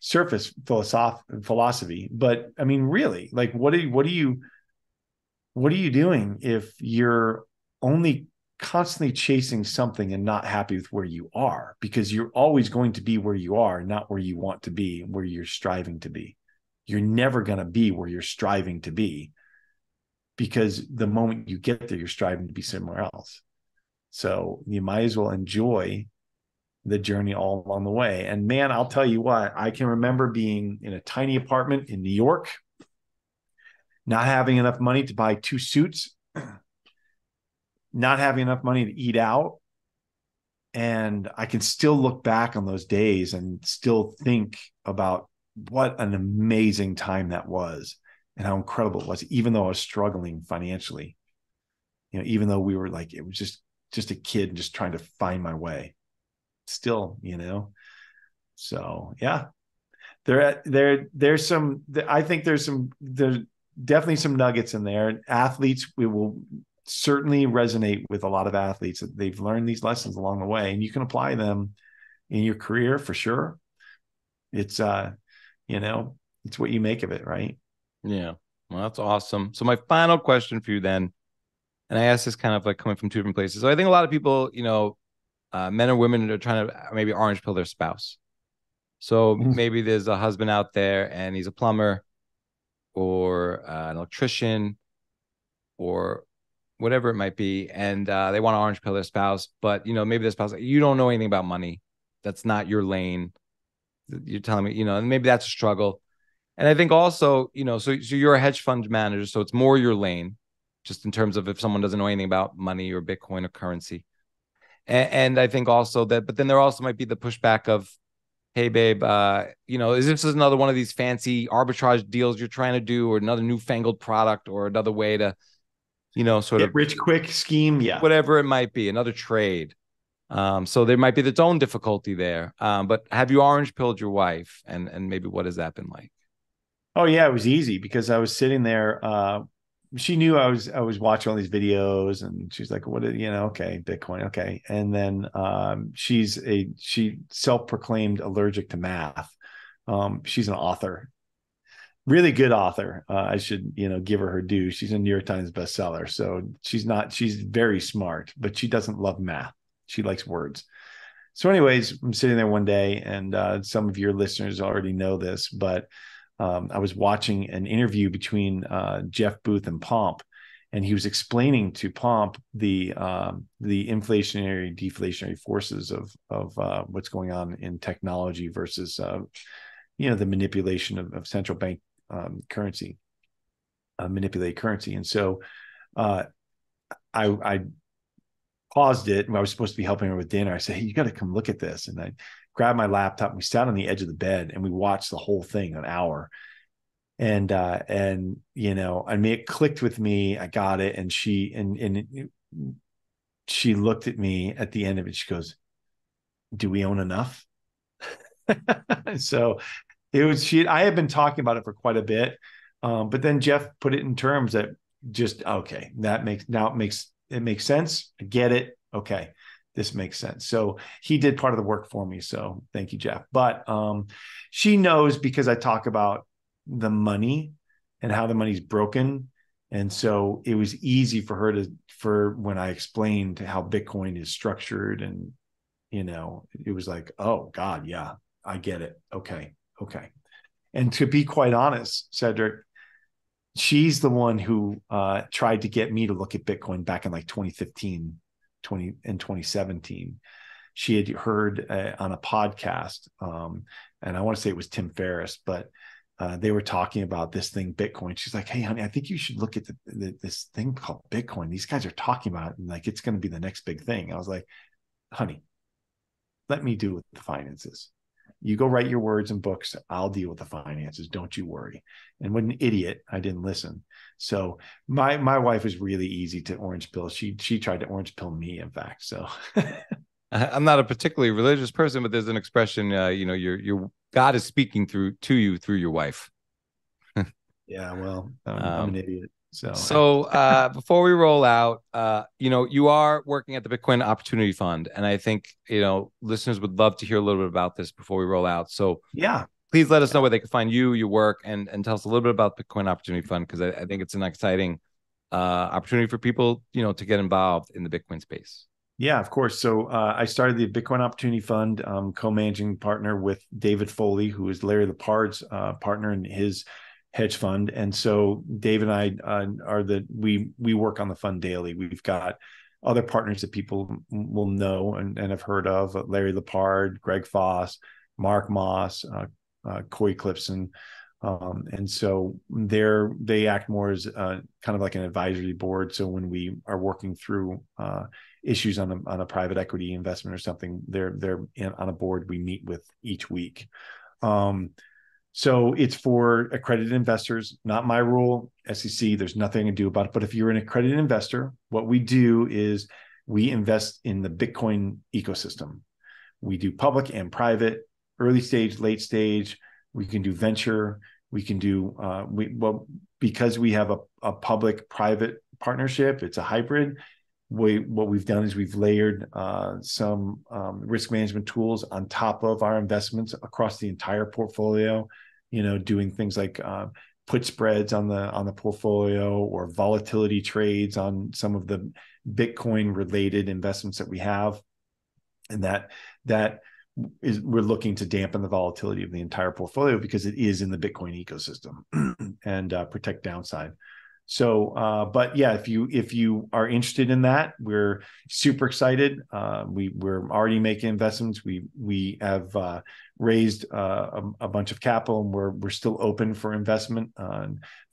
surface philosoph- philosophy, but I mean, really, like what are what are you what are you doing if you're only constantly chasing something and not happy with where you are because you're always going to be where you are not where you want to be where you're striving to be. You're never going to be where you're striving to be because the moment you get there you're striving to be somewhere else. So you might as well enjoy the journey all along the way. And man i'll tell you what i can remember being in a tiny apartment in new york not having enough money to buy two suits not having enough money to eat out. And I can still look back on those days and still think about what an amazing time that was and how incredible it was, even though I was struggling financially. You know, even though we were like, it was just just a kid just trying to find my way. Still, you know. So yeah. There there there's some I think there's some there's definitely some nuggets in there. Athletes we will certainly resonate with a lot of athletes that they've learned these lessons along the way and you can apply them in your career for sure. It's uh you know it's what you make of it right? Yeah. Well that's awesome. So my final question for you then and i ask this kind of like coming from two different places. So i think a lot of people you know uh, men or women are trying to maybe orange pill their spouse. So mm-hmm. maybe there's a husband out there and he's a plumber or uh, an electrician or whatever it might be, and uh, they want to orange pill their spouse, but you know maybe their spouse you don't know anything about money, that's not your lane. You're telling me, you know, and maybe that's a struggle. And I think also, you know, so so you're a hedge fund manager, so it's more your lane, just in terms of if someone doesn't know anything about money or Bitcoin or currency. And, and I think also that, but then there also might be the pushback of, hey babe uh you know is this another one of these fancy arbitrage deals you're trying to do or another newfangled product or another way to you know, sort Get of rich quick scheme, yeah, whatever it might be, another trade. Um, so there might be its own difficulty there. Um, but have you orange pilled your wife, and and maybe what has that been like? Oh yeah, it was easy because I was sitting there. Uh, she knew I was I was watching all these videos, and she's like, "What? Did you know? Okay, Bitcoin, okay." And then um, she's a she self proclaimed allergic to math. Um, she's an author, really good author. Uh, I should, you know, give her her due. She's a New York Times bestseller. So she's not, she's very smart, but she doesn't love math. She likes words. So, anyways, I'm sitting there one day, and uh, some of your listeners already know this, but um, I was watching an interview between uh, Jeff Booth and Pomp, and he was explaining to Pomp the um, the inflationary deflationary forces of of uh, what's going on in technology versus uh, you know the manipulation of, of central bank um, currency, uh, manipulate currency. And so uh, I, I paused it. I was supposed to be helping her with dinner. I said, Hey, you got to come look at this. And I grabbed my laptop. We sat on the edge of the bed and we watched the whole thing an hour. And uh, and you know, I mean, it clicked with me. I got it, and she and and she looked at me at the end of it. She goes, "Do we own enough?" (laughs) so it was she i had been talking about it for quite a bit um, but then jeff put it in terms that just okay that makes now it makes it makes sense. I get it. Okay. This makes sense. So he did part of the work for me. So thank you jeff. But um, she knows because i talk about the money and how the money's broken. And so it was easy for her to for when i explained how bitcoin is structured and you know it was like oh god yeah i get it. Okay Okay. And to be quite honest, Cedric, she's the one who uh, tried to get me to look at Bitcoin back in like 2015, 20 and 2017. She had heard uh, on a podcast, um, and I want to say it was Tim Ferriss, but uh, they were talking about this thing, Bitcoin. She's like, "Hey, honey, I think you should look at the, the, this thing called Bitcoin. These guys are talking about it, and like it's going to be the next big thing." I was like, "Honey, let me do with the finances you go write your words and books i'll deal with the finances don't you worry and what an idiot i didn't listen so my my wife was really easy to orange pill she she tried to orange pill me in fact so (laughs) i'm not a particularly religious person but there's an expression uh, you know your your God is speaking through to you through your wife. (laughs) Yeah, well, I'm, I'm Um, an idiot. So, So uh, before we roll out, uh, you know, you are working at the Bitcoin Opportunity Fund, and I think you know listeners would love to hear a little bit about this before we roll out. So yeah, please let us know where they can find you, your work, and and tell us a little bit about the Bitcoin Opportunity Fund because I, I think it's an exciting uh, opportunity for people, you know, to get involved in the Bitcoin space. Yeah, of course. So uh, I started the Bitcoin Opportunity Fund, um, co-managing partner with David Foley, who is Larry Lepard's uh, partner in his hedge fund. And so Dave and I uh, are the we we work on the fund daily. We've got other partners that people will know and, and have heard of: uh, Larry Lepard, Greg Foss, Mark Moss, uh, uh, Cory Klippsten. Um, and so they're they act more as uh, kind of like an advisory board. So when we are working through uh, issues on a on a private equity investment or something, they're they're in, on a board we meet with each week. Um, so it's for accredited investors, not my rule, SEC. There's nothing to do about it. But if you're an accredited investor, what we do is we invest in the Bitcoin ecosystem. We do public and private, early stage, late stage. We can do venture. We can do uh, we well because we have a, a public private partnership. It's a hybrid we what we've done is we've layered uh, some um, risk management tools on top of our investments across the entire portfolio. You know, doing things like uh, put spreads on the on the portfolio or volatility trades on some of the Bitcoin related investments that we have, and that that is we're looking to dampen the volatility of the entire portfolio because it is in the Bitcoin ecosystem (clears throat) and uh, protect downside. So, uh, but yeah, if you if you are interested in that, we're super excited. Uh, we we're already making investments. We we have uh, raised uh, a, a, bunch of capital, and we're we're still open for investment uh,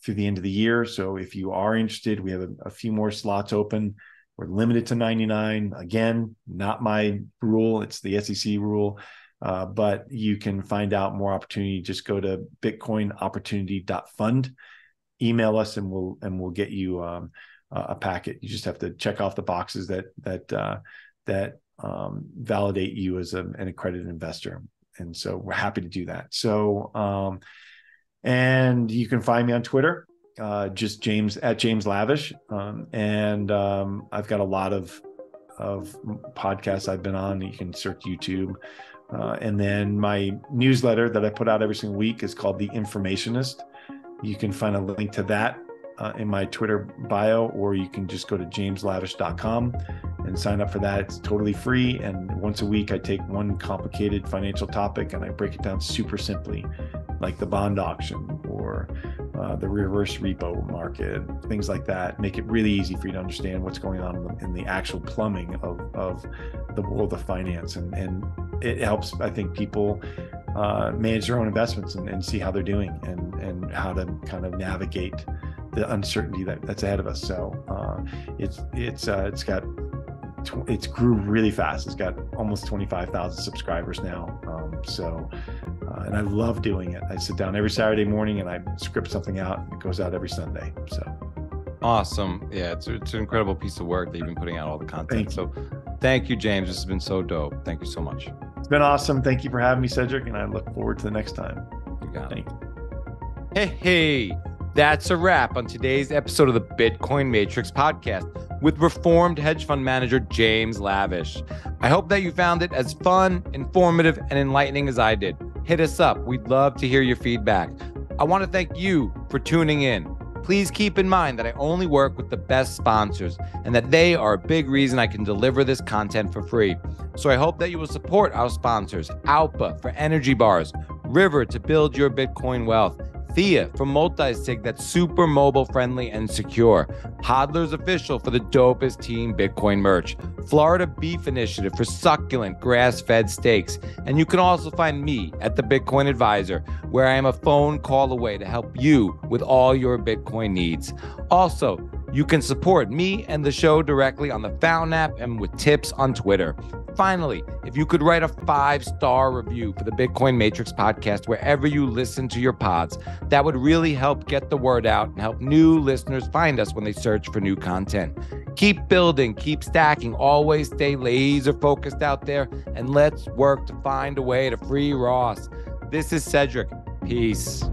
through the end of the year. So, if you are interested, we have a, a few more slots open. We're limited to 99. Again, not my rule; it's the SEC rule. Uh, but you can find out more opportunity. Just go to bitcoinopportunity.fund email us and we'll and we'll get you um, a packet. You just have to check off the boxes that that uh, that um, validate you as a, an accredited investor. And so we're happy to do that. So um, and you can find me on Twitter, uh, just James at James Lavish, um, and um, I've got a lot of of podcasts I've been on. You can search YouTube. Uh, and then my newsletter that I put out every single week is called The Informationist. You can find a link to that uh, in my Twitter bio, or you can just go to jameslavish.com and sign up for that. It's totally free. And once a week, I take one complicated financial topic and I break it down super simply, like the bond auction or uh, the reverse repo market, things like that. Make it really easy for you to understand what's going on in the, in the actual plumbing of, of the world of finance. And, and it helps, I think, people uh, manage their own investments and, and, see how they're doing and and how to kind of navigate the uncertainty that, that's ahead of us. So uh, it's it's uh, it's got tw- it's grew really fast. It's got almost twenty five thousand subscribers now. Um, so uh, and I love doing it. I sit down every Saturday morning and I script something out. And it goes out every Sunday. So awesome. Yeah, it's it's an incredible piece of work that you've been putting out all the content. Thank so thank you, James. This has been so dope. Thank you so much. It's been awesome. Thank you for having me, Cedric, and I look forward to the next time. You got it. Thank you. Hey, hey, that's a wrap on today's episode of the Bitcoin Matrix podcast with reformed hedge fund manager James Lavish. I hope that you found it as fun, informative, and enlightening as I did. Hit us up. We'd love to hear your feedback. I want to thank you for tuning in. Please keep in mind that I only work with the best sponsors and that they are a big reason I can deliver this content for free. So I hope that you will support our sponsors Aupa for energy bars, River to build your Bitcoin wealth. Theya from Multisig that's super mobile friendly and secure. Hodler's official for the dopest team Bitcoin merch. Florida Beef Initiative for succulent grass fed steaks. And you can also find me at the Bitcoin Adviser, where I am a phone call away to help you with all your Bitcoin needs. Also, you can support me and the show directly on the Fountain app and with tips on Twitter. Finally, if you could write a five star review for the Bitcoin Matrix podcast wherever you listen to your pods, that would really help get the word out and help new listeners find us when they search for new content. Keep building, keep stacking, always stay laser focused out there, and let's work to find a way to free Ross. This is Cedric. Peace.